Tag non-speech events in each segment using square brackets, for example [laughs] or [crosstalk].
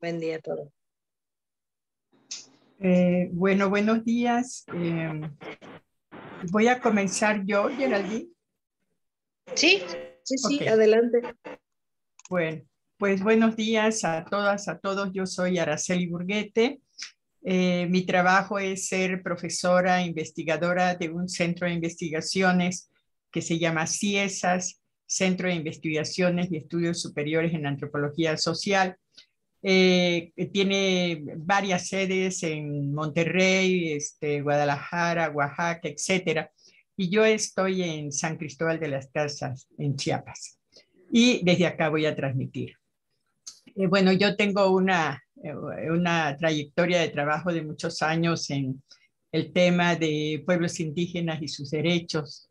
Buen día a todos. Eh, bueno, buenos días. Eh, voy a comenzar yo, Geraldine. Sí, sí, sí, adelante. Bueno, pues buenos días a todas, a todos. Yo soy Araceli Burguete. Eh, mi trabajo es ser profesora investigadora de un centro de investigaciones que se llama CIESAS, Centro de Investigaciones y Estudios Superiores en Antropología Social eh, tiene varias sedes en Monterrey, este, Guadalajara, Oaxaca, etcétera. Y yo estoy en San Cristóbal de las Casas, en Chiapas. Y desde acá voy a transmitir. Eh, bueno, yo tengo una, eh, una trayectoria de trabajo de muchos años en el tema de pueblos indígenas y sus derechos,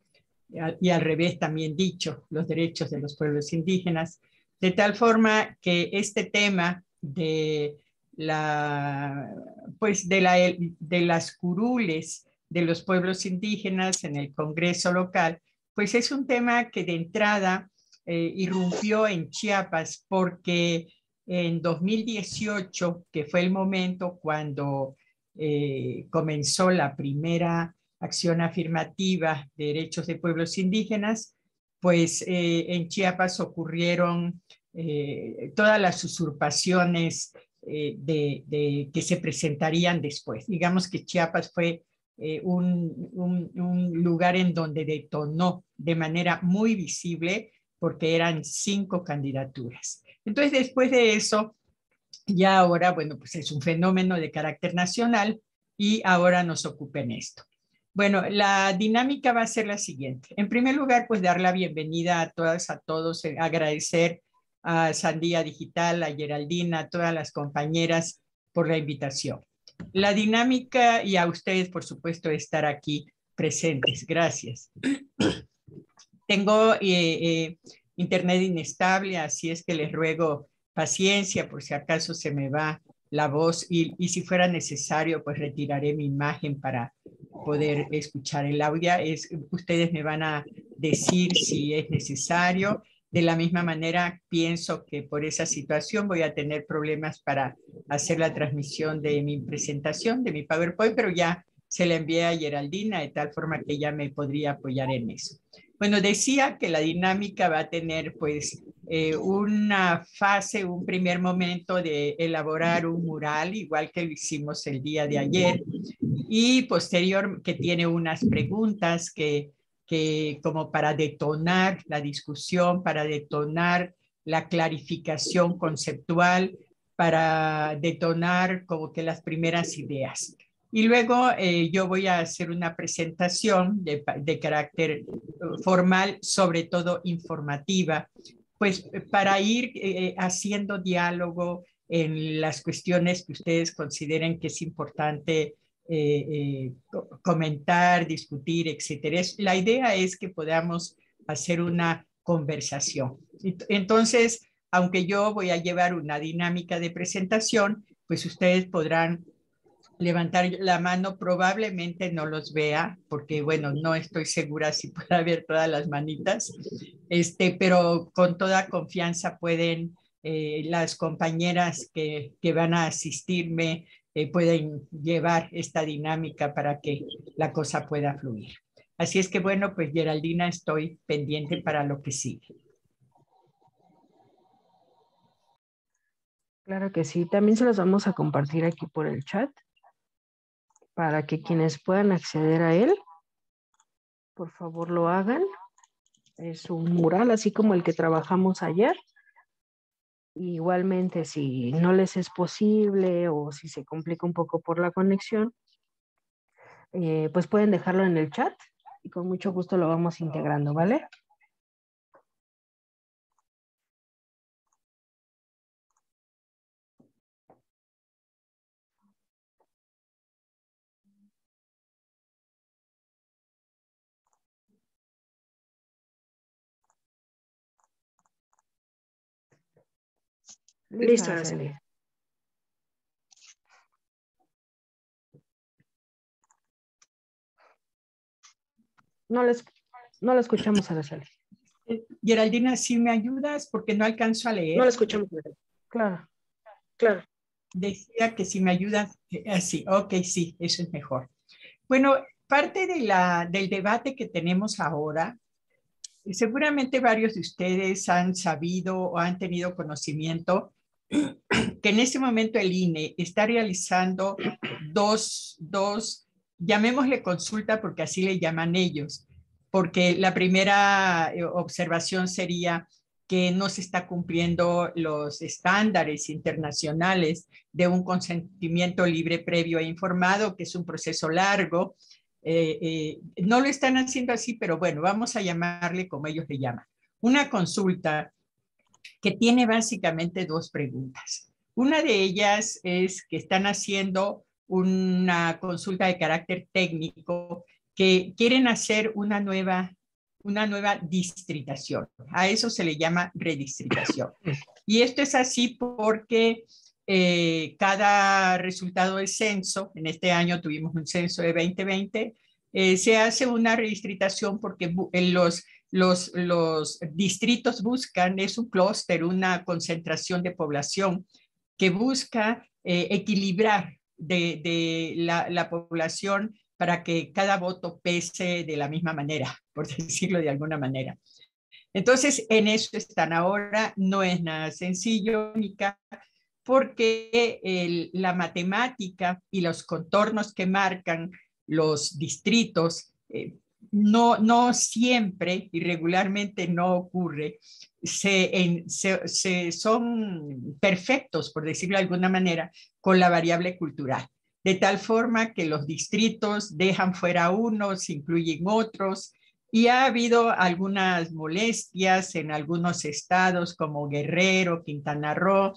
y al revés también dicho, los derechos de los pueblos indígenas, de tal forma que este tema de, la, pues de, la, de las curules de los pueblos indígenas en el Congreso local, pues es un tema que de entrada eh, irrumpió en Chiapas porque en 2018, que fue el momento cuando eh, comenzó la primera acción afirmativa de derechos de pueblos indígenas, pues eh, en Chiapas ocurrieron eh, todas las usurpaciones eh, de, que se presentarían después. Digamos que Chiapas fue eh, un, un, lugar en donde detonó de manera muy visible porque eran cinco candidaturas. Entonces, después de eso, ya ahora, bueno, pues es un fenómeno de carácter nacional y ahora nos ocupa en esto. Bueno, la dinámica va a ser la siguiente. En primer lugar, pues dar la bienvenida a todas, a todos, agradecer a Sandía Digital, a Geraldina, a todas las compañeras por la invitación. La dinámica y a ustedes, por supuesto, estar aquí presentes. Gracias. Tengo eh, eh, internet inestable, así es que les ruego paciencia por si acaso se me va la voz y, y, si fuera necesario, pues retiraré mi imagen para poder escuchar el audio. Es, ustedes me van a decir si es necesario de la misma manera, pienso que por esa situación voy a tener problemas para hacer la transmisión de mi presentación, de mi PowerPoint, pero ya se la envié a Geraldina de tal forma que ella me podría apoyar en eso. Bueno, decía que la dinámica va a tener pues eh, una fase, un primer momento de elaborar un mural, igual que hicimos el día de ayer, y posterior que tiene unas preguntas que que como para detonar la discusión, para detonar la clarificación conceptual, para detonar como que las primeras ideas. Y luego eh, yo voy a hacer una presentación de, carácter formal, sobre todo informativa, pues para ir eh, haciendo diálogo en las cuestiones que ustedes consideren que es importante eh, eh, comentar, discutir, etcétera. La idea es que podamos hacer una conversación. Entonces, aunque yo voy a llevar una dinámica de presentación, pues ustedes podrán levantar la mano, probablemente no los vea, porque bueno, no estoy segura si [laughs] pueda ver todas las manitas, este, pero con toda confianza pueden eh, las compañeras que, que, van a asistirme eh, pueden llevar esta dinámica para que la cosa pueda fluir. Así es que bueno, pues Geraldina, estoy pendiente para lo que sigue. Claro que sí, también se los vamos a compartir aquí por el chat para que quienes puedan acceder a él, por favor lo hagan. Es un mural así como el que trabajamos ayer Igualmente, si no les es posible o si se complica un poco por la conexión, eh, pues pueden dejarlo en el chat y con mucho gusto lo vamos integrando, ¿vale? Listo, No, les, no lo escuchamos, Araceli. Eh, Geraldina, si me ayudas, porque no alcanzo a leer. No lo escuchamos. Claro. Claro. Decía que si me ayudan, así, eh, ok, sí, eso es mejor. Bueno, parte de la, del debate que tenemos ahora, seguramente varios de ustedes han sabido o han tenido conocimiento que en este momento el INE está realizando dos, dos, llamémosle consulta porque así le llaman ellos, porque la primera eh, observación sería que no se está cumpliendo los estándares internacionales de un consentimiento libre, previo e informado, que es un proceso largo. Eh, eh, no lo están haciendo así, pero bueno, vamos a llamarle como ellos le llaman. Una consulta que tiene básicamente dos preguntas. Una de ellas es que están haciendo una consulta de carácter técnico que quieren hacer una nueva, una nueva distritación. A eso se le llama redistritación. [laughs] Y esto es así porque eh, cada resultado de censo, en este año tuvimos un censo de 2020, eh, se hace una redistritación porque en los los, distritos buscan, es un clúster, una concentración de población que busca eh, equilibrar de, la, la, población para que cada voto pese de la misma manera, [laughs] por decirlo de alguna manera. Entonces, en eso están ahora, no es nada sencillo, porque la matemática y los contornos que marcan los distritos eh, no, no siempre y regularmente no ocurre, se, se, son perfectos, por decirlo de alguna manera, con la variable cultural. De tal forma que los distritos dejan fuera unos, incluyen otros, y ha habido algunas molestias en algunos estados como Guerrero, Quintana Roo,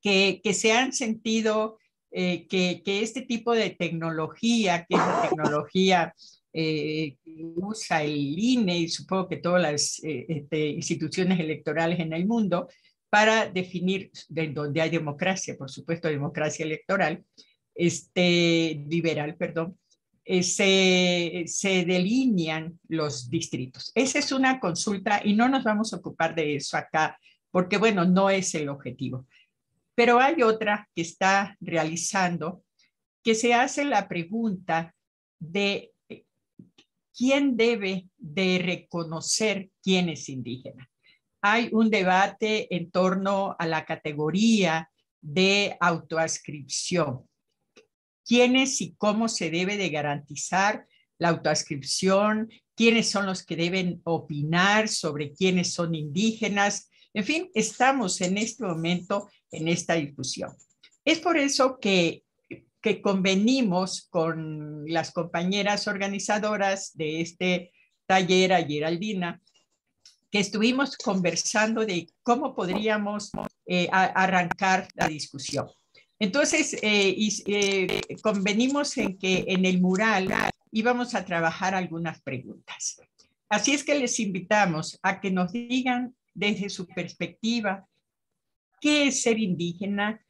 que, se han sentido eh, que, que, este tipo de tecnología, que es la tecnología eh, usa el INE y supongo que todas las eh, este, instituciones electorales en el mundo para definir de donde hay democracia, por supuesto, democracia electoral, este, liberal, perdón, eh, se, se, delinean los distritos. Esa es una consulta y no nos vamos a ocupar de eso acá, porque bueno, no es el objetivo. Pero hay otra que está realizando que se hace la pregunta de ¿quién debe de reconocer quién es indígena? Hay un debate en torno a la categoría de autoascripción. ¿Quiénes y cómo se debe de garantizar la autoascripción? ¿Quiénes son los que deben opinar sobre quiénes son indígenas? En fin, estamos en este momento en esta discusión. Es por eso que que convenimos con las compañeras organizadoras de este taller a Geraldina, que estuvimos conversando de cómo podríamos eh, arrancar la discusión. Entonces, eh, eh, convenimos en que en el mural íbamos a trabajar algunas preguntas. Así es que les invitamos a que nos digan desde su perspectiva qué es ser indígena,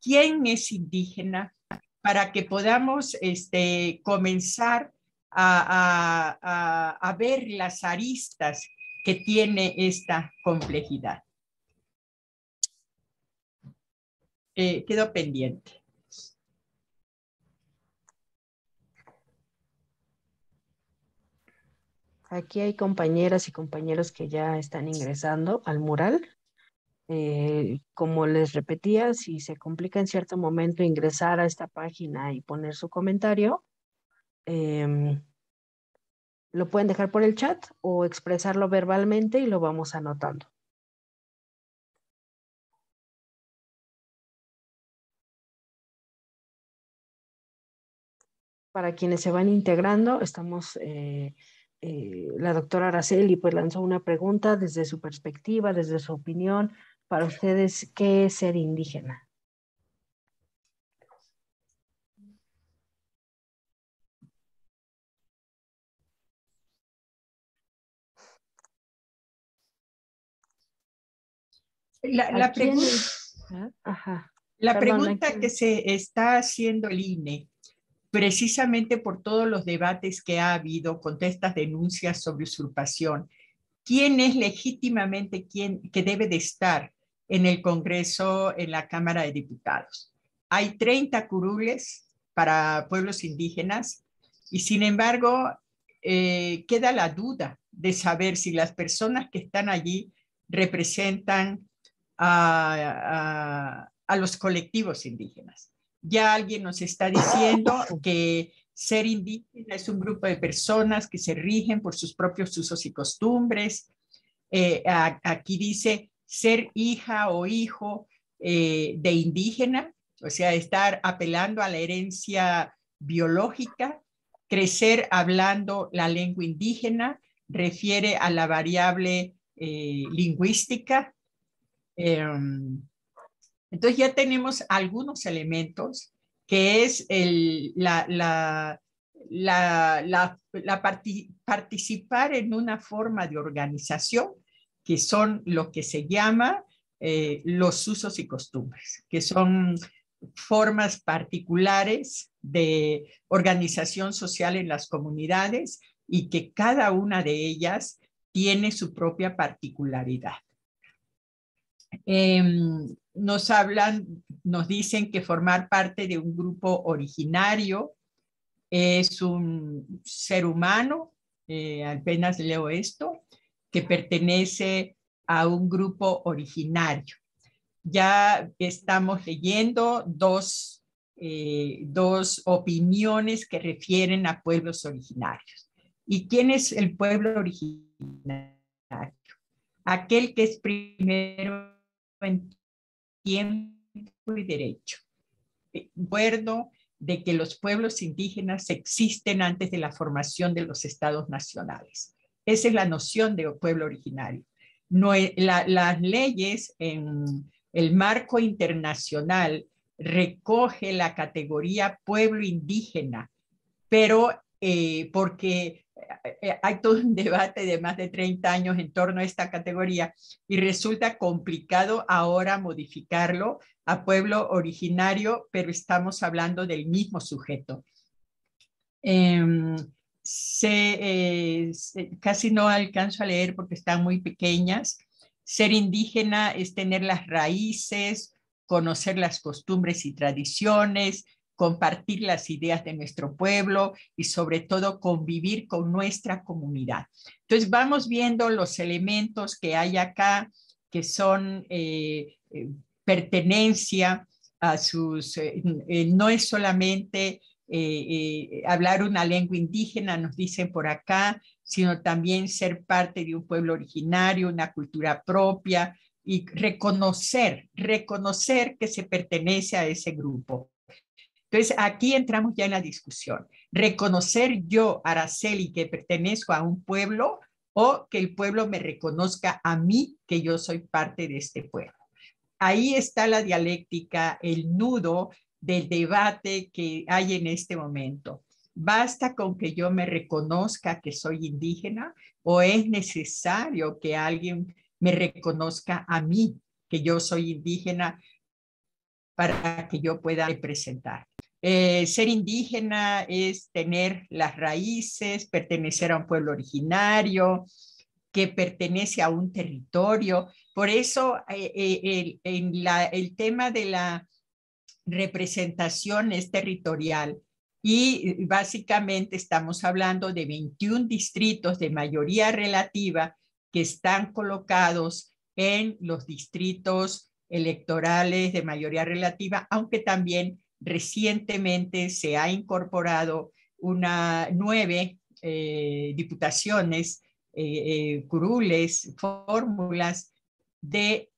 quién es indígena para que podamos este, comenzar a, ver las aristas que tiene esta complejidad. Eh, pendiente. Aquí hay compañeras y compañeros que ya están ingresando al mural. Eh, como les repetía, si se complica en cierto momento ingresar a esta página y poner su comentario, em, lo pueden dejar por el chat o expresarlo verbalmente y lo vamos anotando. Para quienes se van integrando, estamos, eh, eh, la doctora Araceli pues lanzó una pregunta desde su perspectiva, desde su opinión, para ustedes, ¿qué es ser indígena? La, pregunta que se está haciendo el INE, precisamente por todos los debates que ha habido con estas denuncias sobre usurpación, ¿quién es legítimamente quien que debe de estar en el Congreso, en la Cámara de Diputados. Hay 30 curules para pueblos indígenas y sin embargo eh, queda la duda de saber si las personas que están allí representan a, los colectivos indígenas. Ya alguien nos está diciendo que ser indígena es un grupo de personas que se rigen por sus propios usos y costumbres. Eh, aquí dice ser hija o hijo eh, de indígena, o sea, estar apelando a la herencia biológica, crecer hablando la lengua indígena, refiere a la variable eh, lingüística. Em, entonces ya tenemos algunos elementos que es la participar en una forma de organización que son lo que se llama eh, los usos y costumbres, que son formas particulares de organización social en las comunidades y que cada una de ellas tiene su propia particularidad. Em, nos hablan, nos dicen que formar parte de un grupo originario es un ser humano, eh, apenas leo esto, que pertenece a un grupo originario. Ya estamos leyendo dos, eh, dos opiniones que refieren a pueblos originarios. ¿Y quién es el pueblo originario? Aquel que es primero en tiempo y derecho. Acuerdo de que los pueblos indígenas existen antes de la formación de los estados nacionales. Esa es la noción de pueblo originario. No, las leyes en el marco internacional recoge la categoría pueblo indígena, pero eh, porque eh, hay todo un debate de más de 30 años en torno a esta categoría y resulta complicado ahora modificarlo a pueblo originario, pero estamos hablando del mismo sujeto. Em, eh, casi no alcanzo a leer porque están muy pequeñas. Ser indígena es tener las raíces, conocer las costumbres y tradiciones, compartir las ideas de nuestro pueblo y sobre todo convivir con nuestra comunidad. Entonces vamos viendo los elementos que hay acá, que son eh, eh, pertenencia a sus, no es solamente hablar una lengua indígena, nos dicen por acá, sino también ser parte de un pueblo originario, una cultura propia y reconocer, reconocer que se pertenece a ese grupo. Entonces, aquí entramos ya en la discusión. Reconocer yo, Araceli, que pertenezco a un pueblo o que el pueblo me reconozca a mí que yo soy parte de este pueblo. Ahí está la dialéctica, el nudo del debate que hay en este momento. ¿Basta con que yo me reconozca que soy indígena o es necesario que alguien me reconozca a mí que yo soy indígena para que yo pueda representar? Eh, ser indígena es tener las raíces, pertenecer a un pueblo originario, que pertenece a un territorio. Por eso eh, eh, el, el tema de la representación es territorial. Y básicamente estamos hablando de 21 distritos de mayoría relativa que están colocados en los distritos electorales de mayoría relativa, aunque también recientemente se ha incorporado una nueve eh, diputaciones, eh, eh, curules, fórmulas de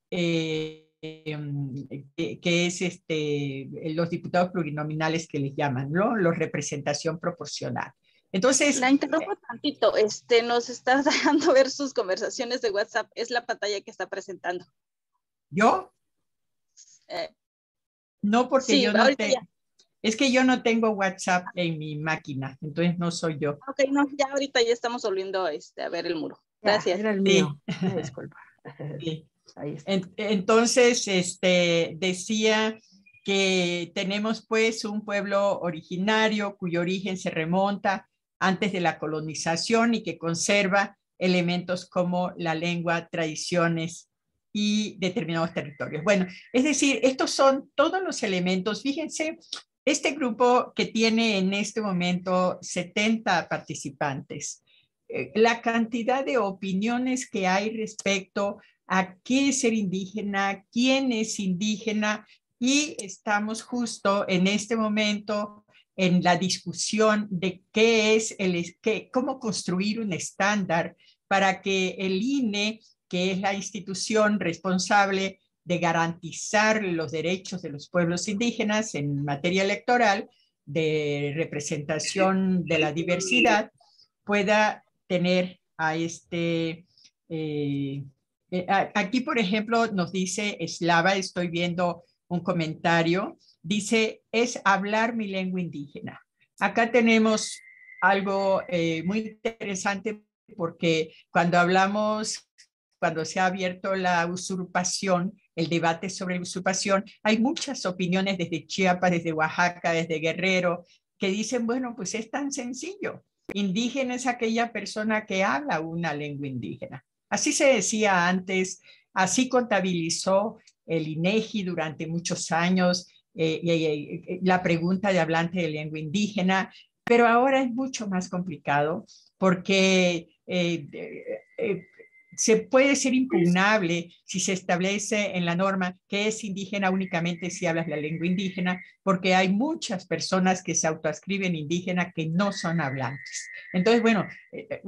em, que es este, los diputados plurinominales que les llaman, ¿no? Los representación proporcional. Entonces. La interrumpo tantito. Este, nos estás [laughs] dejando ver sus conversaciones de WhatsApp. Es la pantalla que está presentando. ¿Yo? No, porque yo no tengo. Es que yo no tengo WhatsApp en mi máquina, entonces no soy yo. Ok, no, ya ahorita ya estamos volviendo este, a ver el muro. Gracias. era el mío. Disculpa. Entonces, este, decía que tenemos pues un pueblo originario cuyo origen se remonta antes de la colonización y que conserva elementos como la lengua, tradiciones y determinados territorios. Bueno, es decir, estos son todos los elementos. Fíjense, este grupo que tiene en este momento 70 participantes, eh, la cantidad de opiniones que hay respecto a qué ser indígena, quién es indígena, y estamos justo en este momento en la discusión de qué es el, qué, cómo construir un estándar para que el INE, que es la institución responsable de garantizar los derechos de los pueblos indígenas en materia electoral, de representación de la diversidad, pueda tener a este... Eh, aquí, por ejemplo, nos dice Slava, estoy viendo un comentario, dice, es hablar mi lengua indígena. Acá tenemos algo eh, muy interesante porque cuando hablamos, cuando se ha abierto la usurpación, el debate sobre usurpación, hay muchas opiniones desde Chiapas, desde Oaxaca, desde Guerrero, que dicen, bueno, pues es tan sencillo. Indígena es aquella persona que habla una lengua indígena. Así se decía antes, así contabilizó el INEGI durante muchos años eh, la pregunta de hablante de lengua indígena, pero ahora es mucho más complicado porque eh, eh, se puede ser impugnable si se establece en la norma que es indígena únicamente si hablas la lengua indígena, porque hay muchas personas que se autoascriben indígena que no son hablantes. Entonces, bueno,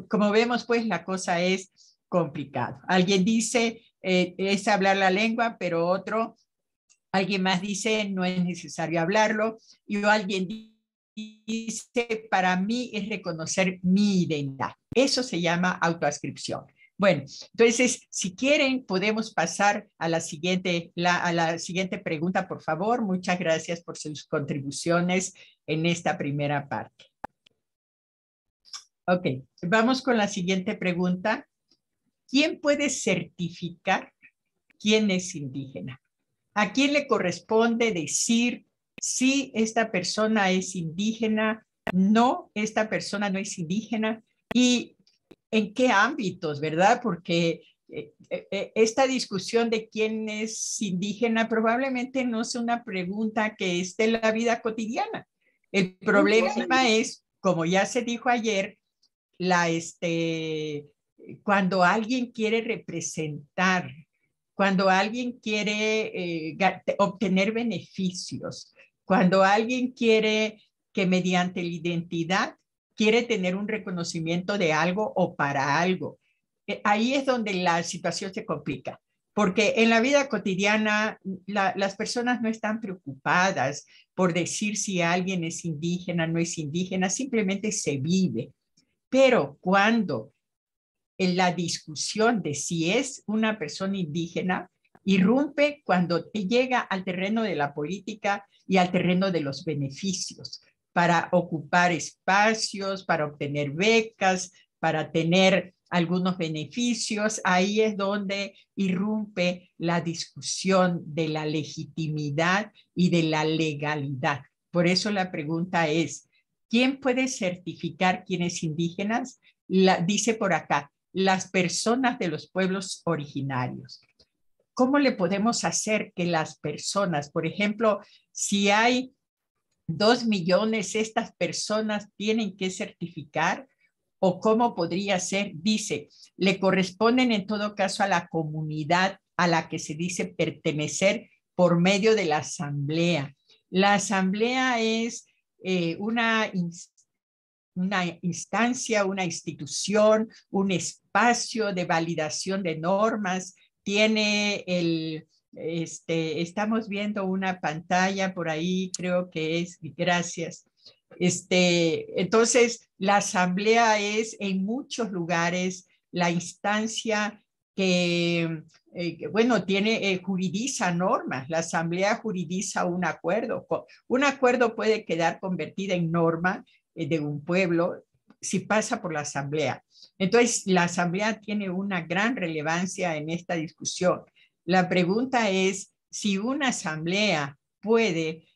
como vemos, pues la cosa es complicada. Alguien dice eh, es hablar la lengua, pero otro, alguien más dice no es necesario hablarlo, y alguien dice para mí es reconocer mi identidad. Eso se llama autoascripción. Bueno, entonces, si quieren, podemos pasar a la siguiente, a la siguiente pregunta, por favor. Muchas gracias por sus contribuciones en esta primera parte. Ok, vamos con la siguiente pregunta. ¿Quién puede certificar quién es indígena? ¿A quién le corresponde decir si esta persona es indígena? No, esta persona no es indígena. Y en qué ámbitos, ¿verdad? Porque eh, eh, eh, esta discusión de quién es indígena probablemente no es una pregunta que esté en la vida cotidiana. El problema es, como ya se dijo ayer, la, este, cuando alguien quiere representar, cuando alguien quiere obtener beneficios, cuando alguien quiere que mediante la identidad quiere tener un reconocimiento de algo o para algo. Eh, ahí es donde la situación se complica, porque en la vida cotidiana las personas no están preocupadas por decir si alguien es indígena, no es indígena, simplemente se vive. Pero cuando en la discusión de si es una persona indígena, irrumpe cuando llega al terreno de la política y al terreno de los beneficios para ocupar espacios, para obtener becas, para tener algunos beneficios. Ahí es donde irrumpe la discusión de la legitimidad y de la legalidad. Por eso la pregunta es, ¿quién puede certificar quiénes indígenas? La, dice por acá, las personas de los pueblos originarios. ¿Cómo le podemos hacer que las personas, por ejemplo, si hay dos millones estas personas tienen que certificar o cómo podría ser, dice, le corresponden en todo caso a la comunidad a la que se dice pertenecer por medio de la asamblea. La asamblea es eh, una, una instancia, una institución, un espacio de validación de normas, tiene el, este, estamos viendo una pantalla por ahí, creo que es, gracias. Este, entonces, la asamblea es en muchos lugares la instancia que, eh, bueno, tiene, eh, juridiza normas. La asamblea juridiza un acuerdo. Un acuerdo puede quedar convertido en norma de un pueblo si pasa por la asamblea. Entonces, la asamblea tiene una gran relevancia en esta discusión. La pregunta es si una asamblea puede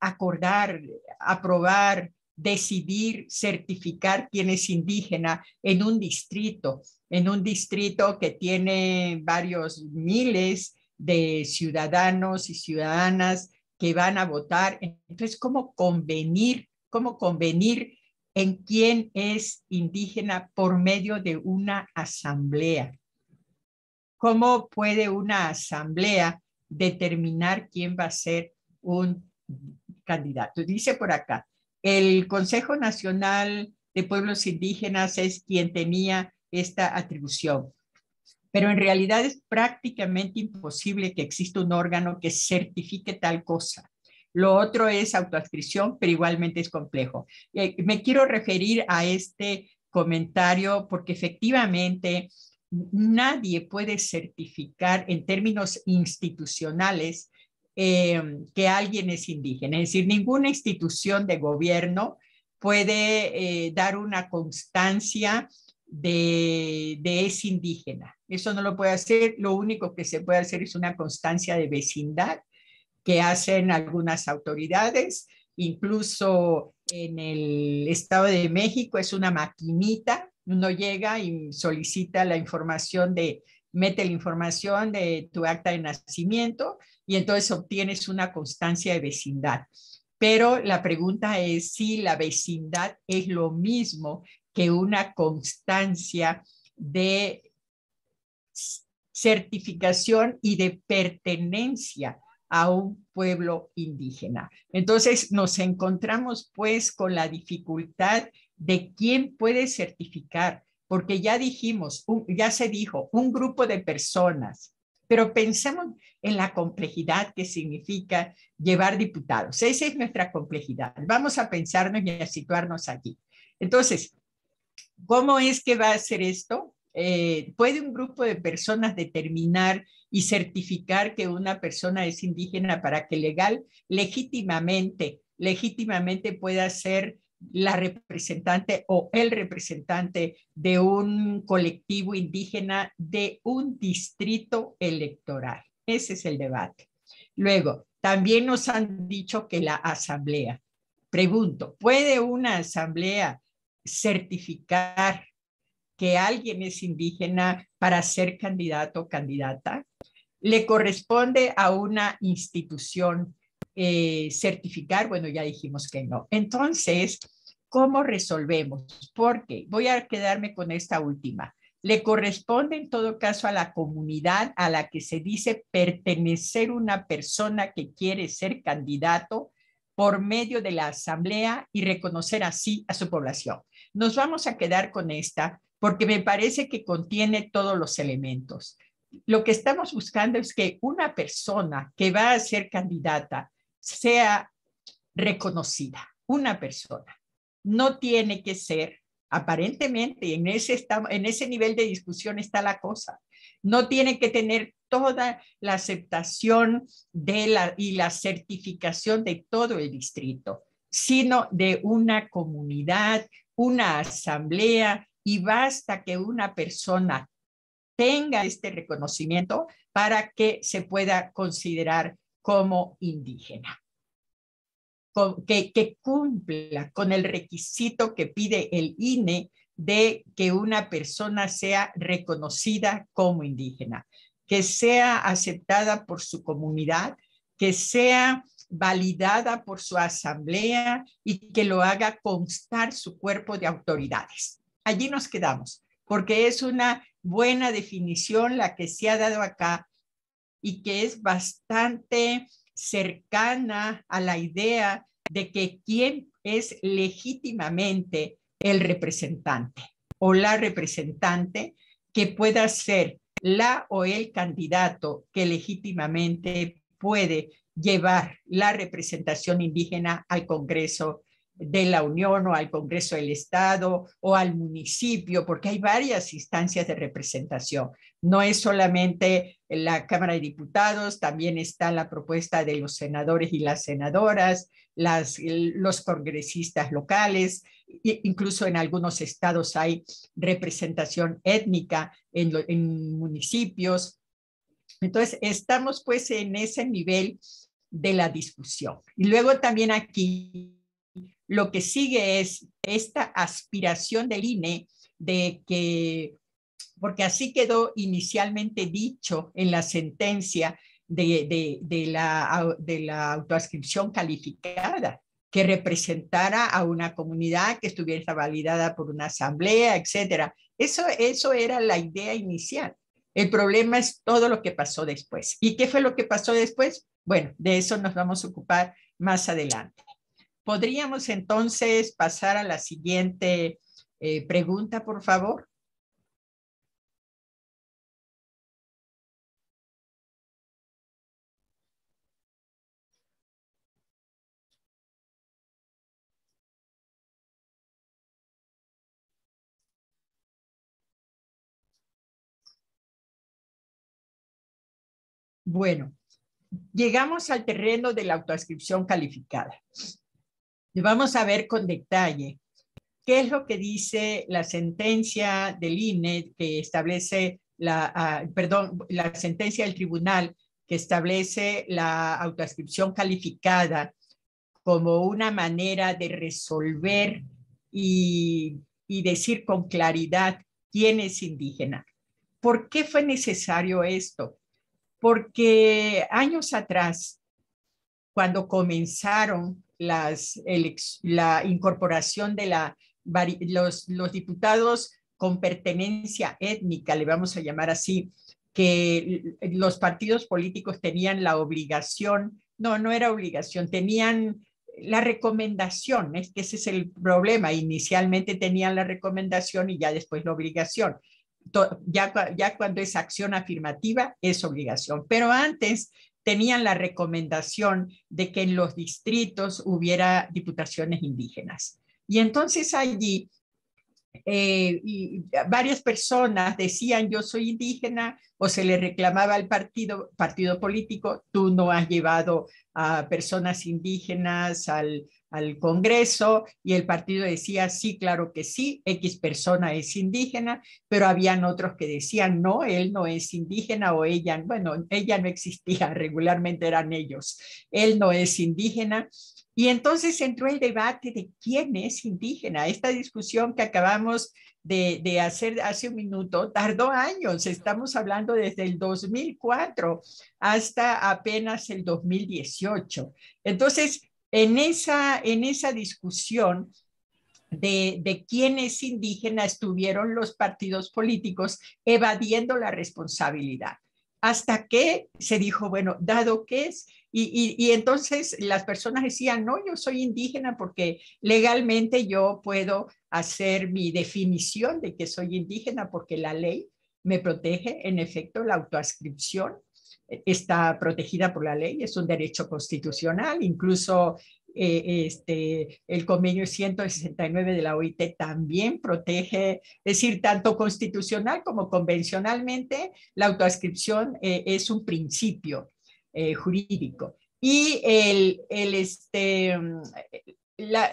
acordar, aprobar decidir certificar quién es indígena en un distrito, en un distrito que tiene varios miles de ciudadanos y ciudadanas que van a votar. Entonces, ¿cómo convenir, cómo convenir en quién es indígena por medio de una asamblea? ¿Cómo puede una asamblea determinar quién va a ser un candidato? Dice por acá, el Consejo Nacional de Pueblos Indígenas es quien tenía esta atribución. Pero en realidad es prácticamente imposible que exista un órgano que certifique tal cosa. Lo otro es autoadscripción, pero igualmente es complejo. Eh, me quiero referir a este comentario porque efectivamente nadie puede certificar en términos institucionales eh, que alguien es indígena. Es decir, ninguna institución de gobierno puede eh, dar una constancia de, de es indígena. Eso no lo puede hacer. Lo único que se puede hacer es una constancia de vecindad que hacen algunas autoridades. Incluso en el Estado de México es una maquinita. Uno llega y solicita la información de, mete la información de tu acta de nacimiento y entonces obtienes una constancia de vecindad. Pero la pregunta es si la vecindad es lo mismo que una constancia de certificación y de pertenencia a un pueblo indígena. Entonces nos encontramos pues con la dificultad de quién puede certificar, porque ya dijimos, ya se dijo, un grupo de personas, pero pensemos en la complejidad que significa llevar diputados. Esa es nuestra complejidad. Vamos a pensarnos y a situarnos aquí. Entonces, ¿Cómo es que va a hacer esto? Eh, ¿Puede un grupo de personas determinar y certificar que una persona es indígena para que legal, legítimamente, legítimamente pueda ser la representante o el representante de un colectivo indígena de un distrito electoral? Ese es el debate. Luego, también nos han dicho que la asamblea. Pregunto, ¿puede una asamblea certificar que alguien es indígena para ser candidato o candidata, le corresponde a una institución eh, certificar, bueno, ya dijimos que no. Entonces, ¿cómo resolvemos? Porque voy a quedarme con esta última. Le corresponde en todo caso a la comunidad a la que se dice pertenecer una persona que quiere ser candidato por medio de la asamblea y reconocer así a su población. Nos vamos a quedar con esta porque me parece que contiene todos los elementos. Lo que estamos buscando es que una persona que va a ser candidata sea reconocida, una persona. No tiene que ser, aparentemente, en ese, en ese nivel de discusión está la cosa. No tiene que tener toda la aceptación de la, y la certificación de todo el distrito, sino de una comunidad, una asamblea y basta que una persona tenga este reconocimiento para que se pueda considerar como indígena. Que, cumpla con el requisito que pide el INE de que una persona sea reconocida como indígena, que sea aceptada por su comunidad, que sea validada por su asamblea y que lo haga constar su cuerpo de autoridades. Allí nos quedamos, porque es una buena definición la que se ha dado acá y que es bastante cercana a la idea de que quién es legítimamente el representante o la representante que pueda ser la o el candidato que legítimamente puede llevar la representación indígena al Congreso de la Unión o al Congreso del Estado o al municipio, porque hay varias instancias de representación. No es solamente la Cámara de Diputados, también está la propuesta de los senadores y las senadoras, las, los congresistas locales, incluso en algunos estados hay representación étnica en, en municipios. Entonces, estamos pues en ese nivel de la discusión. Y luego también aquí lo que sigue es esta aspiración del INE de que, porque así quedó inicialmente dicho en la sentencia de, la, de la autoascripción calificada, que representara a una comunidad que estuviera validada por una asamblea, etcétera. Eso, eso era la idea inicial. El problema es todo lo que pasó después. ¿Y qué fue lo que pasó después? Bueno, de eso nos vamos a ocupar más adelante. Podríamos entonces pasar a la siguiente eh, pregunta, por favor. Bueno, llegamos al terreno de la autoascripción calificada. Vamos a ver con detalle qué es lo que dice la sentencia del INE que establece la, ah, perdón, la sentencia del tribunal que establece la autoascripción calificada como una manera de resolver y, y decir con claridad quién es indígena. ¿Por qué fue necesario esto? porque años atrás, cuando comenzaron la incorporación de la, los, los diputados con pertenencia étnica, le vamos a llamar así, que los partidos políticos tenían la obligación, no, no era obligación, tenían la recomendación, es que ese es el problema, inicialmente tenían la recomendación y ya después la obligación. Ya, ya cuando es acción afirmativa es obligación, pero antes tenían la recomendación de que en los distritos hubiera diputaciones indígenas. Y entonces allí eh, varias personas decían yo soy indígena o se le reclamaba al partido político, tú no has llevado a personas indígenas al, al Congreso y el partido decía, sí, claro que sí, X persona es indígena, pero habían otros que decían, no, él no es indígena o ella, bueno, ella no existía, [laughs] regularmente eran ellos, él no es indígena. Y entonces entró el debate de quién es indígena. Esta discusión que acabamos de, de, hacer hace un minuto tardó años. Estamos hablando desde el 2004 hasta apenas el 2018. Entonces, en esa, en esa discusión de, de quién es estuvieron los partidos políticos evadiendo la responsabilidad. Hasta que se dijo, bueno, dado que es, y, y, entonces las personas decían, no, yo soy indígena porque legalmente yo puedo hacer mi definición de que soy indígena porque la ley me protege, en efecto, la autoascripción está protegida por la ley, es un derecho constitucional, incluso eh, este, el convenio 169 de la OIT también protege, es decir, tanto constitucional como convencionalmente, la autoascripción eh, es un principio eh, jurídico. Y el, el este, la,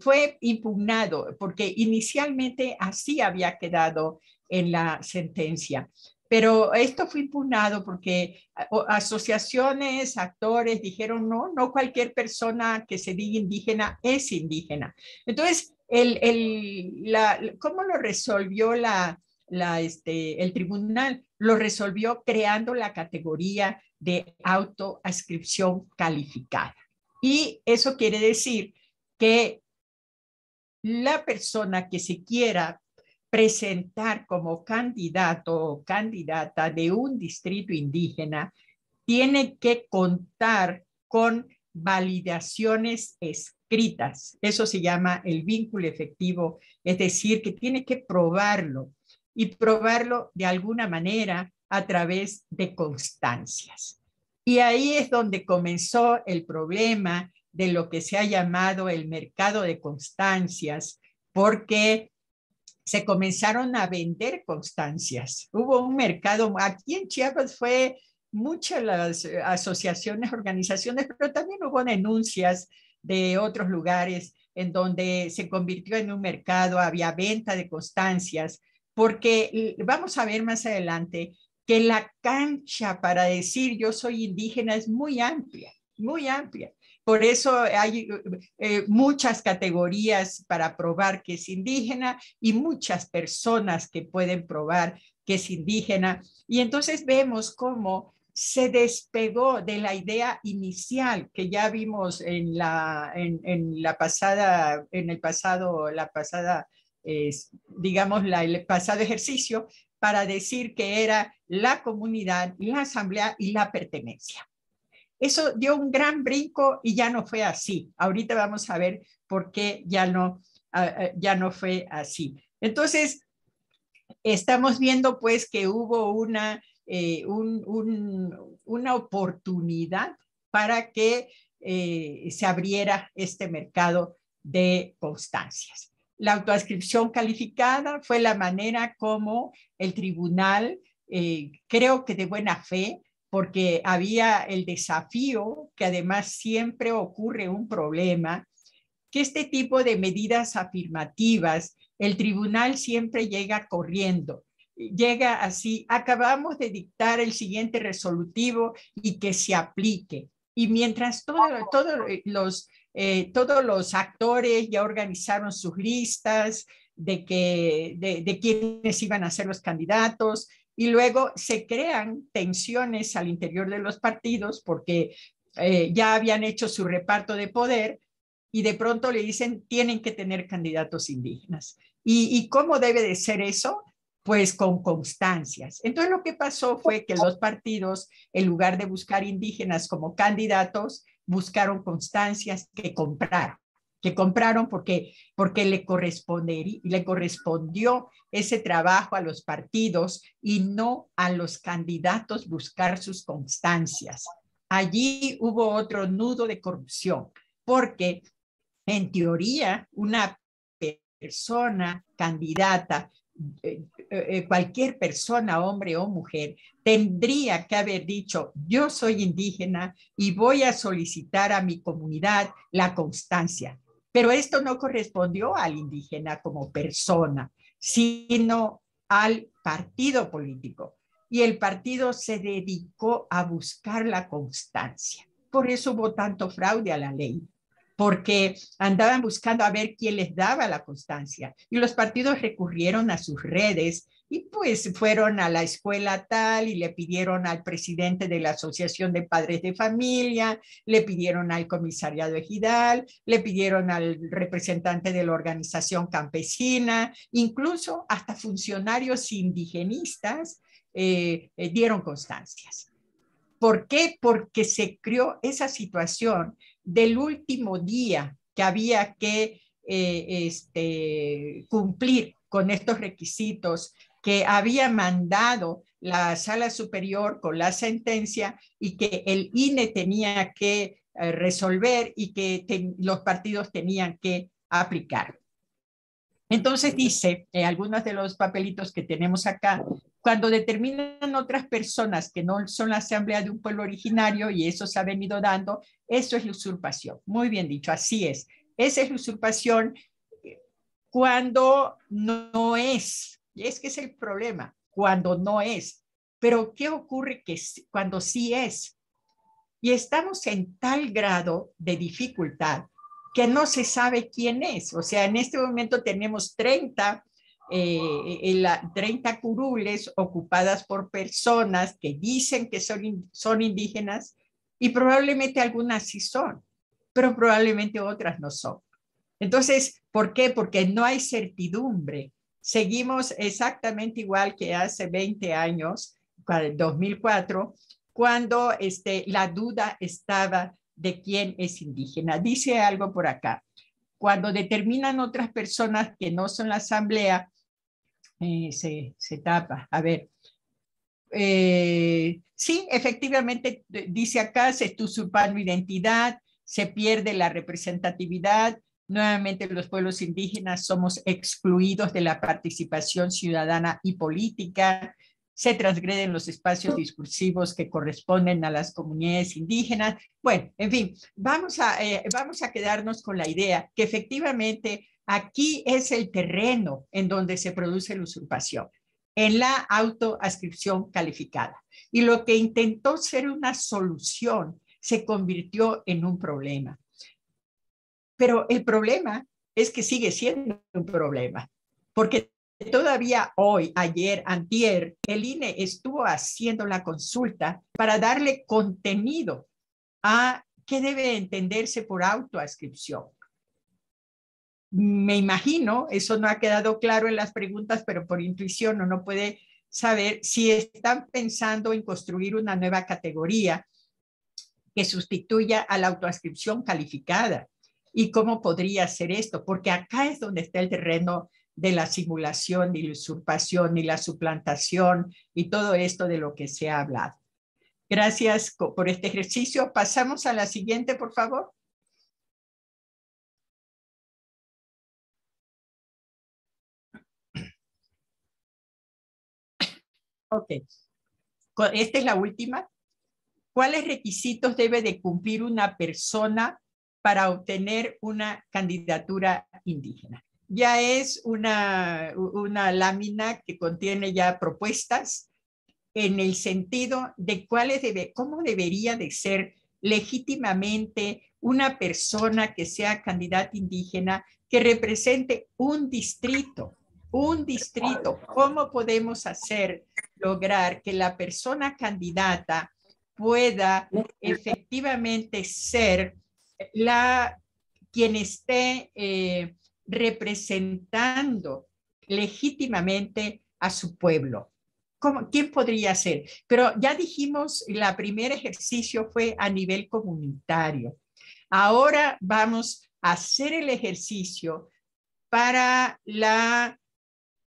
fue impugnado porque inicialmente así había quedado en la sentencia. Pero esto fue impugnado porque asociaciones, actores dijeron, no, no cualquier persona que se diga indígena es indígena. Entonces, el, el, la, ¿cómo lo resolvió la, la, este, el tribunal? Lo resolvió creando la categoría de autoascripción calificada. Y eso quiere decir que la persona que se quiera presentar como candidato o candidata de un distrito indígena tiene que contar con validaciones escritas. Eso se llama el vínculo efectivo, es decir, que tiene que probarlo y probarlo de alguna manera a través de constancias. Y ahí es donde comenzó el problema de lo que se ha llamado el mercado de constancias, porque se comenzaron a vender constancias. Hubo un mercado, aquí en Chiapas fue muchas las eh, asociaciones, [laughs] organizaciones, pero también hubo denuncias de otros lugares en donde se convirtió en un mercado, había venta de constancias, porque vamos a ver más adelante que la cancha para decir yo soy indígena es muy amplia muy amplia. Por eso hay eh, muchas categorías para probar que es indígena y muchas personas que pueden probar que es indígena. Y entonces vemos cómo se despegó de la idea inicial que ya vimos en la, en, la pasada, en el pasado, la pasada, digamos, la, el pasado ejercicio para decir que era la comunidad, la asamblea y la pertenencia. Eso dio un gran brinco y ya no fue así. Ahorita vamos a ver por qué ya no, ah, ah, ya no fue así. Entonces, estamos viendo pues que hubo una, eh, una oportunidad para que eh, se abriera este mercado de constancias. La autoascripción calificada fue la manera como el tribunal, eh, creo que de buena fe, porque había el desafío, que además siempre ocurre un problema, que este tipo de medidas afirmativas, el tribunal siempre llega corriendo, llega así, acabamos de dictar el siguiente resolutivo y que se aplique. Y mientras todo, los, eh, todos los actores ya organizaron sus listas de, que, de, de quiénes iban a ser los candidatos, y luego se crean tensiones al interior de los partidos porque eh, ya habían hecho su reparto de poder y de pronto le dicen tienen que tener candidatos indígenas. ¿Y, cómo debe de ser eso? Pues con constancias. Entonces lo que pasó fue que los partidos, en lugar de buscar indígenas como candidatos, buscaron constancias que compraron que compraron porque, porque le, le correspondió ese trabajo a los partidos y no a los candidatos buscar sus constancias. Allí hubo otro nudo de corrupción, porque en teoría una persona candidata eh, eh, cualquier persona, hombre o mujer, tendría que haber dicho, yo soy indígena y voy a solicitar a mi comunidad la constancia. Pero esto no correspondió al indígena como persona, sino al partido político. Y el partido se dedicó a buscar la constancia. Por eso hubo tanto fraude a la ley, porque andaban buscando a ver quién les daba la constancia. Y los partidos recurrieron a sus redes y pues fueron a la escuela tal y le pidieron al presidente de la Asociación de Padres de Familia, le pidieron al comisariado ejidal, le pidieron al representante de la organización campesina, incluso hasta funcionarios indigenistas eh, eh, dieron constancias. ¿Por qué? Porque se creó esa situación del último día que había que eh, este, cumplir con estos requisitos que había mandado la sala superior con la sentencia y que el INE tenía que eh, resolver y que los partidos tenían que aplicar. Entonces dice, en algunos de los papelitos que tenemos acá, cuando determinan otras personas que no son la asamblea de un pueblo originario y eso se ha venido dando, eso es la usurpación. Muy bien dicho, así es. Esa es la usurpación cuando no es y es que es el problema, cuando no es. Pero ¿qué ocurre que cuando sí es? Y estamos en tal grado de dificultad que no se sabe quién es. O sea, en este momento tenemos 30, eh, 30 curules ocupadas por personas que dicen que son, son indígenas y probablemente algunas sí son, pero probablemente otras no son. Entonces, ¿por qué? Porque no hay certidumbre seguimos exactamente igual que hace 20 años, el 2004, cuando este, la duda estaba de quién es indígena. Dice algo por acá. Cuando determinan otras personas que no son la asamblea, eh, se, se, tapa. A ver. Eh, sí, efectivamente, dice acá, se está usurpando identidad, se pierde la representatividad, Nuevamente, los pueblos indígenas somos excluidos de la participación ciudadana y política. Se transgreden los espacios discursivos que corresponden a las comunidades indígenas. Bueno, en fin, vamos a, eh, vamos a quedarnos con la idea que efectivamente aquí es el terreno en donde se produce la usurpación, en la autoascripción calificada. Y lo que intentó ser una solución se convirtió en un problema. Pero el problema es que sigue siendo un problema, porque todavía hoy, ayer, antier, el INE estuvo haciendo la consulta para darle contenido a qué debe entenderse por autoascripción. Me imagino, eso no ha quedado claro en las preguntas, pero por intuición uno puede saber si están pensando en construir una nueva categoría que sustituya a la autoascripción calificada. ¿Y cómo podría ser esto? Porque acá es donde está el terreno de la simulación y la usurpación y la suplantación y todo esto de lo que se ha hablado. Gracias por este ejercicio. Pasamos a la siguiente, por favor. Ok. Esta es la última. ¿Cuáles requisitos debe de cumplir una persona para obtener una candidatura indígena? Ya es una, una lámina que contiene ya propuestas en el sentido de cuáles debe, cómo debería de ser legítimamente una persona que sea candidata indígena que represente un distrito, un distrito. ¿Cómo podemos hacer lograr que la persona candidata pueda efectivamente ser la quien esté eh, representando legítimamente a su pueblo. ¿Cómo, ¿Quién podría ser? Pero ya dijimos, el primer ejercicio fue a nivel comunitario. Ahora vamos a hacer el ejercicio para la,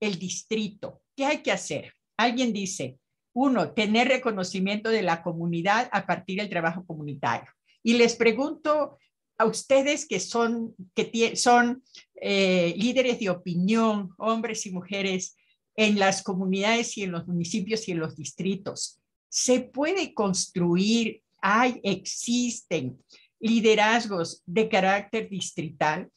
el distrito. ¿Qué hay que hacer? Alguien dice, uno, tener reconocimiento de la comunidad a partir del trabajo comunitario. Y les pregunto a ustedes que son, que son eh, líderes de opinión, hombres y mujeres en las comunidades y en los municipios y en los distritos, ¿se puede construir, hay, existen liderazgos de carácter distrital?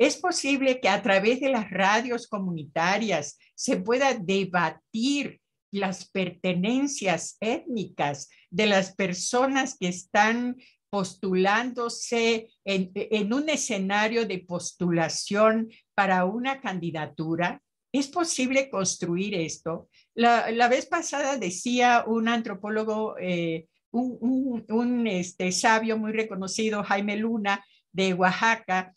¿Es posible que a través de las radios comunitarias se pueda debatir las pertenencias étnicas de las personas que están postulándose en, un escenario de postulación para una candidatura? ¿Es posible construir esto? La, vez pasada decía un antropólogo, eh, un, este, sabio muy reconocido, Jaime Luna, de Oaxaca,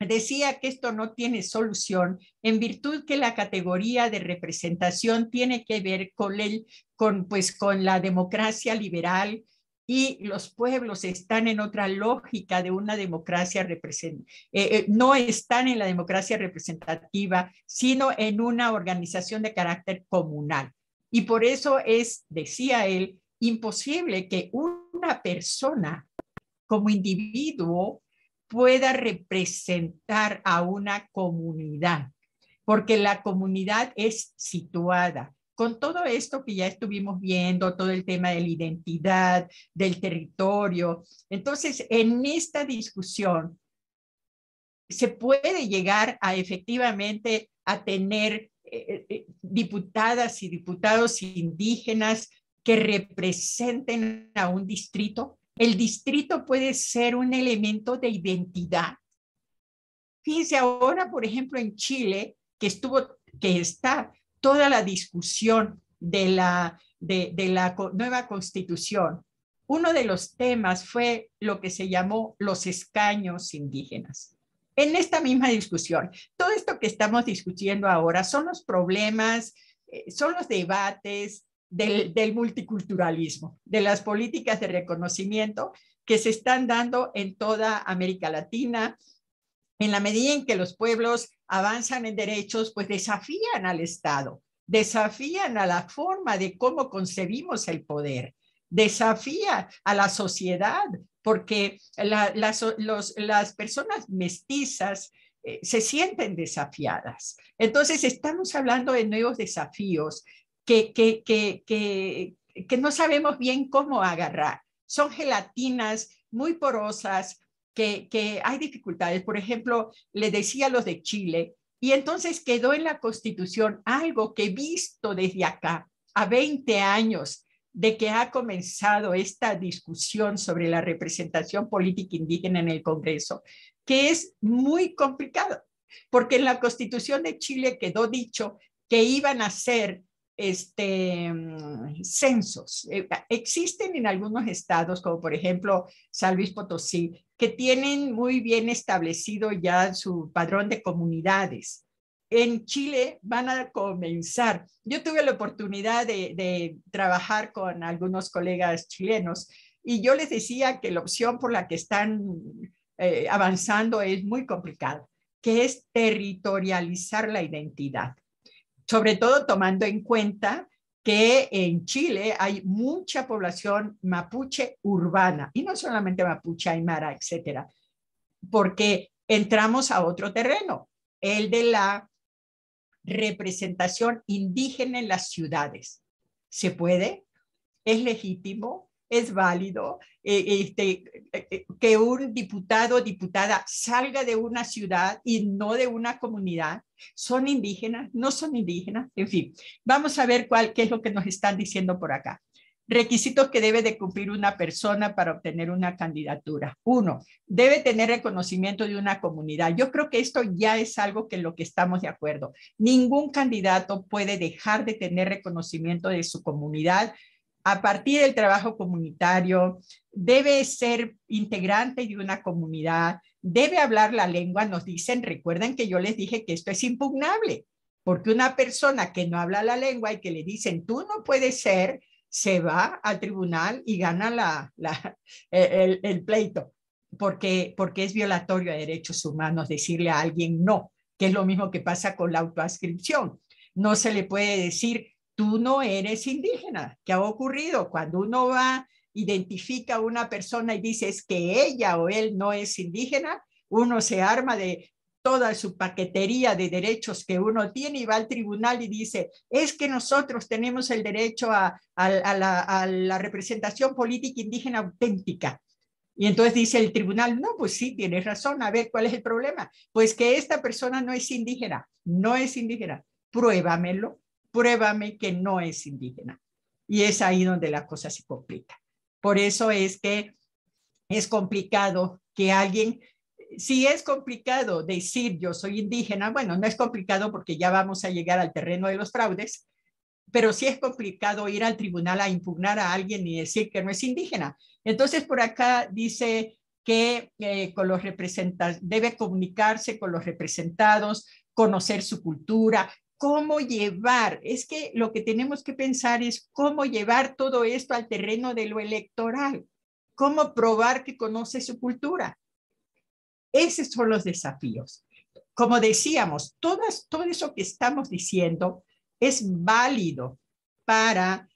decía que esto no tiene solución en virtud que la categoría de representación tiene que ver con, el, con, pues, con la democracia liberal y los pueblos están en otra lógica de una democracia representativa, eh, eh, no están en la democracia representativa, sino en una organización de carácter comunal. Y por eso es, decía él, imposible que una persona como individuo pueda representar a una comunidad, porque la comunidad es situada. Con todo esto que ya estuvimos viendo, todo el tema de la identidad, del territorio, entonces en esta discusión se puede llegar a efectivamente a tener eh, eh, diputadas y diputados indígenas que representen a un distrito el distrito puede ser un elemento de identidad. Fíjense ahora, por ejemplo, en Chile, que estuvo, que está toda la discusión de la, de, la nueva constitución. Uno de los temas fue lo que se llamó los escaños indígenas. En esta misma discusión, todo esto que estamos discutiendo ahora son los problemas, eh, son los debates, del, multiculturalismo, de las políticas de reconocimiento que se están dando en toda América Latina. En la medida en que los pueblos avanzan en derechos, pues desafían al Estado, desafían a la forma de cómo concebimos el poder, desafía a la sociedad, porque las, personas mestizas eh, se sienten desafiadas. Entonces, estamos hablando de nuevos desafíos que, que, que, no sabemos bien cómo agarrar. Son gelatinas muy porosas, que, que, hay dificultades. Por ejemplo, le decía los de Chile, y entonces quedó en la Constitución algo que he visto desde acá, a 20 años de que ha comenzado esta discusión sobre la representación política indígena en el Congreso, que es muy complicado, porque en la Constitución de Chile quedó dicho que iban a ser este, mm, censos. Eh, existen en algunos estados, como por ejemplo San Luis Potosí, que tienen muy bien establecido ya su padrón de comunidades. En Chile van a comenzar. Yo tuve la oportunidad de, trabajar con algunos colegas chilenos y yo les decía que la opción por la que están eh, avanzando es muy complicada, que es territorializar la identidad sobre todo tomando en cuenta que en Chile hay mucha población mapuche urbana, y no solamente mapuche, aymara, etcétera, porque entramos a otro terreno, el de la representación indígena en las ciudades. ¿Se puede? ¿Es legítimo? Es válido eh, este, eh, eh, que un diputado o diputada salga de una ciudad y no de una comunidad. ¿Son indígenas? ¿No son indígenas? En fin, vamos a ver cuál, qué es lo que nos están diciendo por acá. Requisitos que debe de cumplir una persona para obtener una candidatura. Uno, debe tener reconocimiento de una comunidad. Yo creo que esto ya es algo que lo que estamos de acuerdo. Ningún candidato puede dejar de tener reconocimiento de su comunidad a partir del trabajo comunitario, debe ser integrante de una comunidad, debe hablar la lengua, nos dicen, recuerden que yo les dije que esto es impugnable, porque una persona que no habla la lengua y que le dicen, tú no puedes ser, se va al tribunal y gana el, el, pleito, porque, porque es violatorio de derechos humanos decirle a alguien no, que es lo mismo que pasa con la autoascripción. No se le puede decir, tú no eres indígena. ¿Qué ha ocurrido? Cuando uno va, identifica a una persona y dice es que ella o él no es indígena, uno se arma de toda su paquetería de derechos que uno tiene y va al tribunal y dice, es que nosotros tenemos el derecho a, la, a la representación política indígena auténtica. Y entonces dice el tribunal, no, pues sí, tienes razón, a ver, ¿cuál es el problema? Pues que esta persona no es indígena, no es indígena, pruébamelo pruébame que no es indígena. Y es ahí donde la cosa se complica. Por eso es que es complicado que alguien, si es complicado decir yo soy indígena, bueno, no es complicado porque ya vamos a llegar al terreno de los fraudes, pero sí es complicado ir al tribunal a impugnar a alguien y decir que no es indígena. Entonces, por acá dice que eh, con los representantes debe comunicarse con los representados, conocer su cultura, cómo llevar, es que lo que tenemos que pensar es cómo llevar todo esto al terreno de lo electoral, cómo probar que conoce su cultura. Esos son los desafíos. Como decíamos, todas, todo eso que estamos diciendo es válido para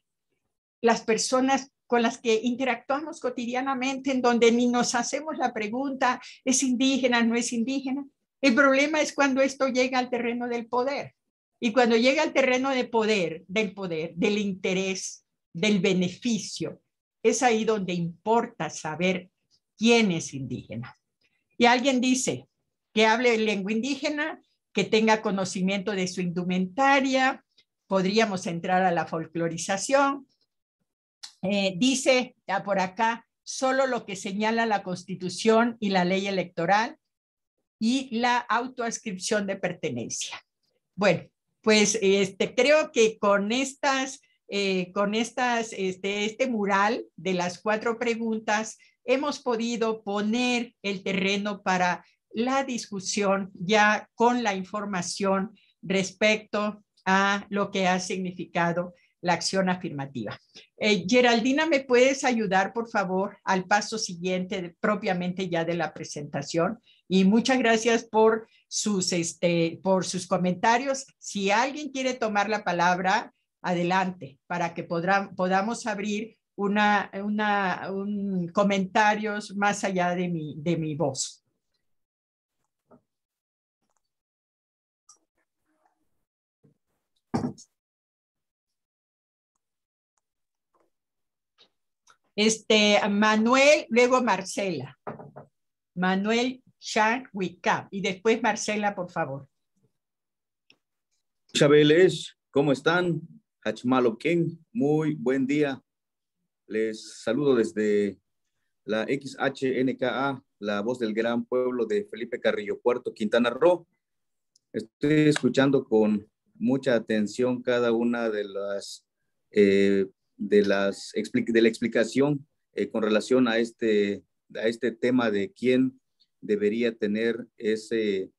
las personas con las que interactuamos cotidianamente, en donde ni nos hacemos la pregunta, ¿es indígena, no es indígena? El problema es cuando esto llega al terreno del poder. Y cuando llega al terreno de poder, del poder, del interés, del beneficio, es ahí donde importa saber quién es indígena. Y alguien dice que hable lengua indígena, que tenga conocimiento de su indumentaria, podríamos entrar a la folclorización. Eh, dice ya por acá solo lo que señala la constitución y la ley electoral y la autoascripción de pertenencia. Bueno, pues este, creo que con estas, eh, con estas, este, este mural de las cuatro preguntas, hemos podido poner el terreno para la discusión ya con la información respecto a lo que ha significado la acción afirmativa. Eh, Geraldina, ¿me puedes ayudar, por favor, al paso siguiente propiamente ya de la presentación? Y muchas gracias por sus, este, por sus comentarios. Si alguien quiere tomar la palabra, adelante, para que podamos abrir una, una, un, comentarios más allá de mi, de mi voz. Este, Manuel, luego Marcela. Manuel Shang Wicca. Y después Marcela, por favor. Chabeles, ¿cómo están? Hachmalo King, muy buen día Les saludo desde la XHNKA, la voz del gran pueblo de Felipe Carrillo Puerto, Quintana Roo. Estoy escuchando con mucha atención cada una de las, eh, de, las de la explicación eh, con relación a este, a este tema de quién debería tener ese,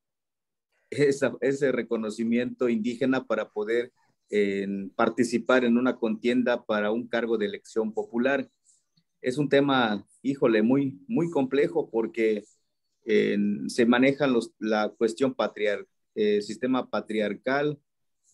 ese reconocimiento indígena para poder participar en una contienda para un cargo de elección popular. Es un tema, híjole, muy, muy complejo porque se maneja los, la cuestión patriarcal, eh, sistema patriarcal,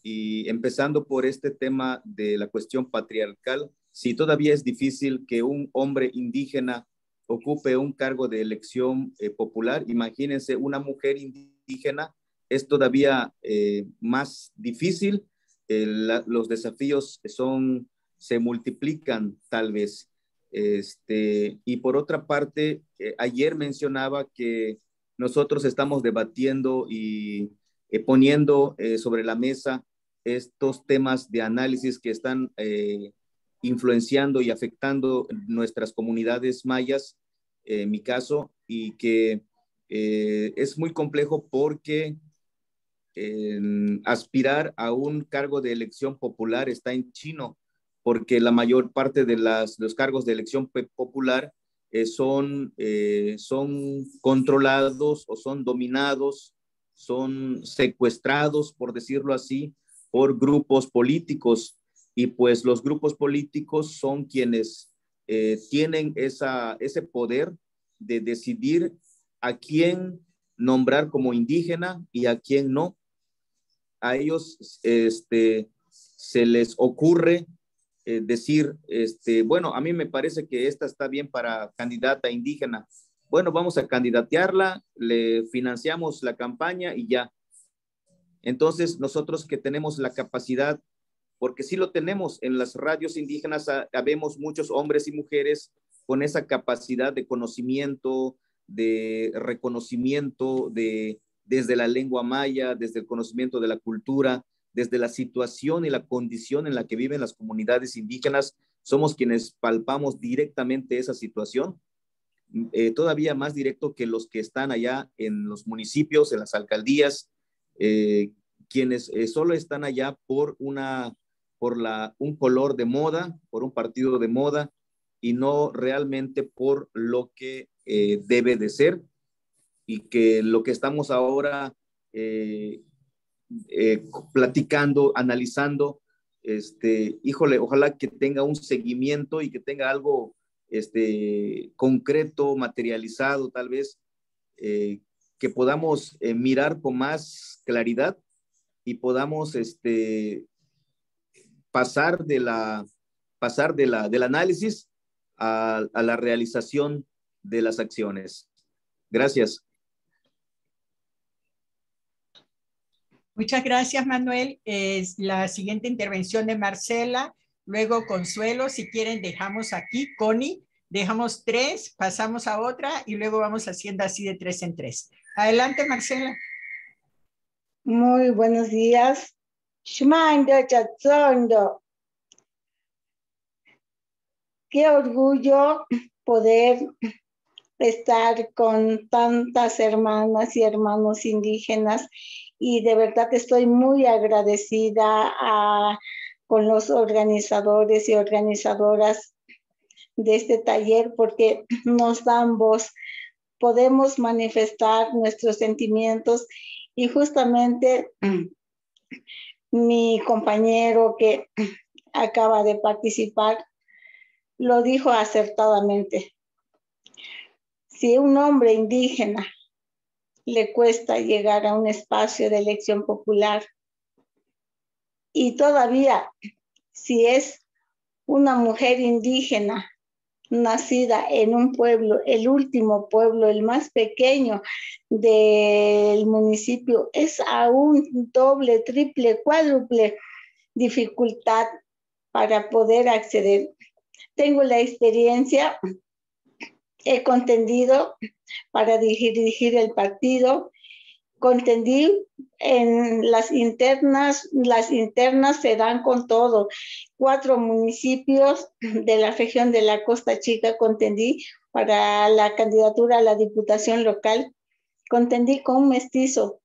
y empezando por este tema de la cuestión patriarcal, si todavía es difícil que un hombre indígena ocupe un cargo de elección eh, popular, imagínense una mujer indígena, es todavía eh, más difícil, eh, los desafíos son, se multiplican tal vez. Este, y por otra parte, ayer mencionaba que nosotros estamos debatiendo y poniendo sobre la mesa estos temas de análisis que están eh, influenciando y afectando nuestras comunidades mayas, en mi caso, y que eh, es muy complejo porque aspirar a un cargo de elección popular está en chino, porque la mayor parte de las, los cargos de elección popular eh, son, son controlados o son dominados, son secuestrados, por decirlo así, por grupos políticos y pues los grupos políticos son quienes eh, tienen esa, ese poder de decidir a quién nombrar como indígena y a quién no. A ellos este, se les ocurre eh, decir, este, bueno, a mí me parece que esta está bien para candidata indígena. Bueno, vamos a candidatearla, le financiamos la campaña y ya. Entonces, nosotros que tenemos la capacidad, porque sí lo tenemos, en las radios indígenas habemos muchos hombres y mujeres con esa capacidad de conocimiento, de reconocimiento de desde la lengua maya, desde el conocimiento de la cultura, desde la situación y la condición en la que viven las comunidades indígenas, somos quienes palpamos directamente esa situación, eh, todavía más directo que los que están allá en los municipios, en las alcaldías, eh, quienes eh, solo están allá por una por la un color de moda, por un partido de moda y no realmente por lo que eh, debe de ser y que lo que estamos ahora platicando, analizando, este, híjole, ojalá que tenga un seguimiento y que tenga algo este, concreto, materializado, tal vez, que podamos eh, mirar con más claridad y podamos este, pasar, de la, pasar de la, del análisis a, la realización de las acciones. Gracias. Muchas gracias, Manuel. Es la siguiente intervención de Marcela, luego Consuelo. Si quieren, dejamos aquí. Connie, dejamos tres, pasamos a otra y luego vamos haciendo así de tres en tres. Adelante, Marcela. Muy buenos días. Qué orgullo poder estar con tantas hermanas y hermanos indígenas y de verdad estoy muy agradecida con los organizadores y organizadoras de este taller porque nos dan voz podemos manifestar nuestros sentimientos y justamente mi compañero que [clears throat] acaba de participar lo dijo acertadamente. Si un hombre indígena le cuesta llegar a un espacio de elección popular y todavía si es una mujer indígena nacida en un pueblo, el último pueblo, el más pequeño del municipio, es aún doble, triple, cuádruple dificultad para poder acceder. Tengo la experiencia, he contendido para dirigir el partido contendí en las internas, las internas se dan con todo. Cuatro municipios de la región de la Costa Chica contendí para la candidatura a la diputación local. Contendí con un mestizo,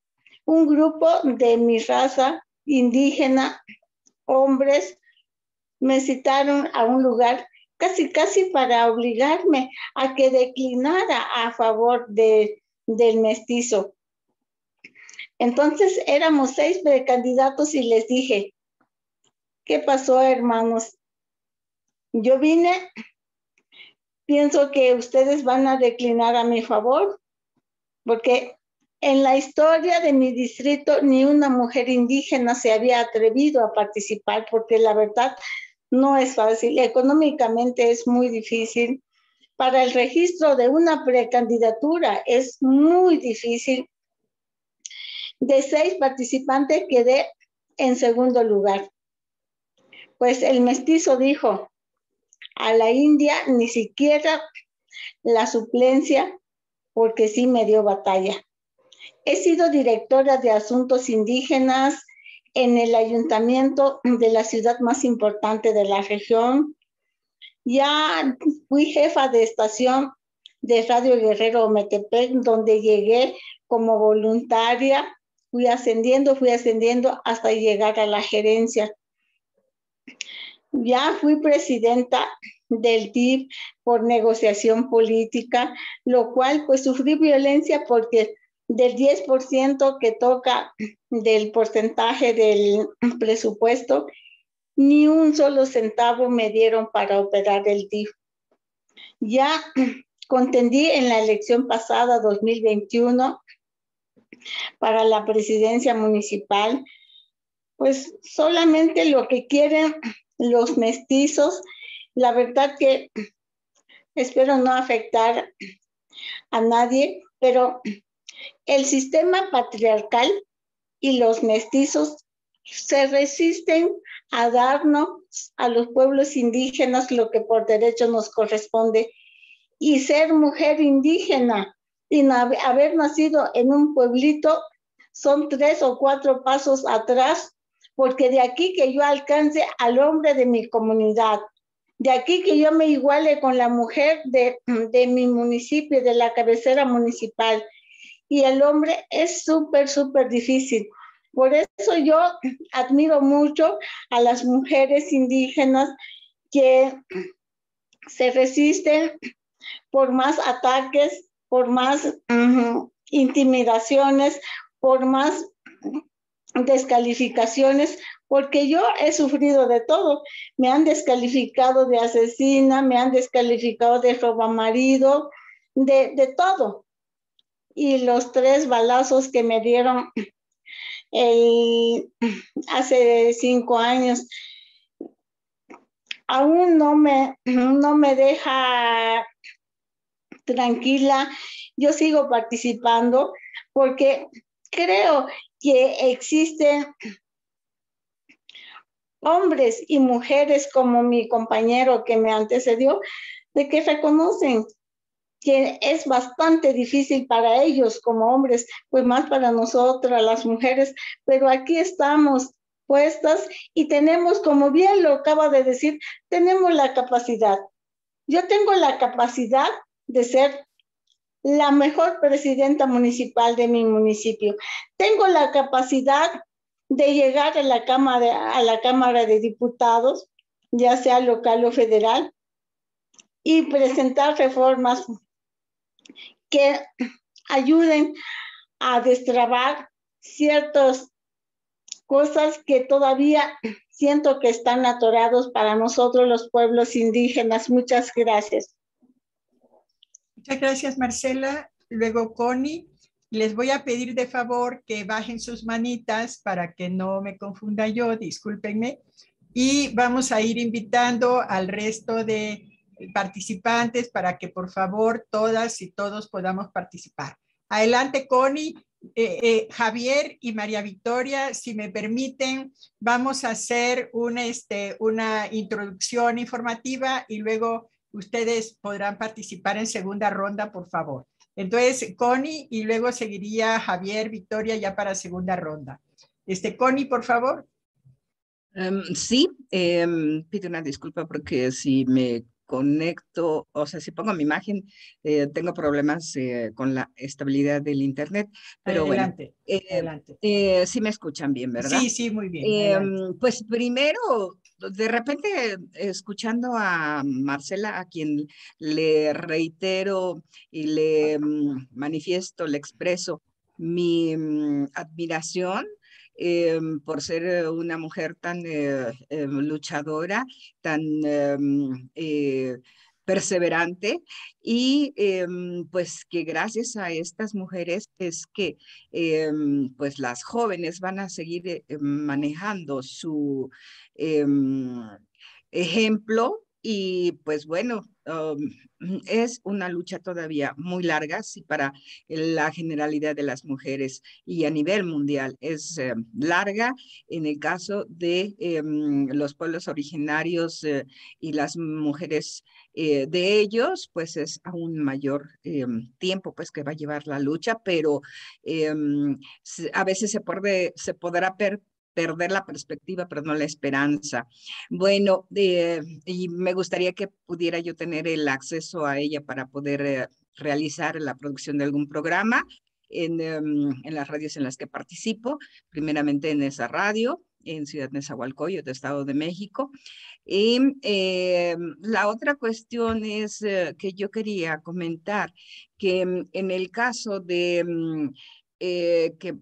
un grupo de mi raza indígena, hombres, me citaron a un lugar casi, casi para obligarme a que declinara a favor de, del mestizo. Entonces éramos seis precandidatos y les dije, ¿qué pasó, hermanos? Yo vine, pienso que ustedes van a declinar a mi favor, porque en la historia de mi distrito ni una mujer indígena se había atrevido a participar, porque la verdad no es fácil, económicamente es muy difícil. Para el registro de una precandidatura es muy difícil de seis participantes quedé en segundo lugar. Pues el mestizo dijo, a la India ni siquiera la suplencia porque sí me dio batalla. He sido directora de asuntos indígenas en el ayuntamiento de la ciudad más importante de la región. Ya fui jefa de estación de Radio Guerrero Metepec, donde llegué como voluntaria fui ascendiendo, fui ascendiendo hasta llegar a la gerencia. Ya fui presidenta del DIP por negociación política, lo cual pues sufrí violencia porque del 10% que toca del porcentaje del presupuesto, ni un solo centavo me dieron para operar el DIF. Ya contendí en la elección pasada, 2021, para la presidencia municipal, pues solamente lo que quieren los mestizos, la verdad que espero no afectar a nadie, pero el sistema patriarcal y los mestizos se resisten a darnos a los pueblos indígenas lo que por derecho nos corresponde. Y ser mujer indígena sin haber nacido en un pueblito, son tres o cuatro pasos atrás, porque de aquí que yo alcance al hombre de mi comunidad, de aquí que yo me iguale con la mujer de, de mi municipio, de la cabecera municipal. Y el hombre es súper, súper difícil. Por eso yo admiro mucho a las mujeres indígenas que se resisten por más ataques, por más intimidaciones, por más descalificaciones, porque yo he sufrido de todo. Me han descalificado de asesina, me han descalificado de robamarido, de, de todo. Y los tres balazos que me dieron hace cinco años, aún no me, no me deja tranquila, yo sigo participando porque creo que existen hombres y mujeres como mi compañero que me antecedió, de que reconocen que es bastante difícil para ellos como hombres, pues más para nosotras las mujeres, pero aquí estamos puestas y tenemos, como bien lo acaba de decir, tenemos la capacidad. Yo tengo la capacidad de ser la mejor presidenta municipal de mi municipio. Tengo la capacidad de llegar a la Cámara, a la cámara de Diputados, ya sea local o federal, y presentar reformas que ayuden a destrabar ciertas cosas que todavía siento que están atorados para nosotros los pueblos indígenas. Muchas gracias. Muchas gracias, Marcela. Luego, Connie. Les voy a pedir de favor que bajen sus manitas para que no me confunda yo, discúlpenme. Y vamos a ir invitando al resto de participantes para que por favor todas y todos podamos participar. Adelante, Connie. Eh, eh, Javier y María Victoria, si me permiten, vamos a hacer una, este, una introducción informativa y luego ustedes podrán participar en segunda ronda, por favor. Entonces, Connie y luego seguiría Javier, Victoria ya para segunda ronda. Este, Connie, por favor. Em, sí, em, pido una disculpa porque si me conecto, o sea, si pongo mi imagen, eh, tengo problemas eh, con la estabilidad del internet, pero adelante, bueno, eh, adelante. sí me escuchan bien, ¿verdad? Sí, sí, muy bien. Em, pues primero, de repente, escuchando a Marcela, a quien le reitero y le mm, manifiesto, le expreso mi mm, admiración Em, por ser eh, una mujer tan eh, em, luchadora, tan eh, perseverante y pues que gracias a estas mujeres es que pues las jóvenes van a seguir manejando su ejemplo y pues bueno, um, [clears throat] es una lucha todavía muy larga, sí, para la generalidad de las mujeres y a nivel mundial es eh, larga. En el caso de em, los pueblos originarios eh, y las mujeres eh, de ellos, pues es aún mayor em, tiempo pues que va a llevar la lucha, pero em, a veces se, puede, se podrá per perder la perspectiva, pero no la esperanza. Bueno, eh, y me gustaría que pudiera yo tener el acceso a ella para poder eh, realizar la producción de algún programa en, em, en, las radios en las que participo, primeramente en esa radio, en Ciudad Nezahualcóyotl, de Estado de México. Y eh, la otra cuestión es que yo quería comentar que em, en el caso de em, que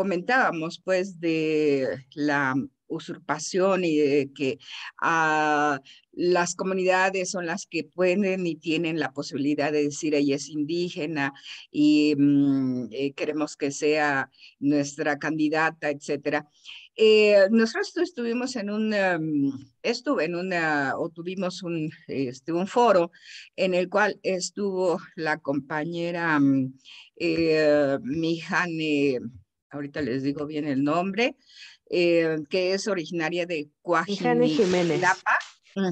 comentábamos pues de la usurpación y de que ah, las comunidades son las que pueden y tienen la posibilidad de decir ella es indígena y mm, eh, queremos que sea nuestra candidata, etcétera. Eh, nosotros estuvimos en un, em, estuve en una, o tuvimos un, este, un foro en el cual estuvo la compañera mm, eh, Mijane ahorita les digo bien el nombre, eh, que es originaria de Coajimalpa. Jiménez.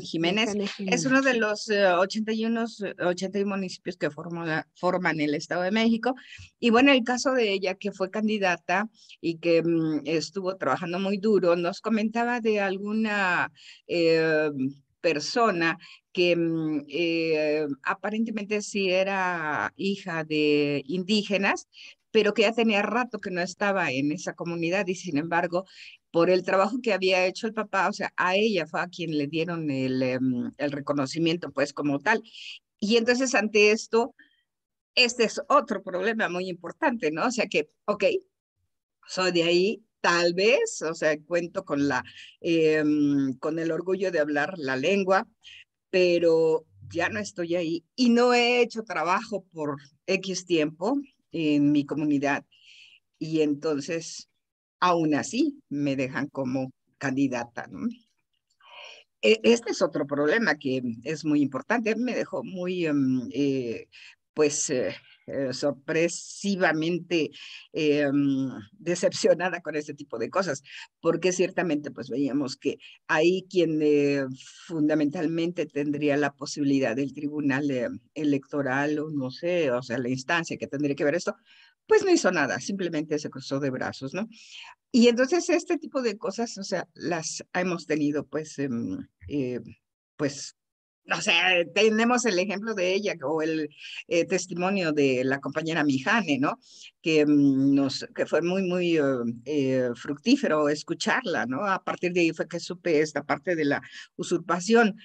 Jiménez. es uno de los 81, eh, 81 municipios que forman, forman el Estado de México. Y bueno, el caso de ella, que fue candidata y que mm, estuvo trabajando muy duro, nos comentaba de alguna eh, persona que mm, aparentemente sí era hija de indígenas, pero que ya tenía rato que no estaba en esa comunidad y sin embargo, por el trabajo que había hecho el papá, o sea, a ella fue a quien le dieron el, em, reconocimiento, pues como tal. Y entonces ante esto, este es otro problema muy importante, ¿no? O sea que, ok, soy de ahí, tal vez, o sea, cuento con la, em, con el orgullo de hablar la lengua, pero ya no estoy ahí y no he hecho trabajo por X tiempo, en mi comunidad y entonces aún así me dejan como candidata. ¿no? E, este es otro problema que es muy importante. Me dejó muy, em, eh, pues, eh, eh, sorpresivamente em, decepcionada con este tipo de cosas, porque ciertamente pues veíamos que ahí quien fundamentalmente tendría la posibilidad del tribunal electoral o no sé, o sea, la instancia que tendría que ver esto, pues no hizo nada, simplemente se cruzó de brazos, ¿no? Y entonces este tipo de cosas, o sea, las hemos tenido pues, em, eh, pues o sea, tenemos el ejemplo de ella o el eh, testimonio de la compañera Mijane, ¿no? Que, mm, nos, que fue muy, muy uh, eh, fructífero escucharla, ¿no? A partir de ahí fue que supe esta parte de la usurpación,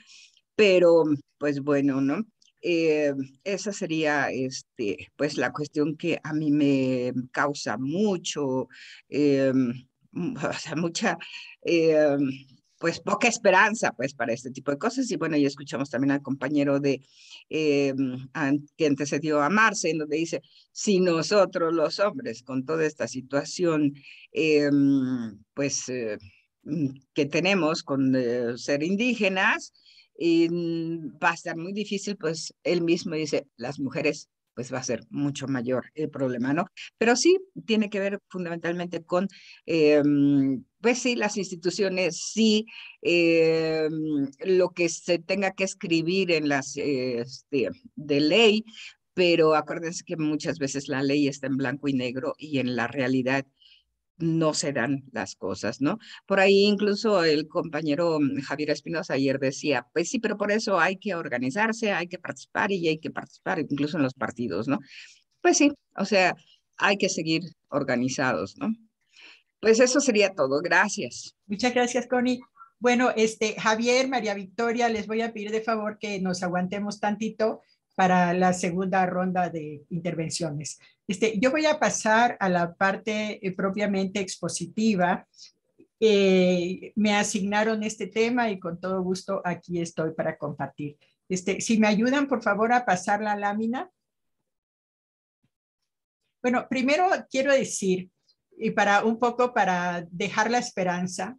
pero pues bueno, ¿no? Eh, esa sería, este, pues la cuestión que a mí me causa mucho, [laughs] o sea, mucha pues poca esperanza pues para este tipo de cosas. Y bueno, ya escuchamos también al compañero de eh, que antecedió a Marce, en donde dice, si nosotros los hombres con toda esta situación eh, pues eh, mm, que tenemos con ser indígenas, va a ser muy difícil, pues él mismo dice, las mujeres pues va a ser mucho mayor el problema, ¿no? Pero sí tiene que ver fundamentalmente con, em, pues sí, las instituciones, sí, em, lo que se tenga que escribir en las, este, de ley, pero acuérdense que muchas veces la ley está en blanco y negro y en la realidad no se dan las cosas, ¿no? Por ahí incluso el compañero mm, Javier Espinosa ayer decía, pues sí, pero por eso hay que organizarse, hay que participar y hay que participar incluso en los partidos, ¿no? Pues sí, o sea, hay que seguir organizados, ¿no? Pues eso sería todo. Gracias. Muchas gracias, Connie. Bueno, este, Javier, María Victoria, les voy a pedir de favor que nos aguantemos tantito para la segunda ronda de intervenciones. Este, yo voy a pasar a la parte eh, propiamente expositiva. Eh, me asignaron este tema y con todo gusto aquí estoy para compartir. Este, si me ayudan, por favor, a pasar la lámina. Bueno, primero quiero decir, y para un poco para dejar la esperanza,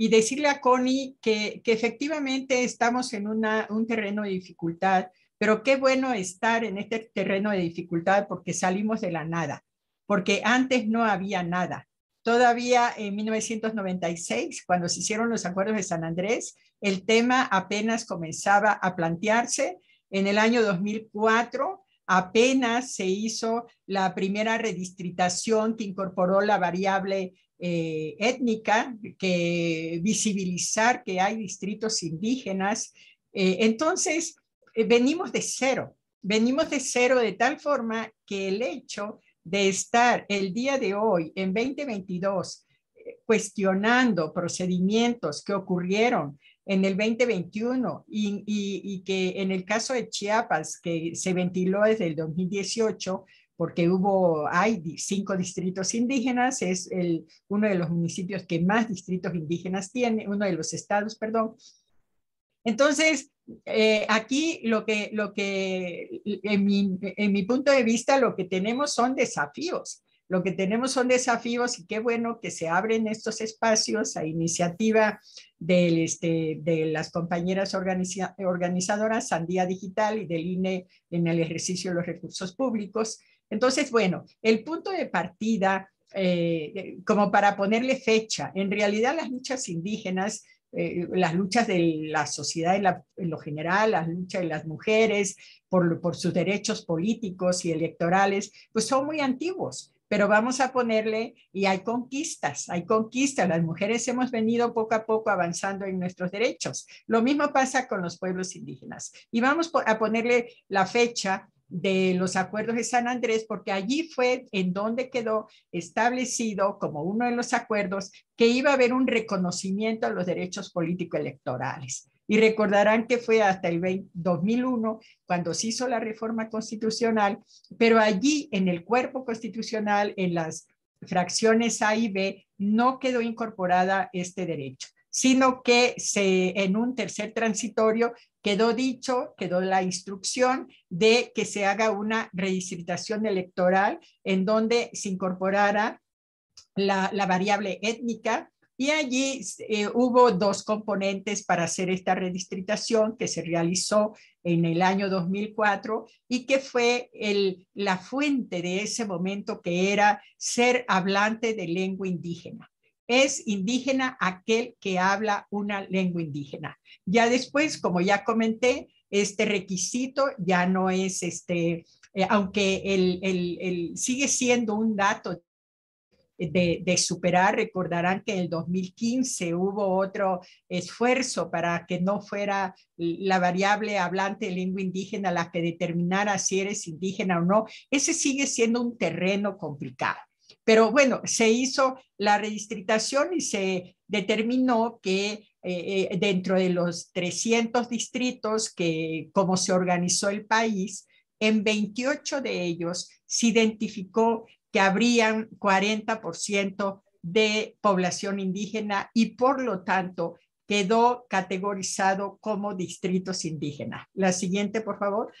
y decirle a Connie que, que efectivamente estamos en una, un terreno de dificultad, pero qué bueno estar en este terreno de dificultad porque salimos de la nada, porque antes no había nada. Todavía en 1996, cuando se hicieron los acuerdos de San Andrés, el tema apenas comenzaba a plantearse. En el año 2004 apenas se hizo la primera redistritación que incorporó la variable eh, étnica, que visibilizar que hay distritos indígenas. Eh, entonces, venimos de cero, venimos de cero de tal forma que el hecho de estar el día de hoy, en 2022, eh, cuestionando procedimientos que ocurrieron en el 2021 y, y, que en el caso de Chiapas, que se ventiló desde el 2018, porque hubo, hay cinco distritos indígenas, es el, uno de los municipios que más distritos indígenas tiene, uno de los estados, perdón. Entonces, eh, aquí lo que, lo que en, mi, en mi punto de vista, lo que tenemos son desafíos. Lo que tenemos son desafíos y qué bueno que se abren estos espacios a iniciativa del, este, de las compañeras organizadoras Sandía Digital y del INE en el ejercicio de los recursos públicos. Entonces, bueno, el punto de partida, eh, como para ponerle fecha, en realidad las luchas indígenas eh, las luchas de la sociedad en, lo general, las luchas de las mujeres por, por, sus derechos políticos y electorales, pues son muy antiguos. Pero vamos a ponerle, y hay conquistas, hay conquistas. Las mujeres hemos venido poco a poco avanzando en nuestros derechos. Lo mismo pasa con los pueblos indígenas. Y vamos a ponerle la fecha de los acuerdos de San Andrés, porque allí fue en donde quedó establecido como uno de los acuerdos que iba a haber un reconocimiento a los derechos político-electorales. Y recordarán que fue hasta el 2001 cuando se hizo la reforma constitucional, pero allí en el cuerpo constitucional, en las fracciones A y B, no quedó incorporada este derecho sino que se, en un tercer transitorio quedó dicho, quedó la instrucción de que se haga una redistritación electoral en donde se incorporara la, variable étnica y allí eh, hubo dos componentes para hacer esta redistritación que se realizó en el año 2004 y que fue la fuente de ese momento que era ser hablante de lengua indígena es indígena aquel que habla una lengua indígena. Ya después, como ya comenté, este requisito ya no es este, eh, aunque el, sigue siendo un dato de, de, superar. Recordarán que en el 2015 hubo otro esfuerzo para que no fuera la variable hablante de lengua indígena la que determinara si eres indígena o no. Ese sigue siendo un terreno complicado. Pero bueno, se hizo la redistritación y se determinó que eh, eh, dentro de los 300 distritos que como se organizó el país, en 28 de ellos se identificó que habrían 40% de población indígena y por lo tanto quedó categorizado como distritos indígenas. La siguiente, por favor.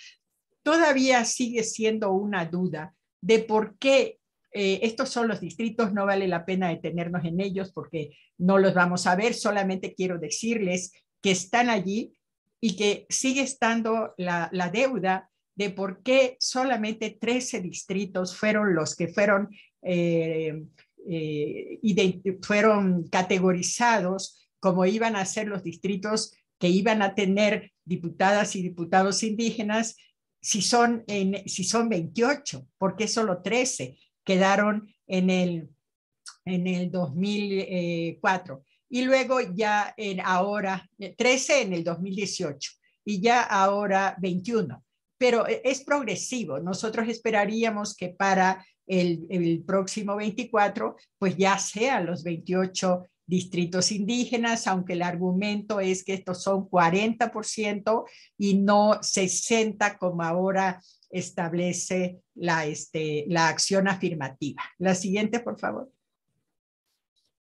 Todavía sigue siendo una duda de por qué eh, estos son los distritos, no vale la pena detenernos en ellos porque no los vamos a ver, solamente quiero decirles que están allí y que sigue estando la, deuda de por qué solamente 13 distritos fueron los que fueron, eh, eh, fueron categorizados como iban a ser los distritos que iban a tener diputadas y diputados indígenas si son, en, si son 28, ¿por qué solo 13 quedaron en el, en el 2004? Y luego ya en ahora, 13 en el 2018 y ya ahora 21. Pero es progresivo. Nosotros esperaríamos que para el, el próximo 24, pues ya sean los 28 distritos indígenas, aunque el argumento es que estos son 40% y no 60 como ahora establece la, este, la acción afirmativa. La siguiente, por favor.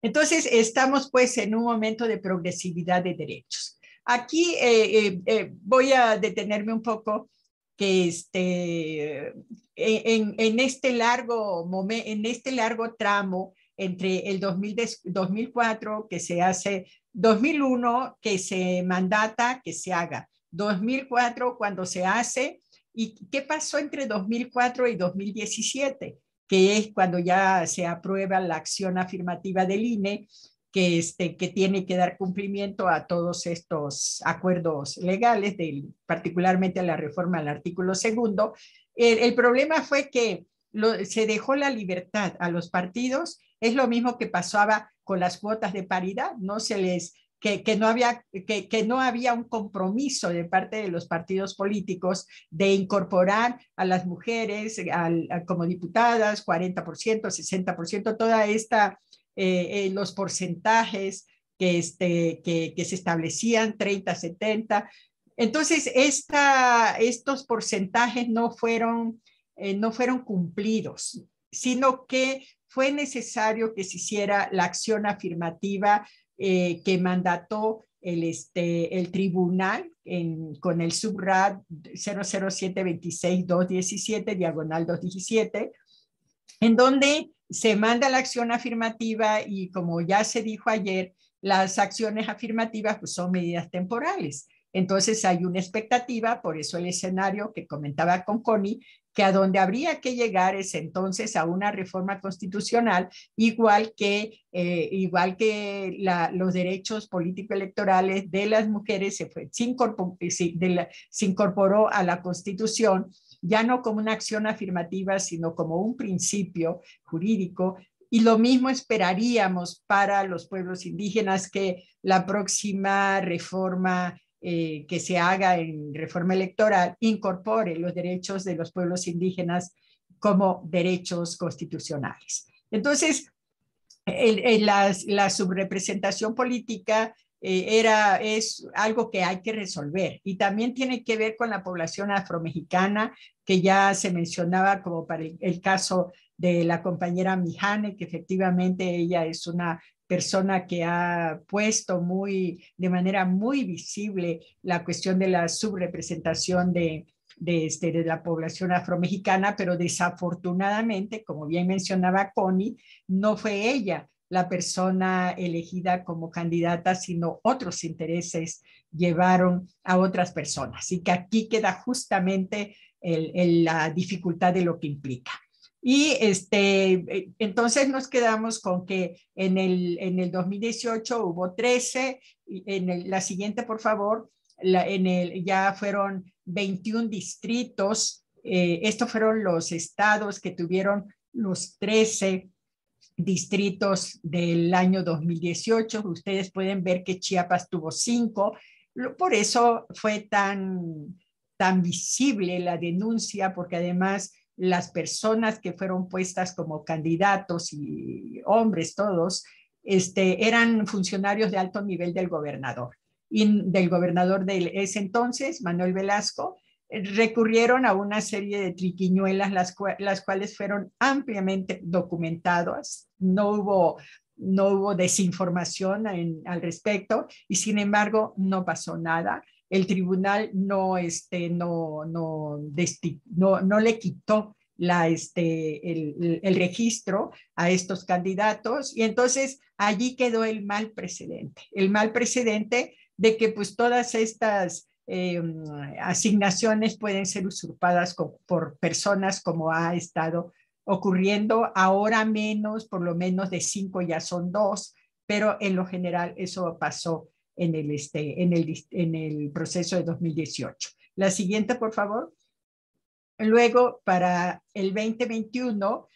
Entonces, estamos pues en un momento de progresividad de derechos. Aquí eh, eh, eh, voy a detenerme un poco que este, en, en, este largo momento, en este largo tramo entre el 2004 que se hace, 2001 que se mandata que se haga, 2004 cuando se hace y qué pasó entre 2004 y 2017, que es cuando ya se aprueba la acción afirmativa del INE que, este, que tiene que dar cumplimiento a todos estos acuerdos legales, particularmente a la reforma al artículo segundo. El, problema fue que se dejó la libertad a los partidos. Es lo mismo que pasaba con las cuotas de paridad, no se les que, no había, que, no había un compromiso de parte de los partidos políticos de incorporar a las mujeres como diputadas, 40%, 60%, toda esta, eh, eh, los porcentajes que, este, que, que se establecían, 30, 70. Entonces, esta, estos porcentajes no fueron, eh, no fueron cumplidos, sino que fue necesario que se hiciera la acción afirmativa eh, que mandató el, este, el tribunal en, con el subrad 00726-217, diagonal 217, en donde se manda la acción afirmativa y como ya se dijo ayer, las acciones afirmativas pues, son medidas temporales. Entonces hay una expectativa, por eso el escenario que comentaba con Connie, que a donde habría que llegar es entonces a una reforma constitucional, igual que, eh, igual que los derechos político-electorales de las mujeres se, fue, se, incorporó, se incorporó a la constitución, ya no como una acción afirmativa, sino como un principio jurídico. Y lo mismo esperaríamos para los pueblos indígenas que la próxima reforma eh, que se haga en reforma electoral incorpore los derechos de los pueblos indígenas como derechos constitucionales. Entonces, la, subrepresentación política eh, era, es algo que hay que resolver y también tiene que ver con la población afromexicana que ya se mencionaba como para el caso de la compañera Mijane, que efectivamente ella es una persona que ha puesto muy, de manera muy visible la cuestión de la subrepresentación de, este, de la población afromexicana, pero desafortunadamente, como bien mencionaba Connie, no fue ella la persona elegida como candidata, sino otros intereses llevaron a otras personas. Y que aquí queda justamente la dificultad de lo que implica. Y este, eh, entonces nos quedamos con que en el, en el 2018 hubo 13, en la siguiente, por favor, en el, ya fueron 21 distritos. Eh, estos fueron los estados que tuvieron los 13 distritos del año 2018. Ustedes pueden ver que Chiapas tuvo 5. Por eso fue tan, tan visible la denuncia, porque además las personas que fueron puestas como candidatos y hombres todos, este, eran funcionarios de alto nivel del gobernador. Y del gobernador de ese entonces, Manuel Velasco, recurrieron a una serie de triquiñuelas, las, las cuales fueron ampliamente documentadas. No hubo, no hubo desinformación al respecto y sin embargo no pasó nada el tribunal no, este, no, no, no, no le quitó la, este, el, el, registro a estos candidatos. Y entonces allí quedó el mal precedente, el mal precedente de que pues todas estas eh, asignaciones pueden ser usurpadas por personas como ha estado ocurriendo, ahora menos, por lo menos de cinco ya son dos, pero en lo general eso pasó en el, este, en el, en el proceso de 2018. La siguiente, por favor. Luego, para el 2021,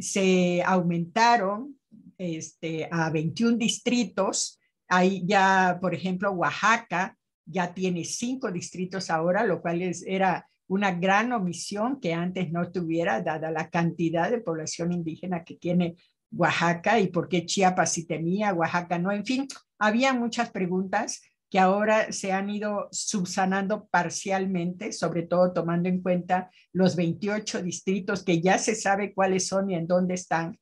se aumentaron este, a 21 distritos. Ahí ya, por ejemplo, Oaxaca ya tiene cinco distritos ahora, lo cual es, era una gran omisión que antes no tuviera, dada la cantidad de población indígena que tiene Oaxaca y por qué Chiapas sí tenía, Oaxaca no. En fin, había muchas preguntas que ahora se han ido subsanando parcialmente, sobre todo tomando en cuenta los 28 distritos que ya se sabe cuáles son y en dónde están.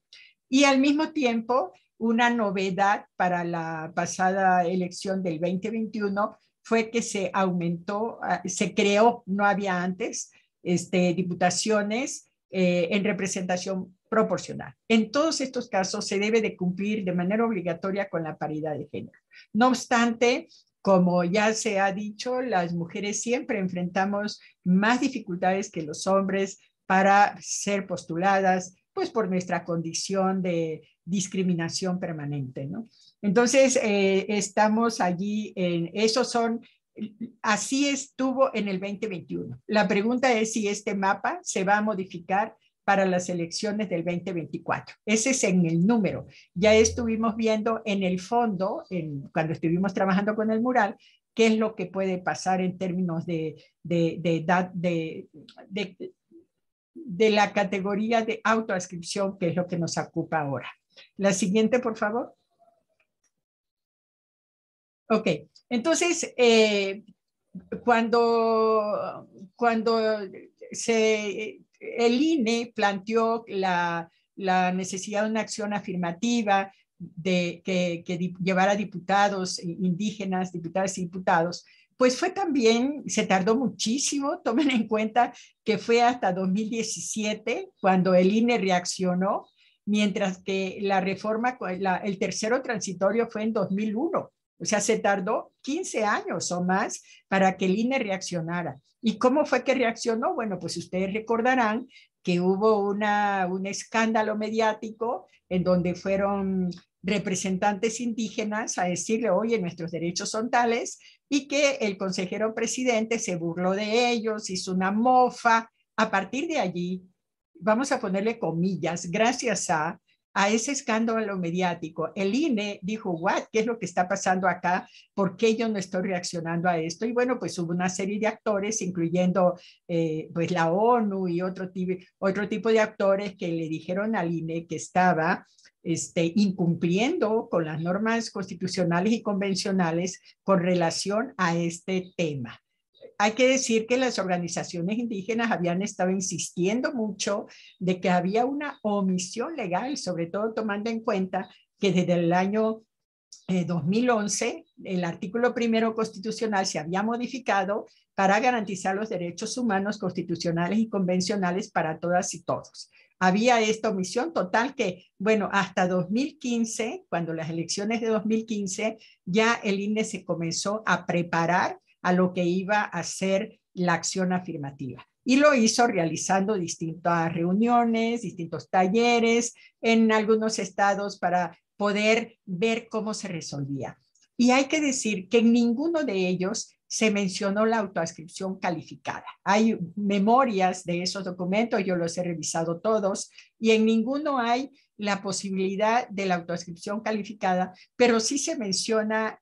Y al mismo tiempo, una novedad para la pasada elección del 2021 fue que se aumentó, ah, se creó, no había antes, este, diputaciones eh, en representación proporcional. En todos estos casos se debe de cumplir de manera obligatoria con la paridad de género. No obstante, como ya se ha dicho, las mujeres siempre enfrentamos más dificultades que los hombres para ser postuladas, pues por nuestra condición de discriminación permanente, ¿no? Entonces, eh, estamos allí en, esos son, así estuvo en el 2021. La pregunta es si este mapa se va a modificar para las elecciones del 2024. Ese es en el número. Ya estuvimos viendo en el fondo, en, cuando estuvimos trabajando con el mural, qué es lo que puede pasar en términos de, de, de, de, de la categoría de autoascripción, que es lo que nos ocupa ahora. La siguiente, por favor. Ok, entonces, eh, cuando, cuando se el INE planteó la, necesidad de una acción afirmativa de que, llevara diputados indígenas, diputadas y diputados, pues fue también, se tardó muchísimo, [laughs] tomen en cuenta que fue hasta 2017 cuando el INE reaccionó, mientras que la reforma, el tercero transitorio fue en 2001. O sea, se tardó 15 años o más para que el INE reaccionara. ¿Y cómo fue que reaccionó? Bueno, pues ustedes recordarán que hubo un escándalo mediático en donde fueron representantes indígenas a decirle, oye, nuestros derechos son tales, y que el consejero presidente se burló de ellos, hizo una mofa. A partir de allí, vamos a ponerle comillas, gracias a a ese escándalo mediático. El INE dijo, ¿what? ¿Qué es lo que está pasando acá? ¿Por qué yo no estoy reaccionando a esto? Y bueno, pues hubo una serie de actores, incluyendo eh, pues la ONU y otro, otro tipo de actores que le dijeron al INE que estaba este, incumpliendo con las normas constitucionales y convencionales con relación a este tema hay que decir que las organizaciones indígenas habían estado insistiendo mucho de que había una omisión legal, sobre todo tomando en cuenta que desde el año 2011 eh, el artículo primero constitucional se había modificado para garantizar los derechos humanos constitucionales y convencionales para todas y todos. Había esta omisión total que, bueno, hasta 2015, cuando las elecciones de 2015, ya el INE se comenzó a preparar a lo que iba a ser la acción afirmativa. Y lo hizo realizando distintas reuniones, distintos talleres en algunos estados para poder ver cómo se resolvía. Y hay que decir que en ninguno de ellos se mencionó la autoascripción calificada. Hay memorias de esos documentos, yo los he revisado todos, y en ninguno hay la posibilidad de la autoascripción calificada, pero sí se menciona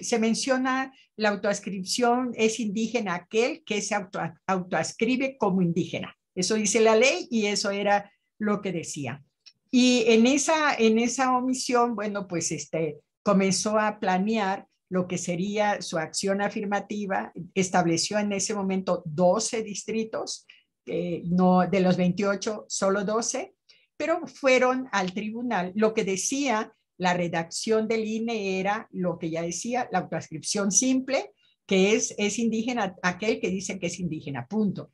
se menciona la autoascripción es indígena aquel que se auto, autoascribe como indígena. Eso dice la ley y eso era lo que decía. Y en esa, en esa omisión, bueno, pues este, comenzó a planear lo que sería su acción afirmativa, estableció en ese momento 12 distritos, eh, no de los 28, solo 12, pero fueron al tribunal. Lo que decía la redacción del INE era lo que ya decía, la autoascripción simple, que es, es indígena, aquel que dice que es indígena, punto.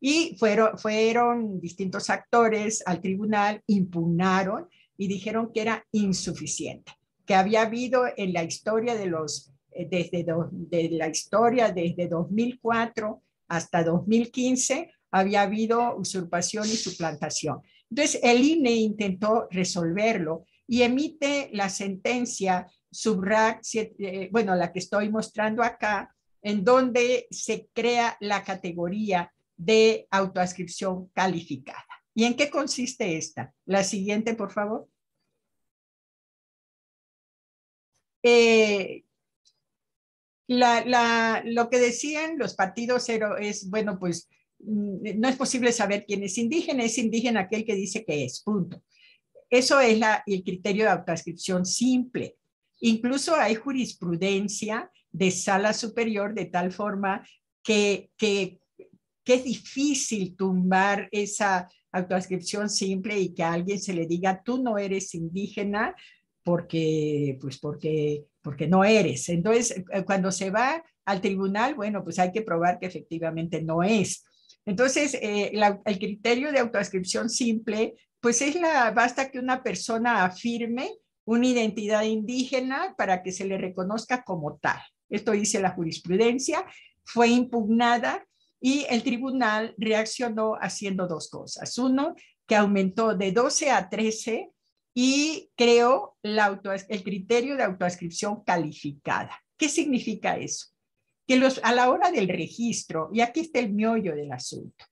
Y fueron, fueron distintos actores al tribunal, impugnaron y dijeron que era insuficiente, que había habido en la historia de los, eh, desde de la historia desde 2004 hasta 2015, había habido usurpación y suplantación. Entonces, el INE intentó resolverlo y emite la sentencia SUBRAC, eh, bueno, la que estoy mostrando acá, en donde se crea la categoría de autoascripción calificada. ¿Y en qué consiste esta? La siguiente, por favor. Eh, lo que decían los partidos cero es, bueno, pues mm, no es posible saber quién es indígena, es indígena aquel que dice que es, punto. Eso es el criterio de autoascripción simple. Incluso hay jurisprudencia de sala superior de tal forma que, es difícil tumbar esa autoascripción simple y que a alguien se le diga, tú no eres indígena porque, pues porque, porque no eres. Entonces, eh, cuando se va al tribunal, bueno, pues hay que probar que efectivamente no es. Entonces, eh, el criterio de autoascripción simple, pues es la, basta que una persona afirme una identidad indígena para que se le reconozca como tal. Esto dice la jurisprudencia, fue impugnada y el tribunal reaccionó haciendo dos cosas. Uno, que aumentó de 12 a 13 y creó el criterio de autoascripción calificada. ¿Qué significa eso? Que los, a la hora del registro, y aquí está el meollo del asunto,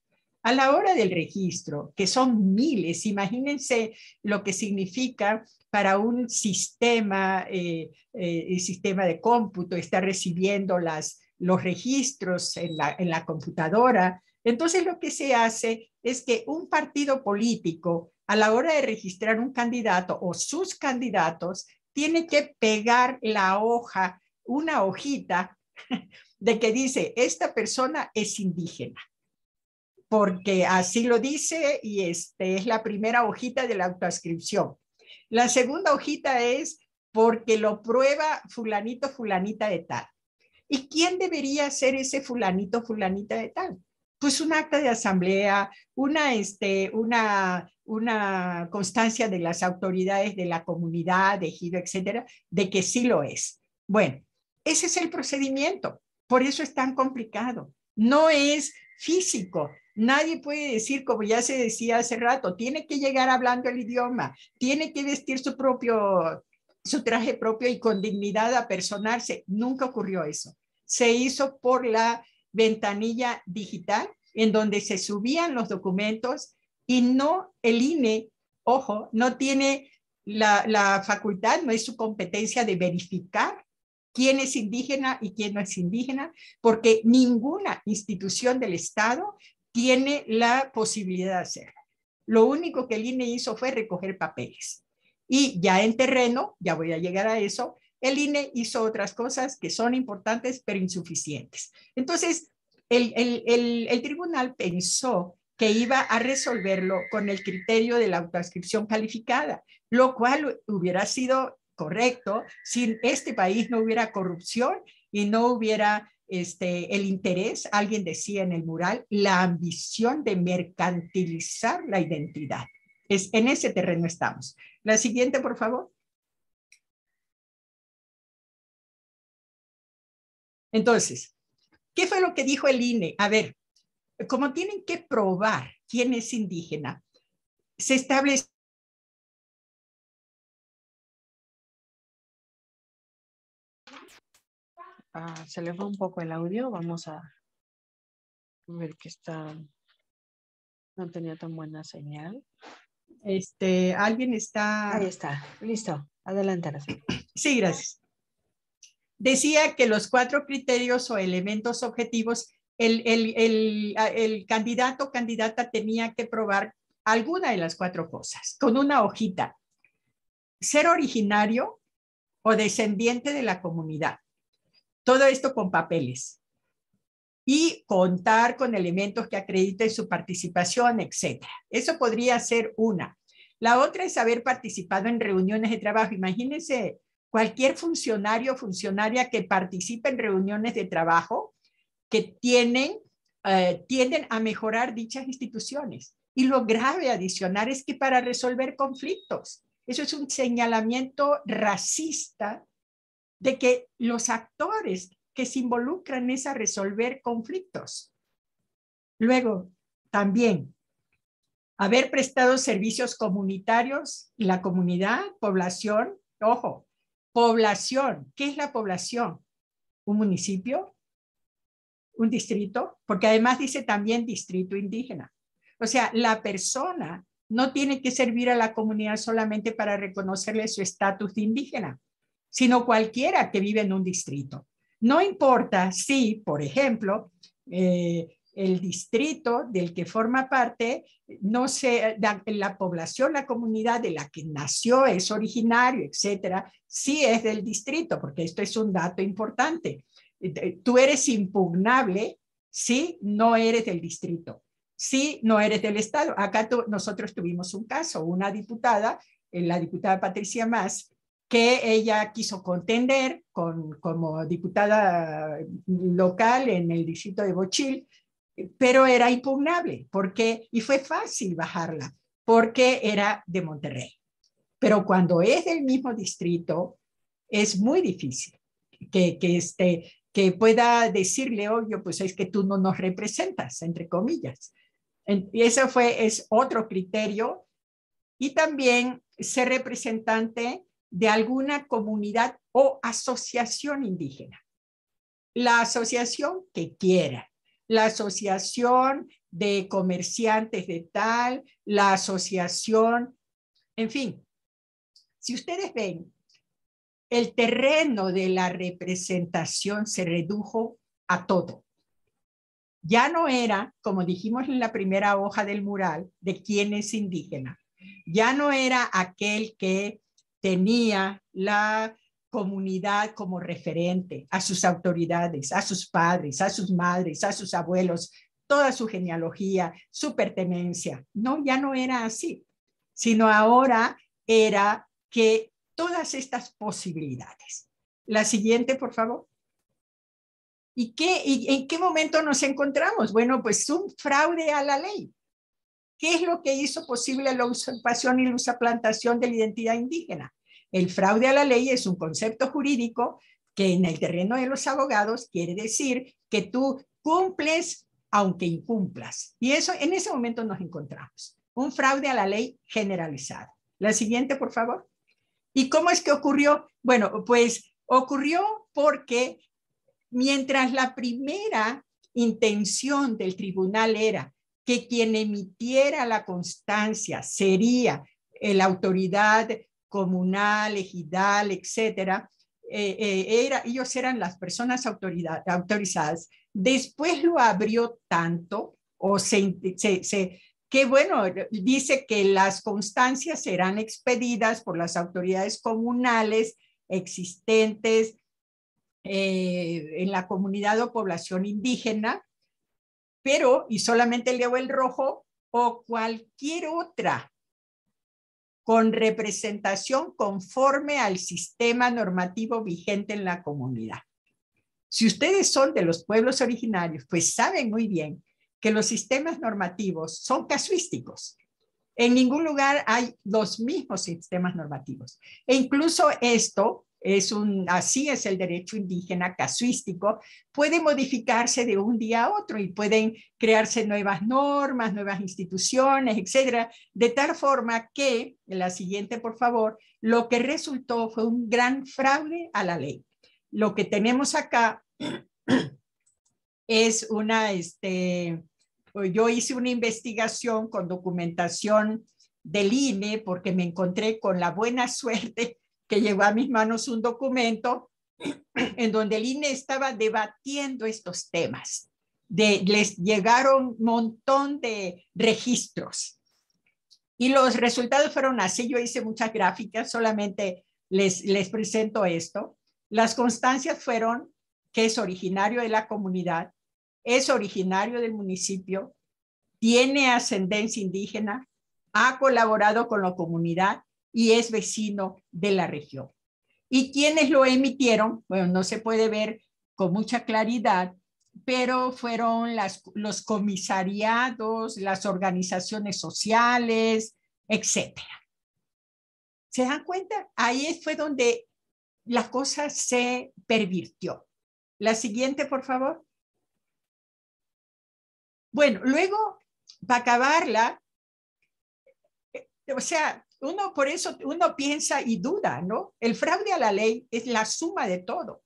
a la hora del registro, que son miles, imagínense lo que significa para un sistema, eh, eh, sistema de cómputo, estar recibiendo las, los registros en la computadora. Entonces lo que se hace es que un partido político a la hora de registrar un candidato o sus candidatos, tiene que pegar la hoja, una hojita [laughs] de que dice, esta persona es indígena, porque así lo dice y este es la primera hojita de la autoascripción. La segunda hojita es porque lo prueba fulanito, fulanita de tal. ¿Y quién debería ser ese fulanito, fulanita de tal? Pues un acta de asamblea, una, este, una una constancia de las autoridades de la comunidad, de ejido, etcétera, de que sí lo es. Bueno, ese es el procedimiento. Por eso es tan complicado. No es físico. Nadie puede decir, como ya se decía hace rato, tiene que llegar hablando el idioma, tiene que vestir su propio, su traje propio y con dignidad a personarse. Nunca ocurrió eso. Se hizo por la ventanilla digital en donde se subían los documentos y no el INE, ojo, no tiene la, facultad, no es su competencia de verificar quién es indígena y quién no es indígena, porque ninguna institución del Estado tiene la posibilidad de hacerlo. Lo único que el INE hizo fue recoger papeles. Y ya en terreno, ya voy a llegar a eso, el INE hizo otras cosas que son importantes pero insuficientes. Entonces, el, tribunal pensó que iba a resolverlo con el criterio de la autoascripción calificada, lo cual hubiera sido correcto si este país no hubiera corrupción y no hubiera este, el interés, alguien decía en el mural, la ambición de mercantilizar la identidad. Es, en ese terreno estamos. La siguiente, por favor. Entonces, ¿qué fue lo que dijo el INE? A ver, como tienen que probar quién es indígena, se establece ah, se le va un poco el audio, vamos a ver que está, no tenía tan buena señal. Este, alguien está. Ahí está, listo, adelante. Sí, gracias. Decía que los cuatro criterios o elementos objetivos el, candidato o candidata tenía que probar alguna de las cuatro cosas con una hojita. Ser originario o descendiente de la comunidad. Todo esto con papeles. Y contar con elementos que acrediten su participación, etc. Eso podría ser una. La otra es haber participado en reuniones de trabajo. Imagínense cualquier funcionario o funcionaria que participe en reuniones de trabajo que tienen, eh, tienden a mejorar dichas instituciones. Y lo grave adicional es que para resolver conflictos, eso es un señalamiento racista de que los actores que se involucran es a resolver conflictos. Luego, también, haber prestado servicios comunitarios, la comunidad, población, ojo, población, ¿qué es la población? Un municipio, un distrito, porque además dice también distrito indígena. O sea, la persona no tiene que servir a la comunidad solamente para reconocerle su estatus de indígena, sino cualquiera que vive en un distrito. No importa si, por ejemplo, eh, el distrito del que forma parte, no sé, la, población, la comunidad de la que nació, es originario, etcétera, sí es del distrito, porque esto es un dato importante. Tú eres impugnable si no eres del distrito, si no eres del Estado. Acá nosotros tuvimos un caso, una diputada, eh, la diputada Patricia Más, que ella quiso contender con, como diputada local en el distrito de Bochil, pero era impugnable, porque, y fue fácil bajarla, porque era de Monterrey. Pero cuando es del mismo distrito, es muy difícil que, que, este, que pueda decirle, oye, pues es que tú no nos representas, entre comillas. Y eso fue, es otro criterio. Y también ser representante de alguna comunidad o asociación indígena. La asociación que quiera, la asociación de comerciantes de tal, la asociación, en fin. Si ustedes ven, el terreno de la representación se redujo a todo. Ya no era, como dijimos en la primera hoja del mural, de quién es indígena. Ya no era aquel que tenía la comunidad como referente, a sus autoridades, a sus padres, a sus madres, a sus abuelos, toda su genealogía, su pertenencia. No, ya no era así, sino ahora era que todas estas posibilidades. La siguiente, por favor. ¿Y, qué, ¿Y en qué momento nos encontramos? Bueno, pues un fraude a la ley. ¿Qué es lo que hizo posible la usurpación y la plantación de la identidad indígena? El fraude a la ley es un concepto jurídico que en el terreno de los abogados quiere decir que tú cumples aunque incumplas. Y eso en ese momento nos encontramos. Un fraude a la ley generalizado. La siguiente, por favor. ¿Y cómo es que ocurrió? Bueno, pues ocurrió porque mientras la primera intención del tribunal era que quien emitiera la constancia sería la autoridad comunal, ejidal, etcétera, eh, eh, ellos eran las personas autorizadas. Después lo abrió tanto, o se, se, que bueno, dice que las constancias serán expedidas por las autoridades comunales existentes eh, en la comunidad o población indígena, pero, y solamente leo el rojo, o cualquier otra con representación conforme al sistema normativo vigente en la comunidad. Si ustedes son de los pueblos originarios, pues saben muy bien que los sistemas normativos son casuísticos. En ningún lugar hay los mismos sistemas normativos. E incluso esto es un, así es el derecho indígena casuístico, puede modificarse de un día a otro y pueden crearse nuevas normas, nuevas instituciones, etcétera, de tal forma que, la siguiente, por favor, lo que resultó fue un gran fraude a la ley. Lo que tenemos acá [clears throat] es una, este, yo hice una investigación con documentación del INE porque me encontré con la buena suerte que llegó a mis manos un documento [clears throat] en donde el INE estaba debatiendo estos temas. Les llegaron un montón de registros y los resultados fueron así. Yo hice muchas gráficas, solamente les presento esto. Las constancias fueron que es originario de la comunidad, es originario del municipio, tiene ascendencia indígena, ha colaborado con la comunidad y es vecino de la región. ¿Y quienes lo emitieron? Bueno, no se puede ver con mucha claridad, pero fueron las, los comisariados, las organizaciones sociales, etcétera. ¿Se dan cuenta? Ahí fue donde la cosa se pervirtió. La siguiente, por favor. Bueno, luego, para acabarla, eh, o sea, uno por eso uno piensa y duda, ¿no? El fraude a la ley es la suma de todo,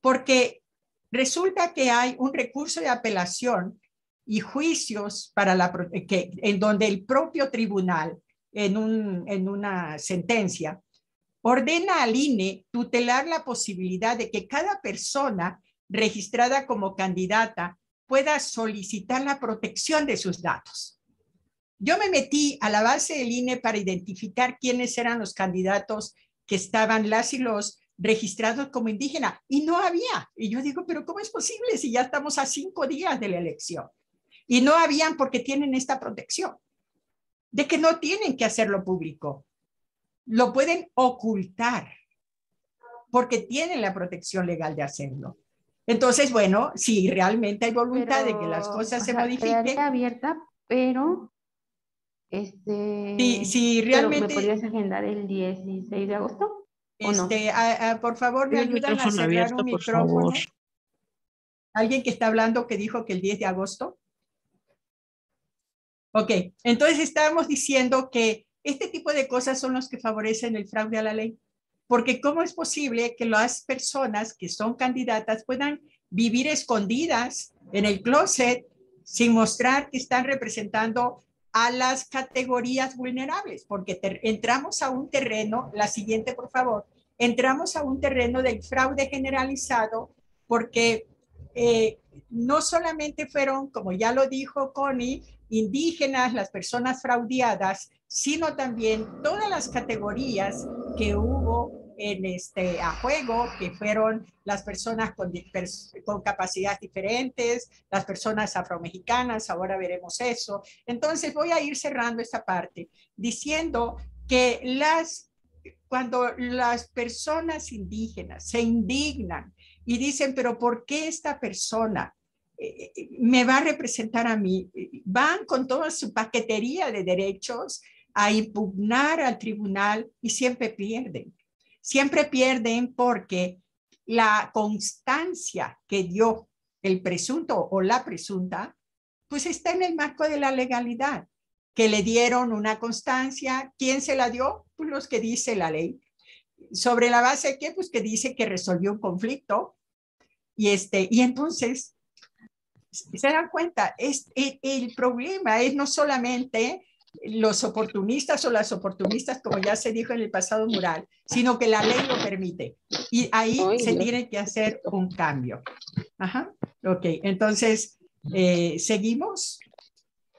porque resulta que hay un recurso de apelación y juicios para la, que, en donde el propio tribunal, en, un, en una sentencia, ordena al INE tutelar la posibilidad de que cada persona registrada como candidata pueda solicitar la protección de sus datos. Yo me metí a la base del INE para identificar quiénes eran los candidatos que estaban las y los registrados como indígena y no había. Y yo digo, pero ¿cómo es posible si ya estamos a cinco días de la elección? Y no habían porque tienen esta protección de que no tienen que hacerlo público. Lo pueden ocultar porque tienen la protección legal de hacerlo. Entonces, bueno, si realmente hay voluntad de que las cosas se modifiquen. abierta, pero este. Sí, sí, realmente. ¿Me podrías agendar el 16 de agosto? Este, por favor, me ayudan a cerrar un micrófono. ¿Alguien que está hablando que dijo que el 10 de agosto? Ok, entonces estábamos diciendo que este tipo de cosas son los que favorecen el fraude a la ley. Porque ¿cómo es posible que las personas que son candidatas puedan vivir escondidas en el closet sin mostrar que están representando a las categorías vulnerables? Porque entramos a un terreno, la siguiente por favor, entramos a un terreno del fraude generalizado porque eh, no solamente fueron, como ya lo dijo Connie, indígenas, las personas fraudeadas, sino también todas las categorías que hubo en este a juego, que fueron las personas con, con capacidades diferentes, las personas afromexicanas, ahora veremos eso. Entonces voy a ir cerrando esta parte diciendo que las cuando las personas indígenas se indignan y dicen, pero ¿por qué esta persona eh, eh, me va a representar a mí? Van con toda su paquetería de derechos a impugnar al tribunal y siempre pierden. Siempre pierden porque la constancia que dio el presunto o la presunta, pues está en el marco de la legalidad, que le dieron una constancia. ¿Quién se la dio? Pues los que dice la ley sobre la base de qué? Pues que dice que resolvió un conflicto y este, y entonces, se dan cuenta, es, el, el problema es no solamente los oportunistas o las oportunistas, como ya se dijo en el pasado mural, sino que la ley lo permite. Y ahí se tiene que hacer un cambio. Ajá. Ok, entonces, eh, seguimos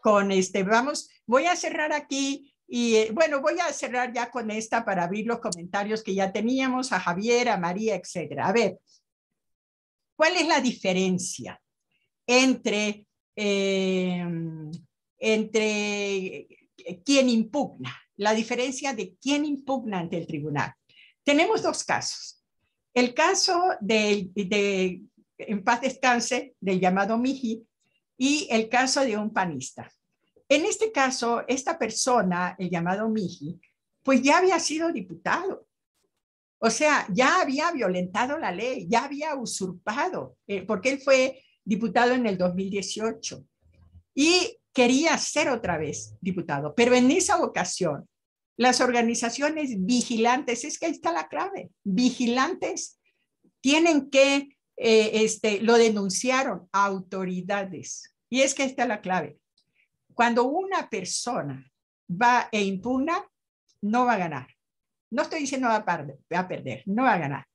con este, vamos, voy a cerrar aquí y eh, bueno, voy a cerrar ya con esta para abrir los comentarios que ya teníamos a Javier, a María, etcétera. A ver, ¿cuál es la diferencia entre, eh, entre quién impugna? La diferencia de quién impugna ante el tribunal. Tenemos dos casos. El caso de, de en paz descanse, del llamado Miji, y el caso de un panista. En este caso, esta persona, el llamado Miji, pues ya había sido diputado. O sea, ya había violentado la ley, ya había usurpado, eh, porque él fue diputado en el 2018 y quería ser otra vez diputado. Pero en esa ocasión, las organizaciones vigilantes, es que ahí está la clave, vigilantes tienen que, eh, este, lo denunciaron autoridades. Y es que ahí está la clave. Cuando una persona va e impugna, no va a ganar. No estoy diciendo va a, perder, va a perder, no va a ganar.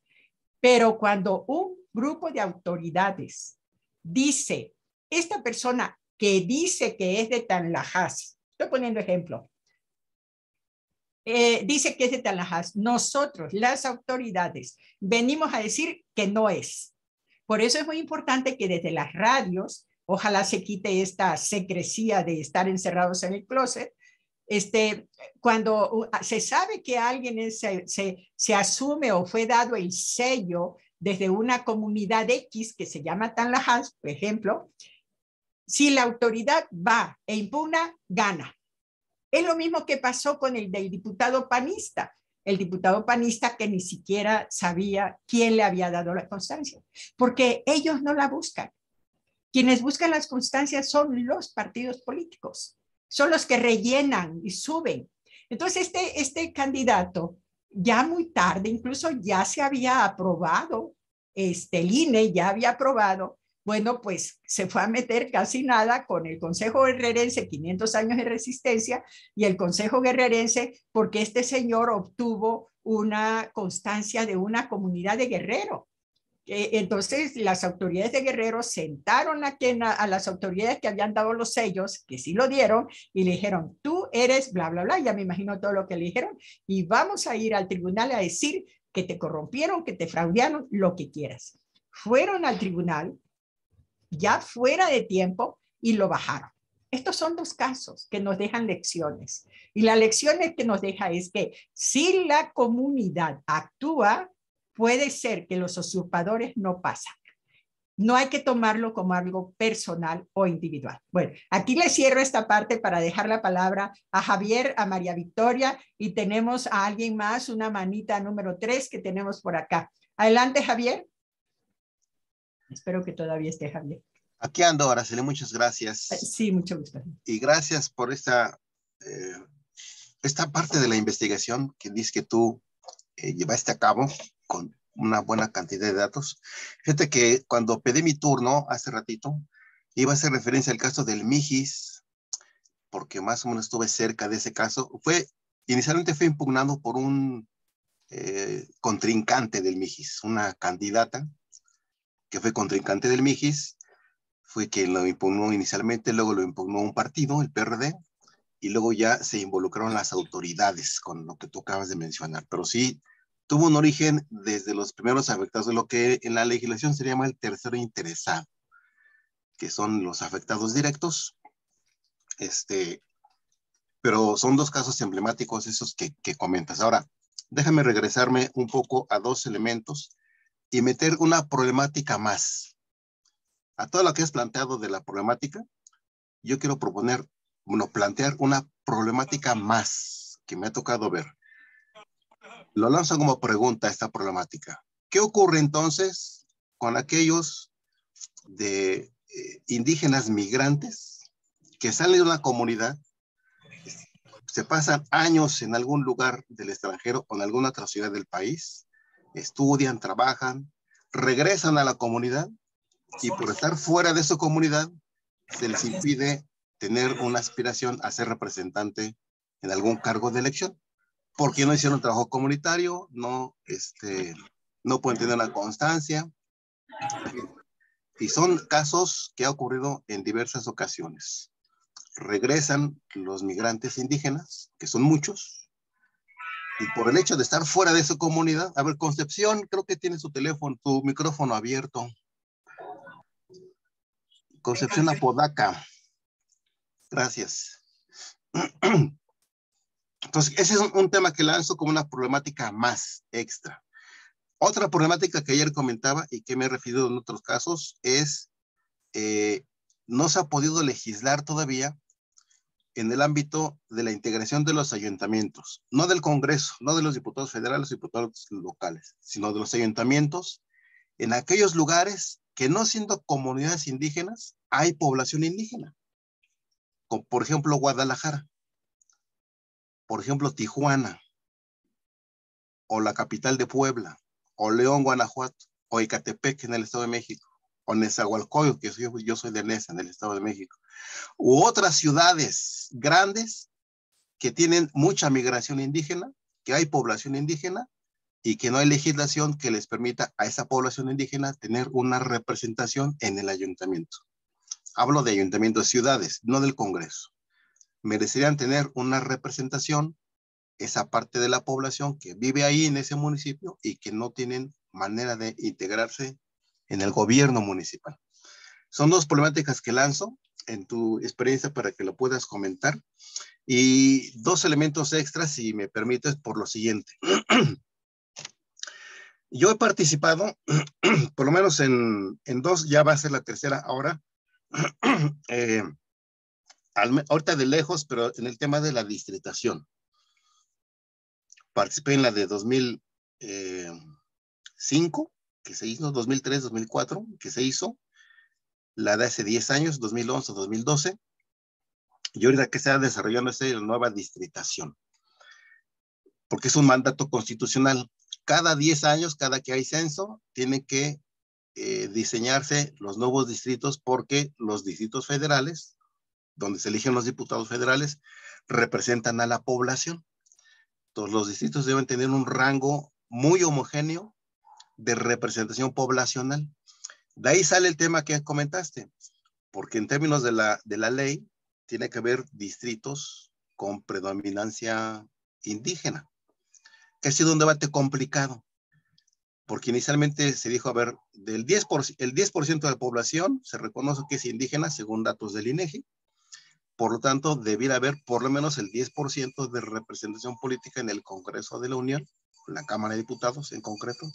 Pero cuando un grupo de autoridades dice, esta persona que dice que es de Tanlajas, estoy poniendo ejemplo, eh, dice que es de Tanlajas, nosotros, las autoridades, venimos a decir que no es. Por eso es muy importante que desde las radios ojalá se quite esta secrecía de estar encerrados en el closet. Este, cuando se sabe que alguien se, se, asume o fue dado el sello desde una comunidad X que se llama Tanlajas, por ejemplo, si la autoridad va e impugna, gana. Es lo mismo que pasó con el del diputado panista, el diputado panista que ni siquiera sabía quién le había dado la constancia, porque ellos no la buscan. Quienes buscan las constancias son los partidos políticos, son los que rellenan y suben. Entonces, este, este candidato, ya muy tarde, incluso ya se había aprobado este, el INE ya había aprobado, bueno, pues se fue a meter casi nada con el Consejo Guerrerense, 500 años de resistencia, y el Consejo Guerrerense, porque este señor obtuvo una constancia de una comunidad de guerrero. Eh, entonces, las autoridades de Guerrero sentaron a, quien, a, las autoridades que habían dado los sellos, que sí lo dieron, y le dijeron, tú eres bla, bla, bla, ya me imagino todo lo que le dijeron, y vamos a ir al tribunal a decir que te corrompieron, que te fraudearon, lo que quieras. Fueron al tribunal, ya fuera de tiempo, y lo bajaron. Estos son dos casos que nos dejan lecciones. Y la lección que nos deja es que si la comunidad actúa, puede ser que los usurpadores no pasan. No hay que tomarlo como algo personal o individual. Bueno, aquí le cierro esta parte para dejar la palabra a Javier, a María Victoria y tenemos a alguien más, una manita número tres que tenemos por acá. Adelante, Javier. Espero que todavía esté Javier. Aquí ando, Araceli, muchas gracias. Sí, mucho gusto. Y gracias por esta, eh, esta parte de la investigación que dice que tú eh, llevaste a cabo con una buena cantidad de datos. Fíjate que cuando pedí mi turno hace ratito, iba a hacer referencia al caso del Mijis, porque más o menos estuve cerca de ese caso. Fue, inicialmente fue impugnado por un eh, contrincante del Mijis, una candidata que fue contrincante del Mijis, fue quien lo impugnó inicialmente, luego lo impugnó un partido, el PRD, y luego ya se involucraron las autoridades con lo que tú acabas de mencionar. Pero sí, tuvo un origen desde los primeros afectados de lo que en la legislación se llama el tercero interesado, que son los afectados directos. Este, pero son dos casos emblemáticos esos que, que comentas. Ahora, déjame regresarme un poco a dos elementos y meter una problemática más. A todo lo que has planteado de la problemática, yo quiero proponer, bueno, plantear una problemática más que me ha tocado ver. Lo lanzo como pregunta esta problemática. ¿Qué ocurre entonces con aquellos de eh, indígenas migrantes que salen de una comunidad, se pasan años en algún lugar del extranjero o en alguna otra ciudad del país, estudian, trabajan, regresan a la comunidad y por estar fuera de su comunidad se les impide tener una aspiración a ser representante en algún cargo de elección porque no hicieron trabajo comunitario, no, este, no pueden tener la constancia. Y son casos que ha ocurrido en diversas ocasiones. Regresan los migrantes indígenas, que son muchos, y por el hecho de estar fuera de su comunidad, a ver, Concepción, creo que tiene su teléfono, tu micrófono abierto. Concepción Apodaca. Gracias. Entonces, ese es un, tema que lanzo como una problemática más extra. Otra problemática que ayer comentaba y que me he referido en otros casos es, eh, no se ha podido legislar todavía en el ámbito de la integración de los ayuntamientos, no del Congreso, no de los diputados federales, diputados locales, sino de los ayuntamientos, en aquellos lugares que no siendo comunidades indígenas, hay población indígena, como por ejemplo Guadalajara por ejemplo, Tijuana, o la capital de Puebla, o León, Guanajuato, o Ecatepec en el Estado de México, o Nezahualcóyotl, que yo soy de Nesa en el Estado de México, u otras ciudades grandes que tienen mucha migración indígena, que hay población indígena y que no hay legislación que les permita a esa población indígena tener una representación en el ayuntamiento. Hablo de ayuntamientos de ciudades, no del Congreso merecerían tener una representación esa parte de la población que vive ahí en ese municipio y que no tienen manera de integrarse en el gobierno municipal. Son dos problemáticas que lanzo en tu experiencia para que lo puedas comentar. Y dos elementos extras, si me permites, por lo siguiente. [clears throat] Yo he participado, [clears throat] por lo menos en, en dos, ya va a ser la tercera ahora, [clears throat] eh, ahorita de lejos, pero en el tema de la distritación. Participé en la de 2005, eh, que se hizo, 2003, 2004, que se hizo, la de hace 10 años, 2011, 2012, y ahorita que se ha desarrollando esa nueva distritación, porque es un mandato constitucional. Cada 10 años, cada que hay censo, tiene que eh, diseñarse los nuevos distritos porque los distritos federales, donde se eligen los diputados federales, representan a la población. Entonces, los distritos deben tener un rango muy homogéneo de representación poblacional. De ahí sale el tema que comentaste, porque en términos de la, de la ley, tiene que haber distritos con predominancia indígena, que ha sido un debate complicado, porque inicialmente se dijo, a ver, del 10%, el 10% de la población se reconoce que es indígena según datos del INEGI, por lo tanto, debiera haber por lo menos el 10% de representación política en el Congreso de la Unión, en la Cámara de Diputados en concreto,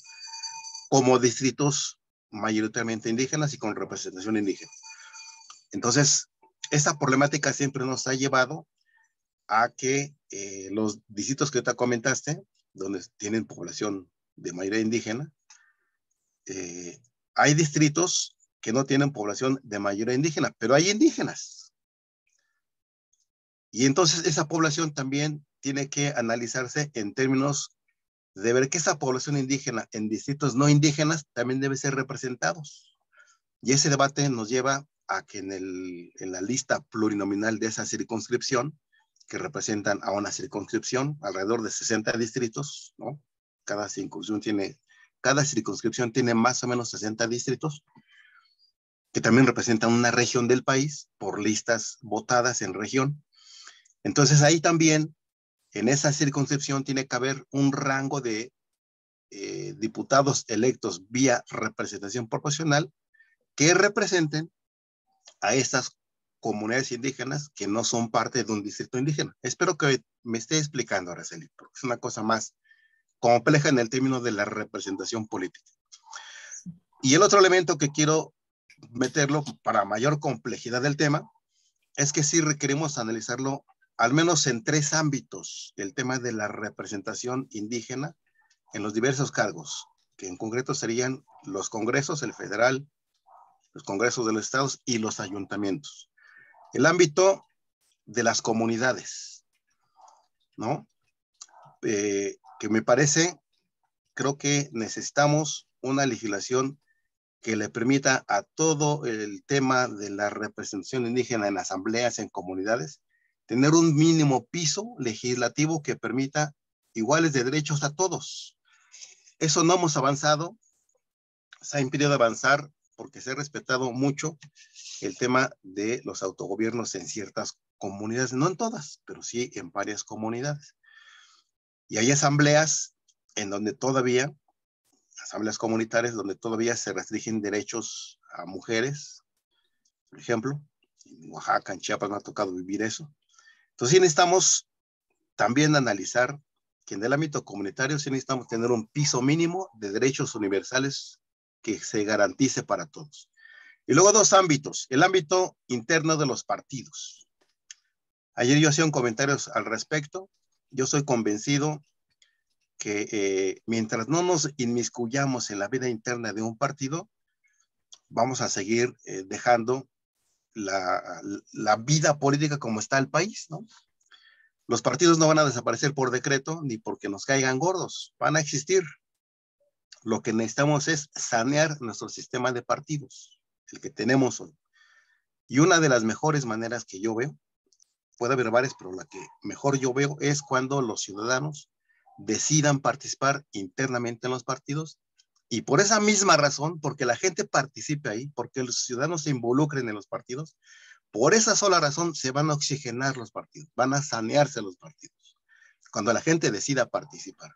como distritos mayoritariamente indígenas y con representación indígena. Entonces, esta problemática siempre nos ha llevado a que eh, los distritos que ahorita comentaste, donde tienen población de mayoría indígena, eh, hay distritos que no tienen población de mayoría indígena, pero hay indígenas. Y entonces esa población también tiene que analizarse en términos de ver que esa población indígena en distritos no indígenas también debe ser representados. Y ese debate nos lleva a que en, el, en la lista plurinominal de esa circunscripción, que representan a una circunscripción, alrededor de 60 distritos, ¿no? Cada circunscripción tiene, cada circunscripción tiene más o menos 60 distritos, que también representan una región del país por listas votadas en región. Entonces ahí también en esa circunscripción tiene que haber un rango de eh, diputados electos vía representación proporcional que representen a estas comunidades indígenas que no son parte de un distrito indígena. Espero que me esté explicando, Araceli, porque es una cosa más compleja en el término de la representación política. Y el otro elemento que quiero meterlo para mayor complejidad del tema es que sí requerimos analizarlo al menos en tres ámbitos, el tema de la representación indígena en los diversos cargos, que en concreto serían los congresos, el federal, los congresos de los estados y los ayuntamientos. El ámbito de las comunidades, ¿no? Eh, que me parece, creo que necesitamos una legislación que le permita a todo el tema de la representación indígena en asambleas, en comunidades, tener un mínimo piso legislativo que permita iguales de derechos a todos. Eso no hemos avanzado, se ha impedido avanzar porque se ha respetado mucho el tema de los autogobiernos en ciertas comunidades, no en todas, pero sí en varias comunidades. Y hay asambleas en donde todavía, asambleas comunitarias, donde todavía se restringen derechos a mujeres, por ejemplo. En Oaxaca, en Chiapas me ha tocado vivir eso. Entonces sí necesitamos también analizar que en el ámbito comunitario sí necesitamos tener un piso mínimo de derechos universales que se garantice para todos. Y luego dos ámbitos, el ámbito interno de los partidos. Ayer yo hacía un comentario al respecto. Yo soy convencido que eh, mientras no nos inmiscuyamos en la vida interna de un partido, vamos a seguir eh, dejando la, vida política como está el país, ¿no? Los partidos no van a desaparecer por decreto ni porque nos caigan gordos, van a existir. Lo que necesitamos es sanear nuestro sistema de partidos, el que tenemos hoy. Y una de las mejores maneras que yo veo, puede haber varias, pero la que mejor yo veo es cuando los ciudadanos decidan participar internamente en los partidos y por esa misma razón, porque la gente participe ahí, porque los ciudadanos se involucren en los partidos, por esa sola razón se van a oxigenar los partidos, van a sanearse los partidos, cuando la gente decida participar.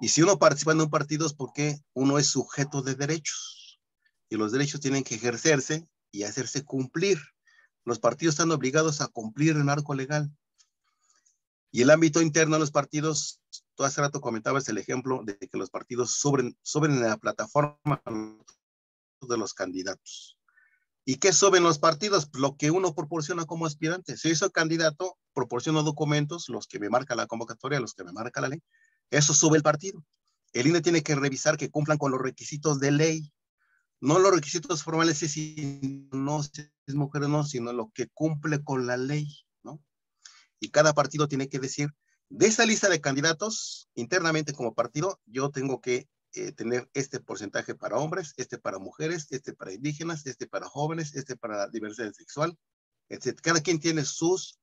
Y si uno participa en un partido es porque uno es sujeto de derechos y los derechos tienen que ejercerse y hacerse cumplir. Los partidos están obligados a cumplir el marco legal. Y el ámbito interno de los partidos, tú hace rato comentabas el ejemplo de que los partidos suben, suben en la plataforma de los candidatos. ¿Y qué suben los partidos? Lo que uno proporciona como aspirante. Si soy candidato, proporciono documentos, los que me marca la convocatoria, los que me marca la ley. Eso sube el partido. El INE tiene que revisar que cumplan con los requisitos de ley. No los requisitos formales si no si es mujer o no, sino lo que cumple con la ley y cada partido tiene que decir, de esa lista de candidatos, internamente como partido, yo tengo que eh, tener este porcentaje para hombres, este para mujeres, este para indígenas, este para jóvenes, este para diversidad sexual, etc. Cada quien tiene sus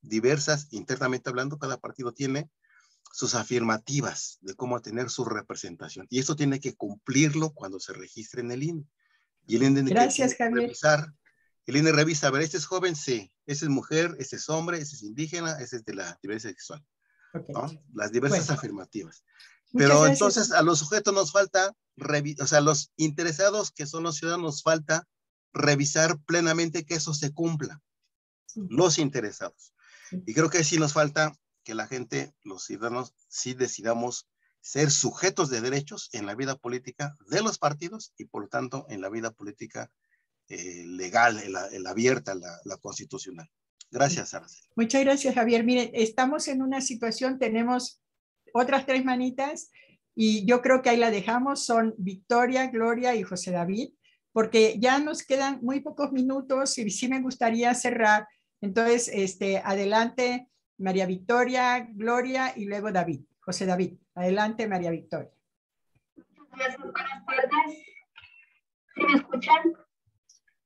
diversas, internamente hablando, cada partido tiene sus afirmativas de cómo tener su representación. Y eso tiene que cumplirlo cuando se registre en el INE. Y el INE Gracias, que revisar. El INE revisa, a ver, este es joven, sí. Este es mujer, este es hombre, este es indígena, este es de la diversidad sexual. Las diversas afirmativas. Pero entonces a los sujetos nos falta, o sea, a los interesados que son los ciudadanos, nos falta revisar plenamente que eso se cumpla. Los interesados. Y creo que sí nos falta que la gente, los ciudadanos, sí decidamos ser sujetos de derechos en la vida política de los partidos y por lo tanto en la vida política eh, legal, en la, abierta, la, la, constitucional. Gracias, Araceli. Muchas gracias, Javier. Miren, estamos en una situación, tenemos otras tres manitas y yo creo que ahí la dejamos, son Victoria, Gloria y José David, porque ya nos quedan muy pocos minutos y sí me gustaría cerrar. Entonces, este, adelante, María Victoria, Gloria y luego David, José David. Adelante, María Victoria. Gracias, buenas tardes. ¿Sí me escuchan?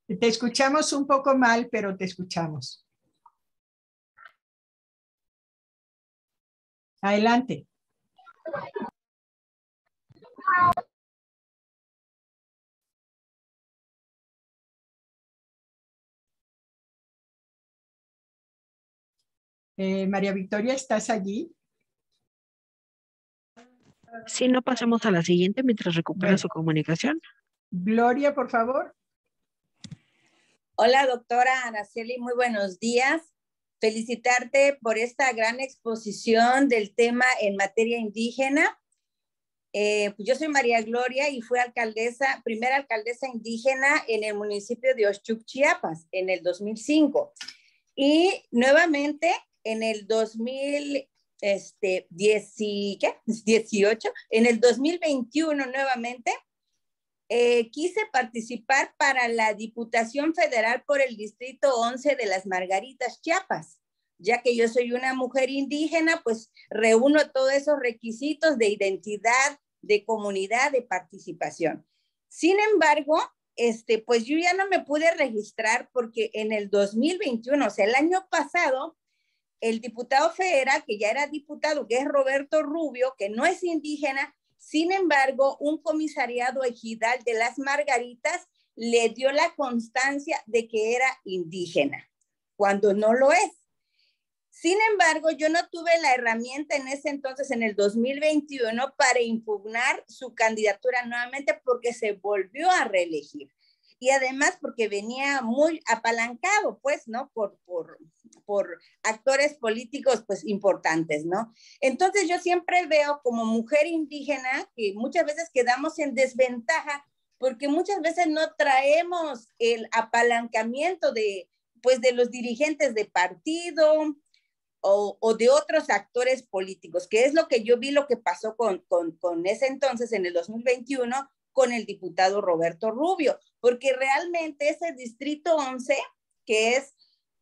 Te escuchamos un poco mal, pero te escuchamos. Adelante. Eh, María Victoria, ¿estás allí? Si no pasamos a la siguiente mientras recupera su comunicación. Gloria, por favor. Hola, doctora Araceli, muy buenos días. Felicitarte por esta gran exposición del tema en materia indígena. Eh, pues yo soy María Gloria y fui alcaldesa, primera alcaldesa indígena en el municipio de Ochuc, Chiapas, en el 2005. Y nuevamente en el 2018, este, en el 2021 nuevamente, eh, quise participar para la Diputación Federal por el Distrito 11 de las Margaritas, Chiapas. Ya que yo soy una mujer indígena, pues reúno todos esos requisitos de identidad, de comunidad, de participación. Sin embargo, este, pues yo ya no me pude registrar porque en el 2021, o sea, el año pasado, el diputado federal, que ya era diputado, que es Roberto Rubio, que no es indígena, sin embargo, un comisariado ejidal de las Margaritas le dio la constancia de que era indígena, cuando no lo es. Sin embargo, yo no tuve la herramienta en ese entonces, en el 2021, para impugnar su candidatura nuevamente porque se volvió a reelegir y además porque venía muy apalancado, pues, ¿no? Por, por, por actores políticos, pues, importantes, ¿no? Entonces yo siempre veo como mujer indígena que muchas veces quedamos en desventaja porque muchas veces no traemos el apalancamiento de, pues, de los dirigentes de partido, o, o, de otros actores políticos, que es lo que yo vi lo que pasó con, con, con, ese entonces, en el 2021, con el diputado Roberto Rubio, porque realmente ese distrito 11, que es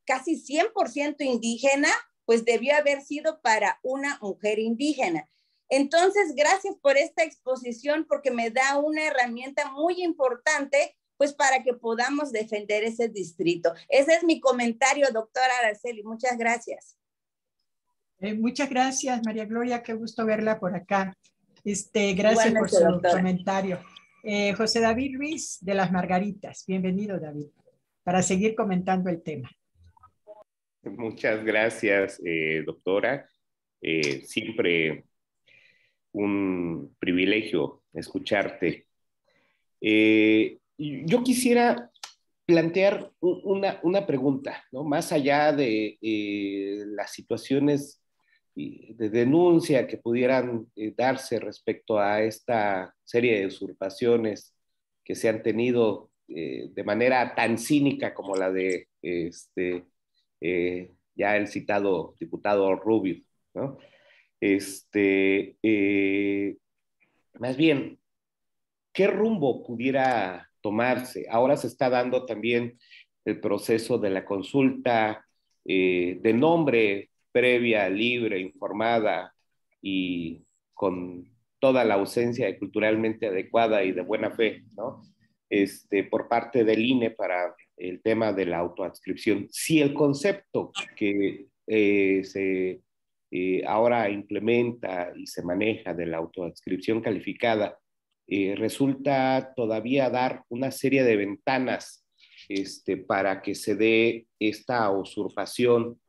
casi 100% indígena, pues debió haber sido para una mujer indígena. Entonces, gracias por esta exposición porque me da una herramienta muy importante pues para que podamos defender ese distrito. Ese es mi comentario, doctora Araceli. Muchas gracias. Eh, muchas gracias, María Gloria. Qué gusto verla por acá. Este, gracias por su comentario. Eh, José David Ruiz de las Margaritas. Bienvenido, David, para seguir comentando el tema. Muchas gracias, eh, doctora. Eh, siempre un privilegio escucharte. yo quisiera plantear una, una, pregunta, ¿no? Más allá de las situaciones de denuncia que pudieran eh, darse respecto a esta serie de usurpaciones que se han tenido eh, de manera tan cínica como la de este, eh, ya el citado diputado Rubio. ¿no? Este, más bien, ¿qué rumbo pudiera tomarse? Ahora se está dando también el proceso de la consulta de nombre previa, libre, informada y con toda la ausencia culturalmente adecuada y de buena fe, ¿no? Este, por parte del INE para el tema de la autoadscripción. Si el concepto que eh, se eh, ahora implementa y se maneja de la autoadscripción calificada eh, resulta todavía dar una serie de ventanas este, para que se dé esta usurpación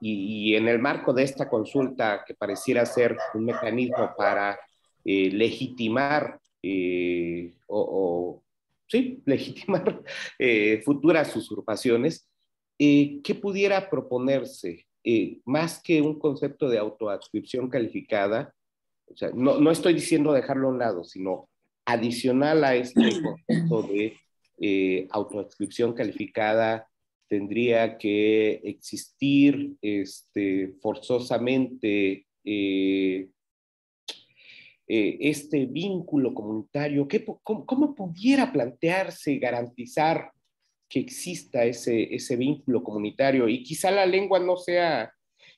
y, en el marco de esta consulta que pareciera ser un mecanismo para eh, legitimar eh, o, sí, [laughs] legitimar eh, futuras usurpaciones, ¿qué pudiera proponerse? más que un concepto de autoadscripción calificada, o sea, no, no, estoy diciendo dejarlo a un lado, sino adicional a este [clears throat] concepto de autoadscripción calificada, tendría que existir este, forzosamente eh, eh, este vínculo comunitario? ¿Qué, cómo, pudiera plantearse garantizar que exista ese, ese vínculo comunitario? Y quizá la lengua no sea,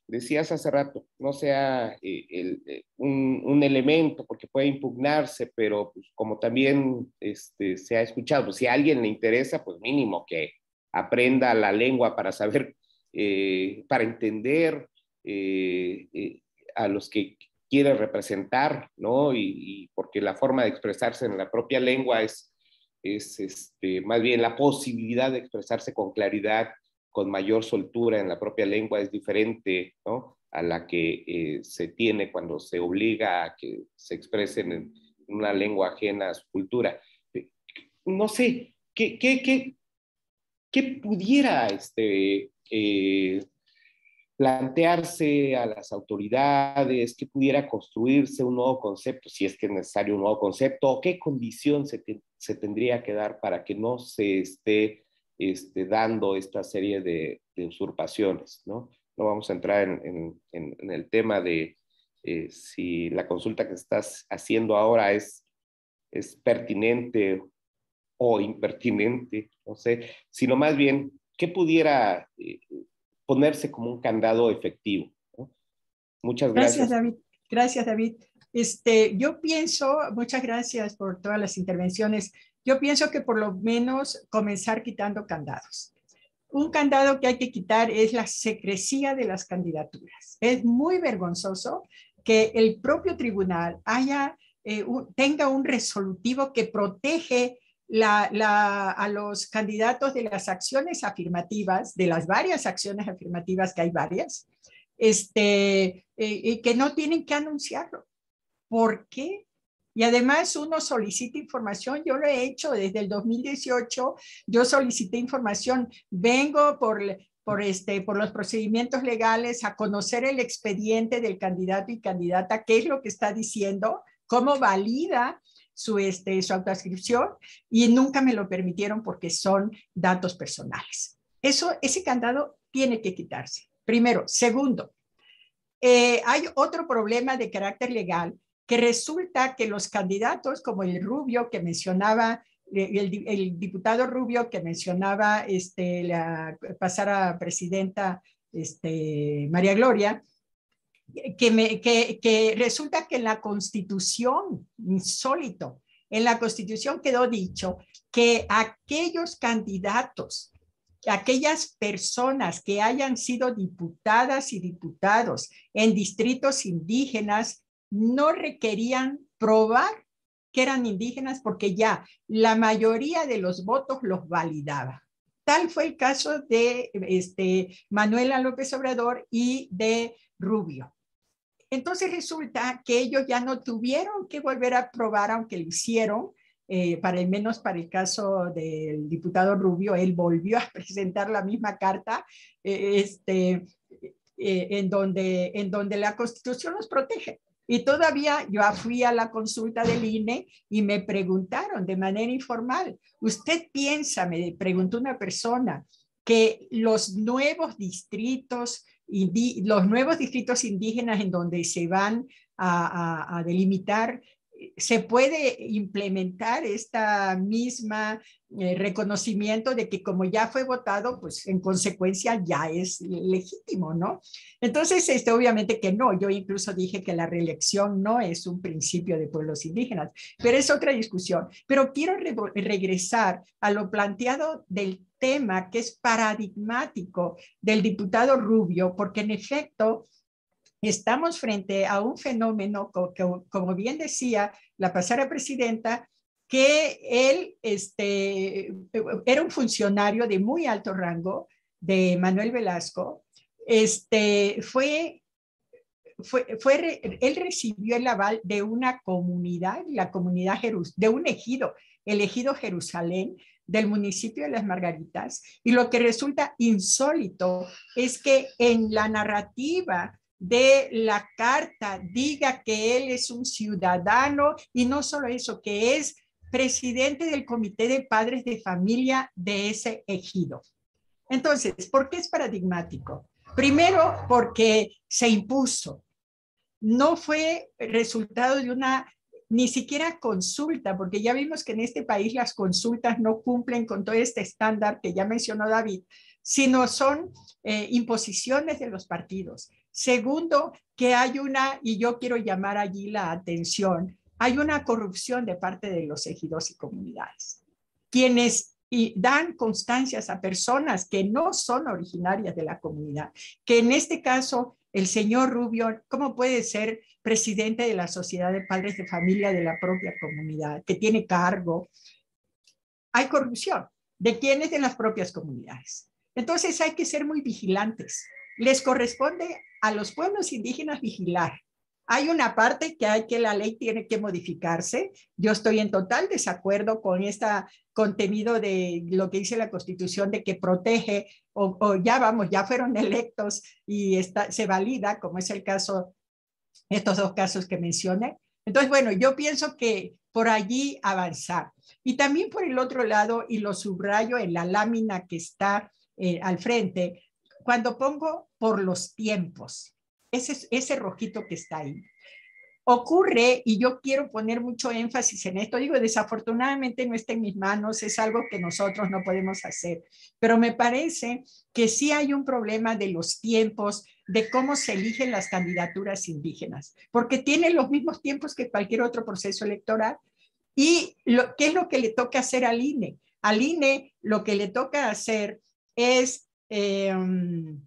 decías hace rato, no sea eh, un, elemento porque puede impugnarse, pero pues, como también este, se ha escuchado, pues, si a alguien le interesa, pues mínimo que aprenda la lengua para saber, eh, para entender eh, eh, a los que quiere representar, ¿no? Y, porque la forma de expresarse en la propia lengua es, es este, más bien la posibilidad de expresarse con claridad, con mayor soltura en la propia lengua es diferente, ¿no? A la que se tiene cuando se obliga a que se expresen en una lengua ajena a su cultura. No sé, ¿qué, qué, qué, ¿qué pudiera este, eh, plantearse a las autoridades, ¿Qué pudiera construirse un nuevo concepto, si es que es necesario un nuevo concepto, o qué condición se, tendría que dar para que no se esté este, dando esta serie de, usurpaciones, ¿no? No vamos a entrar en, el tema de eh, si la consulta que estás haciendo ahora es, es pertinente o impertinente, no sé, sino más bien, ¿qué pudiera eh, ponerse como un candado efectivo? Muchas gracias. Gracias, David. Gracias, David. Este, yo pienso, muchas gracias por todas las intervenciones. Yo pienso que por lo menos comenzar quitando candados. Un candado que hay que quitar es la secrecía de las candidaturas. Es muy vergonzoso que el propio tribunal haya, eh, tenga un resolutivo que protege a los candidatos de las acciones afirmativas, de las varias acciones afirmativas, que hay varias, este, eh, que no tienen que anunciarlo. ¿Por qué? Y además uno solicita información, yo lo he hecho desde el 2018, yo solicité información, vengo por, por, este, por los procedimientos legales a conocer el expediente del candidato y candidata, qué es lo que está diciendo, cómo valida su, este, su autoascripción y nunca me lo permitieron porque son datos personales. Eso, ese candado tiene que quitarse. Primero. Segundo, eh, hay otro problema de carácter legal que resulta que los candidatos como el Rubio que mencionaba, eh, el, diputado Rubio que mencionaba este, la pasara presidenta este, María Gloria, que, resulta que en la constitución, insólito, en la constitución quedó dicho que aquellos candidatos, aquellas personas que hayan sido diputadas y diputados en distritos indígenas no requerían probar que eran indígenas porque ya la mayoría de los votos los validaba. Tal fue el caso de este, Manuela López Obrador y de Rubio. Entonces resulta que ellos ya no tuvieron que volver a probar, aunque lo hicieron, eh, para el menos para el caso del diputado Rubio, él volvió a [laughs] presentar la misma carta eh, este, eh, en, donde, en donde la constitución los protege. Y todavía yo fui a la consulta del INE y me preguntaron de manera informal, ¿usted piensa, me preguntó una persona, que los nuevos distritos los nuevos distritos indígenas en donde se van a, delimitar se puede implementar esta misma eh, reconocimiento de que como ya fue votado, pues en consecuencia ya es legítimo, ¿no? Entonces, este, obviamente que no, yo incluso dije que la reelección no es un principio de pueblos indígenas, pero es otra discusión. Pero quiero regresar a lo planteado del tema que es paradigmático del diputado Rubio, porque en efecto estamos frente a un fenómeno, que, como bien decía la pasada presidenta, que él este, era un funcionario de muy alto rango de Manuel Velasco, este, fue, fue, fue, él recibió el aval de una comunidad, la comunidad de un ejido, el ejido Jerusalén, del municipio de Las Margaritas. Y lo que resulta insólito es que en la narrativa de la carta diga que él es un ciudadano y no solo eso, que es presidente del comité de padres de familia de ese ejido. Entonces, ¿por qué es paradigmático? Primero, porque se impuso. No fue resultado de una ni siquiera consulta, porque ya vimos que en este país las consultas no cumplen con todo este estándar que ya mencionó David, sino son eh, imposiciones de los partidos. Segundo, que hay una, y yo quiero llamar allí la atención, hay una corrupción de parte de los ejidos y comunidades, quienes dan constancias a personas que no son originarias de la comunidad, que en este caso el señor Rubio, ¿cómo puede ser presidente de la Sociedad de Padres de Familia de la propia comunidad, que tiene cargo? Hay corrupción. ¿De quiénes? De las propias comunidades. Entonces hay que ser muy vigilantes. Les corresponde a los pueblos indígenas vigilar. Hay una parte que hay que la ley tiene que modificarse. Yo estoy en total desacuerdo con este contenido de lo que dice la Constitución de que protege o, ya vamos, ya fueron electos y está, se valida, como es el caso, estos dos casos que mencioné. Entonces, bueno, yo pienso que por allí avanzar. Y también por el otro lado, y lo subrayo en la lámina que está eh, al frente, cuando pongo por los tiempos, ese, ese rojito que está ahí. Ocurre, y yo quiero poner mucho énfasis en esto, digo, desafortunadamente no está en mis manos, es algo que nosotros no podemos hacer, pero me parece que sí hay un problema de los tiempos, de cómo se eligen las candidaturas indígenas, porque tienen los mismos tiempos que cualquier otro proceso electoral. ¿Y lo, qué es lo que le toca hacer al INE? Al INE lo que le toca hacer es Em,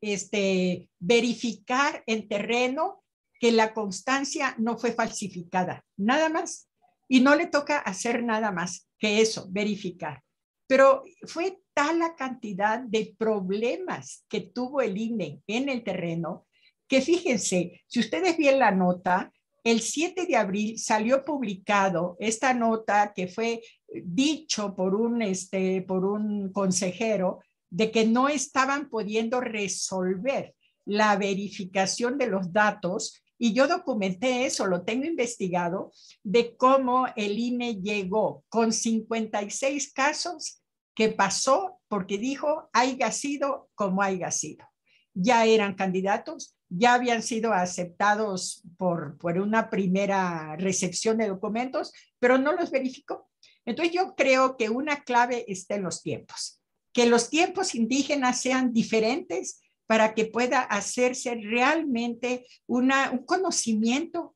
este, verificar en terreno que la constancia no fue falsificada, nada más. Y no le toca hacer nada más que eso, verificar. Pero fue tal la cantidad de problemas que tuvo el INE en el terreno que fíjense, si ustedes ven la nota, el 7 de abril salió publicado esta nota que fue dicho por un, este, por un consejero de que no estaban pudiendo resolver la verificación de los datos y yo documenté eso, lo tengo investigado, de cómo el INE llegó con 56 casos que pasó porque dijo, haya sido como haya sido. Ya eran candidatos, ya habían sido aceptados por, por una primera recepción de documentos, pero no los verificó. Entonces yo creo que una clave está en los tiempos que los tiempos indígenas sean diferentes para que pueda hacerse realmente un conocimiento.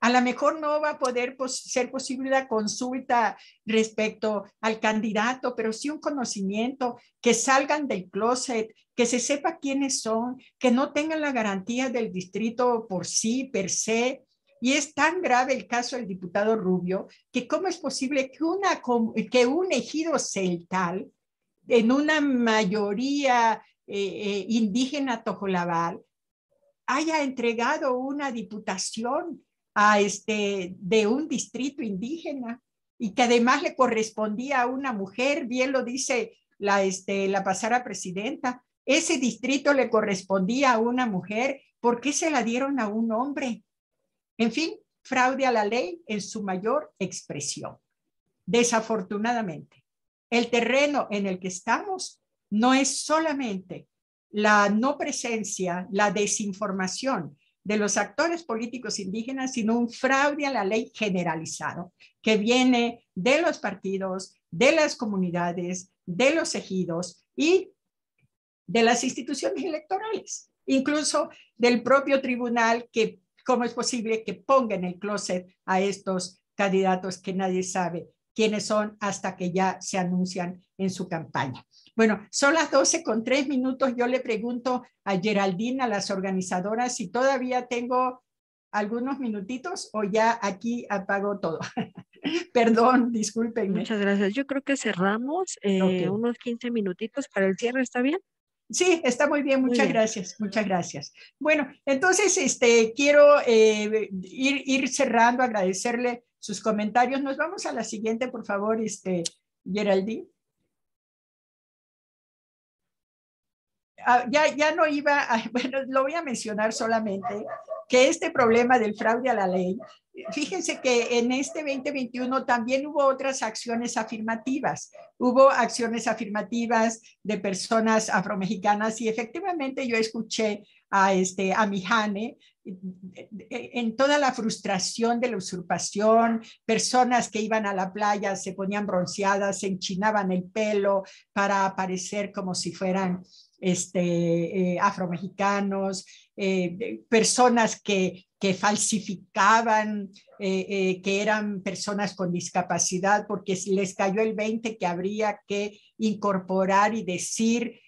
A lo mejor no va a poder ser posible la consulta respecto al candidato, pero sí un conocimiento, que salgan del closet, que se sepa quiénes son, que no tengan la garantía del distrito por sí, per se, y es tan grave el caso del diputado Rubio que cómo es posible que, que un ejido celtal en una mayoría eh, eh, indígena tojolabal, haya entregado una diputación a este, de un distrito indígena y que además le correspondía a una mujer, bien lo dice la, este, la pasada presidenta, ese distrito le correspondía a una mujer, ¿por qué se la dieron a un hombre? En fin, fraude a la ley en su mayor expresión, desafortunadamente el terreno en el que estamos no es solamente la no presencia, la desinformación de los actores políticos indígenas, sino un fraude a la ley generalizado que viene de los partidos, de las comunidades, de los ejidos y de las instituciones electorales, incluso del propio tribunal que cómo es posible que ponga en el closet a estos candidatos que nadie sabe quiénes son hasta que ya se anuncian en su campaña. Bueno, son las 12 con tres minutos. Yo le pregunto a Geraldine, a las organizadoras, si todavía tengo algunos minutitos o ya aquí apago todo. [laughs] Perdón, discúlpenme. Muchas gracias. Yo creo que cerramos eh, unos 15 minutitos para el cierre, ¿está bien? Sí, está muy bien, muchas gracias, muchas gracias. Bueno, entonces este, quiero eh, ir, ir, cerrando, agradecerle sus comentarios. Nos vamos a la siguiente, por favor, este, Geraldine. Ah, ya, ya no iba, [laughs] a, bueno, lo voy a mencionar solamente, que este problema del fraude a la ley, fíjense que en este 2021 también hubo otras acciones afirmativas. Hubo acciones afirmativas de personas afromexicanas y efectivamente yo escuché a, este, a Mijane en toda la frustración de la usurpación, personas que iban a la playa se ponían bronceadas, se enchinaban el pelo para aparecer como si fueran este, eh, afromexicanos, eh, personas que, que falsificaban, eh, que eran personas con discapacidad, porque les cayó el 20 que habría que incorporar y decir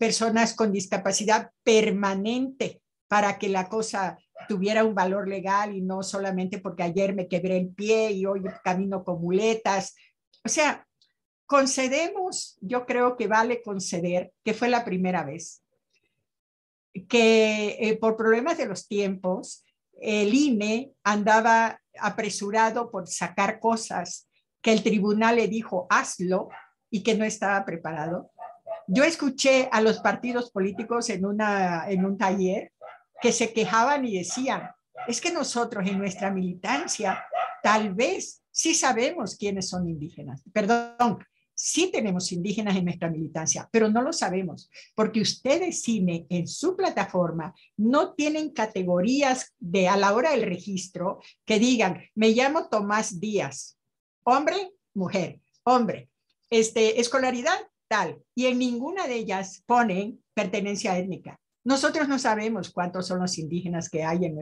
personas con discapacidad permanente para que la cosa tuviera un valor legal y no solamente porque ayer me quebré el pie y hoy camino con muletas. O sea, concedemos, yo creo que vale conceder que fue la primera vez que eh, por problemas de los tiempos, el INE andaba apresurado por sacar cosas que el tribunal le dijo, hazlo, y que no estaba preparado. Yo escuché a los partidos políticos en, una, en un taller que se quejaban y decían, es que nosotros en nuestra militancia tal vez sí sabemos quiénes son indígenas, perdón, sí tenemos indígenas en nuestra militancia, pero no lo sabemos, porque ustedes, CINE, en su plataforma, no tienen categorías de a la hora del registro que digan, me llamo Tomás Díaz, hombre, mujer, hombre, este, escolaridad, tal, y en ninguna de ellas ponen pertenencia étnica. Nosotros no sabemos cuántos son los indígenas que hay en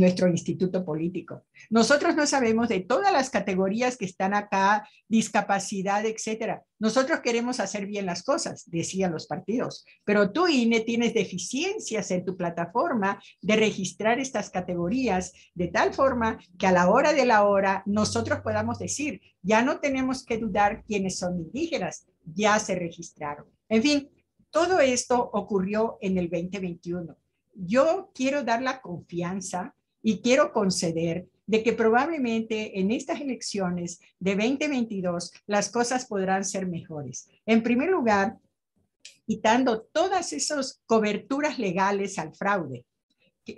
nuestro instituto político. Nosotros no sabemos de todas las categorías que están acá, discapacidad, etcétera. Nosotros queremos hacer bien las cosas, decían los partidos, pero tú, INE, tienes deficiencias en tu plataforma de registrar estas categorías de tal forma que a la hora de la hora nosotros podamos decir, ya no tenemos que dudar quiénes son indígenas, ya se registraron. En fin, todo esto ocurrió en el 2021 yo quiero dar la confianza y quiero conceder de que probablemente en estas elecciones de 2022 las cosas podrán ser mejores. En primer lugar, quitando todas esas coberturas legales al fraude,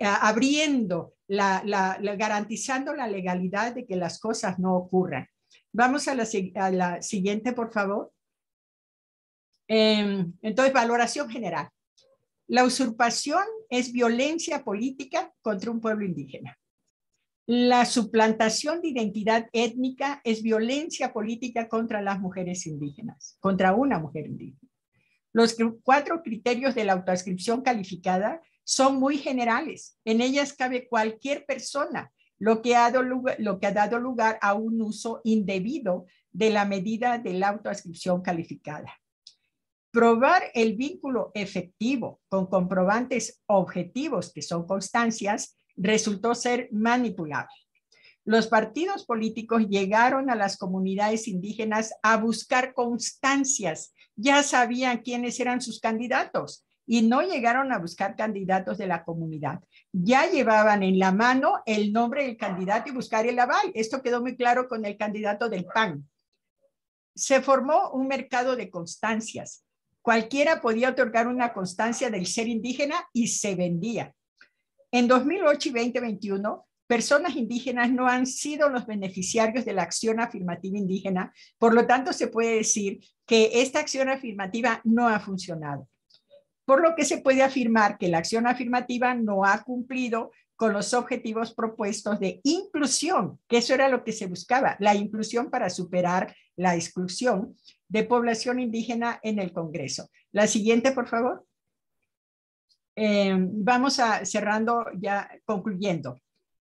abriendo, la, garantizando la legalidad de que las cosas no ocurran. Vamos a la, siguiente, por favor. Em, entonces, valoración general. La usurpación es violencia política contra un pueblo indígena. La suplantación de identidad étnica es violencia política contra las mujeres indígenas, contra una mujer indígena. Los cuatro criterios de la autoascripción calificada son muy generales. En ellas cabe cualquier persona, lo que ha dado lugar, lo que ha dado lugar a un uso indebido de la medida de la autoascripción calificada. Probar el vínculo efectivo con comprobantes objetivos, que son constancias, resultó ser manipulable. Los partidos políticos llegaron a las comunidades indígenas a buscar constancias. Ya sabían quiénes eran sus candidatos y no llegaron a buscar candidatos de la comunidad. Ya llevaban en la mano el nombre del candidato y buscar el aval. Esto quedó muy claro con el candidato del PAN. Se formó un mercado de constancias Cualquiera podía otorgar una constancia del ser indígena y se vendía. En 2008 y 2021, personas indígenas no han sido los beneficiarios de la acción afirmativa indígena, por lo tanto se puede decir que esta acción afirmativa no ha funcionado. por lo que se puede afirmar que la acción afirmativa no ha cumplido con los objetivos propuestos de inclusión, que eso era lo que se buscaba, la inclusión para superar la exclusión de población indígena en el Congreso. La siguiente, por favor. Eh, vamos a cerrando ya concluyendo.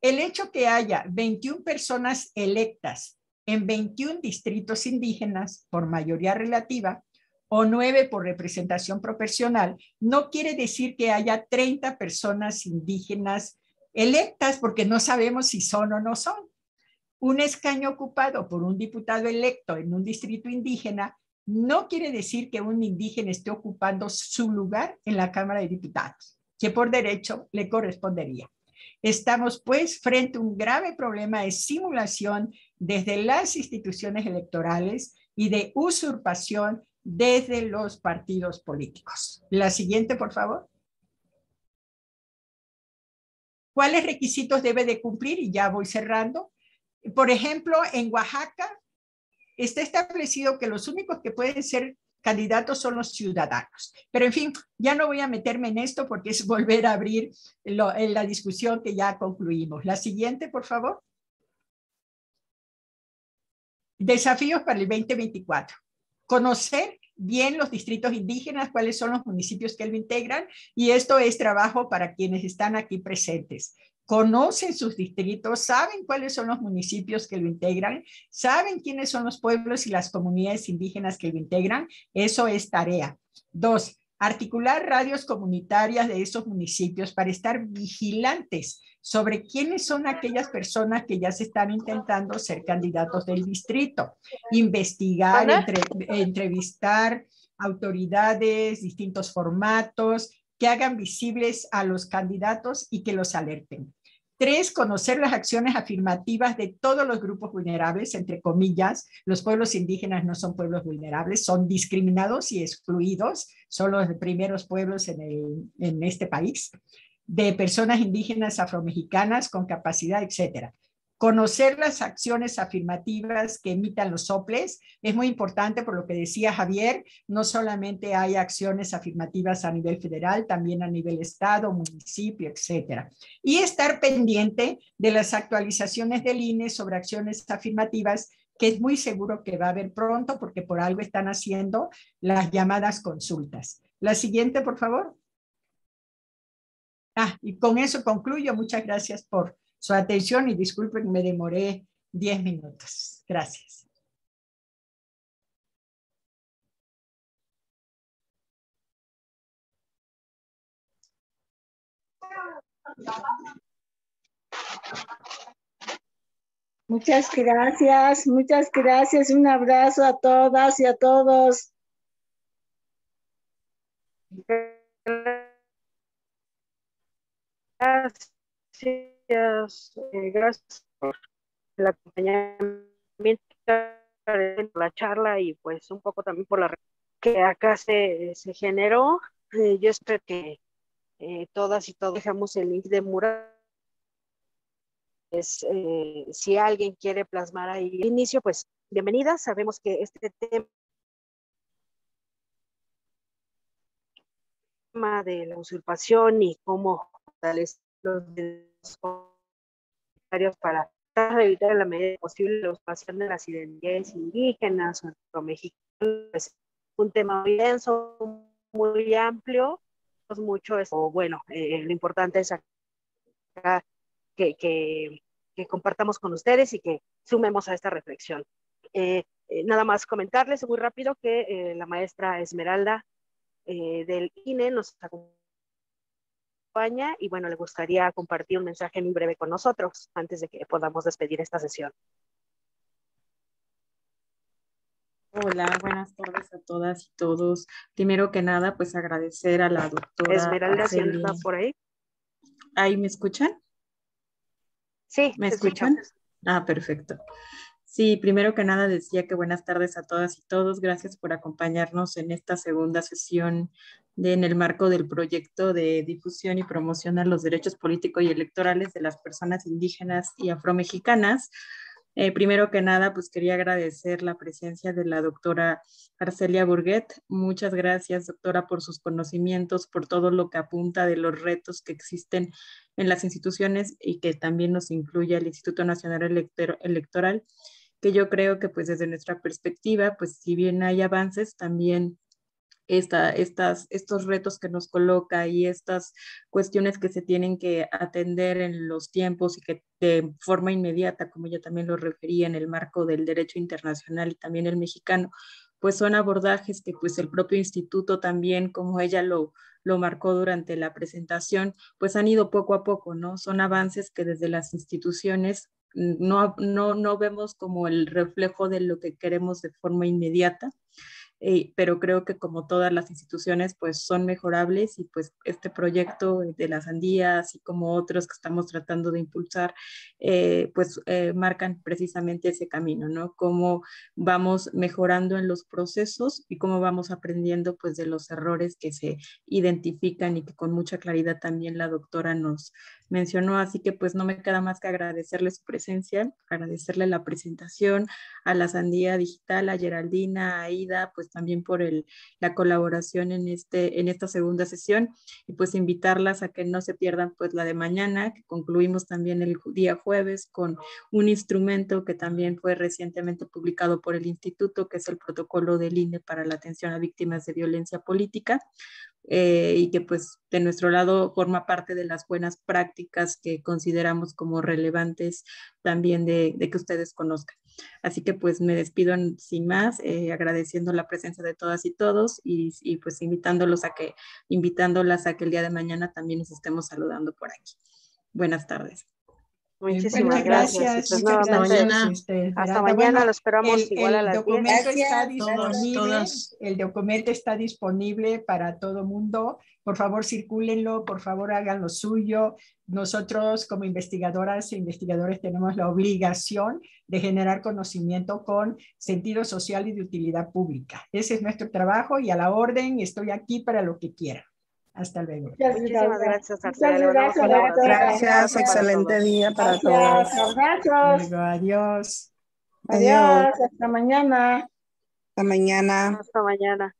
El hecho que haya 21 personas electas en 21 distritos indígenas por mayoría relativa o 9 por representación proporcional no quiere decir que haya 30 personas indígenas electas porque no sabemos si son o no son. Un escaño ocupado por un diputado electo en un distrito indígena no quiere decir que un indígena esté ocupando su lugar en la Cámara de Diputados, que por derecho le correspondería. Estamos pues frente a un grave problema de simulación desde las instituciones electorales y de usurpación desde los partidos políticos. La siguiente, por favor. ¿Cuáles requisitos debe de cumplir? Y ya voy cerrando. Por ejemplo, en Oaxaca está establecido que los únicos que pueden ser candidatos son los ciudadanos. Pero en fin, ya no voy a meterme en esto porque es volver a abrir en la discusión que ya concluimos. La siguiente, por favor. Desafíos para el 2024. Conocer bien los distritos indígenas, cuáles son los municipios que lo integran, y esto es trabajo para quienes están aquí presentes conocen sus distritos, saben cuáles son los municipios que lo integran, saben quiénes son los pueblos y las comunidades indígenas que lo integran. Eso es tarea. Dos, articular radios comunitarias de esos municipios para estar vigilantes sobre quiénes son aquellas personas que ya se están intentando ser candidatos del distrito. Investigar, entrevistar autoridades, distintos formatos, que hagan visibles a los candidatos y que los alerten. Tres, conocer las acciones afirmativas de todos los grupos vulnerables, entre comillas. Los pueblos indígenas no son pueblos vulnerables, son discriminados y excluidos, son los primeros pueblos en, en este país, de personas indígenas afromexicanas con capacidad, etcétera. Conocer las acciones afirmativas que emitan los soples es muy importante por lo que decía Javier, no solamente hay acciones afirmativas a nivel federal, también a nivel estado, municipio, etcétera. Y estar pendiente de las actualizaciones del INE sobre acciones afirmativas que es muy seguro que va a haber pronto porque por algo están haciendo las llamadas consultas. La siguiente, por favor. Ah, y con eso concluyo. Muchas gracias por su atención y disculpen, me demoré 10 minutos. Gracias. Muchas gracias, muchas gracias. Un abrazo a todas y a todos. Gracias gracias, eh, gracias por el acompañamiento, la charla y pues un poco también por la que acá se, se generó. Eh, yo espero que eh, todas y todos dejamos el link de mural. Es, si alguien quiere plasmar ahí el inicio, pues bienvenida. Sabemos que este tema de la usurpación y cómo los para evitar en la medida posible la usurpación de las identidades indígenas o mexicanas. Es un tema muy denso, muy amplio, pues mucho es, bueno, eh, lo importante es que, que, que, compartamos con ustedes y que sumemos a esta reflexión. Eh, eh, nada más comentarles muy rápido que la maestra Esmeralda del INE nos acompaña y bueno, le gustaría compartir un mensaje muy breve con nosotros antes de que podamos despedir esta sesión. Hola, buenas tardes a todas y todos. Primero que nada, pues agradecer a la doctora. Esmeralda, está por ahí? ¿Ahí me escuchan? Sí, ¿me escuchan? Ah, perfecto. Sí, primero que nada decía que buenas tardes a todas y todos. Gracias por acompañarnos en esta segunda sesión en el marco del proyecto de difusión y promoción a los derechos políticos y electorales de las personas indígenas y afromexicanas. Eh, primero que nada, pues quería agradecer la presencia de la doctora Arcelia Burguet. Muchas gracias, doctora, por sus conocimientos, por todo lo que apunta de los retos que existen en las instituciones y que también nos incluye el Instituto Nacional Electoral, que yo creo que pues desde nuestra perspectiva, pues si bien hay avances, también esta, estas, estos retos que nos coloca y estas cuestiones que se tienen que atender en los tiempos y que de forma inmediata, como yo también lo refería en el marco del derecho internacional y también el mexicano, pues son abordajes que pues el propio instituto también, como ella lo, lo marcó durante la presentación, pues han ido poco a poco, ¿no? Son avances que desde las instituciones no, no, no vemos como el reflejo de lo que queremos de forma inmediata, eh, pero creo que como todas las instituciones pues son mejorables y pues este proyecto de la sandía, así como otros que estamos tratando de impulsar, eh, pues eh, marcan precisamente ese camino, ¿no? Cómo vamos mejorando en los procesos y cómo vamos aprendiendo pues de los errores que se identifican y que con mucha claridad también la doctora nos, mencionó, así que pues no me queda más que agradecerle su presencia, agradecerle la presentación, a la Sandía Digital, a Geraldina, a Aida, pues también por la colaboración en, este, en esta segunda sesión y pues invitarlas a que no se pierdan pues la de mañana, que concluimos también el día jueves con un instrumento que también fue recientemente publicado por el instituto, que es el protocolo del INE para la atención a víctimas de violencia política, eh, y que pues de nuestro lado forma parte de las buenas prácticas que consideramos como relevantes también de, que ustedes conozcan. Así que pues me despido sin más, eh, agradeciendo la presencia de todas y todos y, y, pues invitándolos a que, invitándolas a que el día de mañana también nos estemos saludando por aquí. Buenas tardes. Muchísimas gracias. hasta mañana. Este, hasta mañana lo esperamos igual a las documento está disponible. El documento está disponible para todo mundo. Por favor, circúlenlo, por favor, hagan lo suyo. Nosotros como investigadoras e investigadores tenemos la obligación de generar conocimiento con sentido social y de utilidad pública. Ese es nuestro trabajo y a la orden estoy aquí para lo que quieran. Hasta luego. Muchísimas gracias, Gracias, gracias, excelente día para todos. Abrazos. Adiós. Adiós. Hasta mañana. Hasta mañana. Hasta mañana.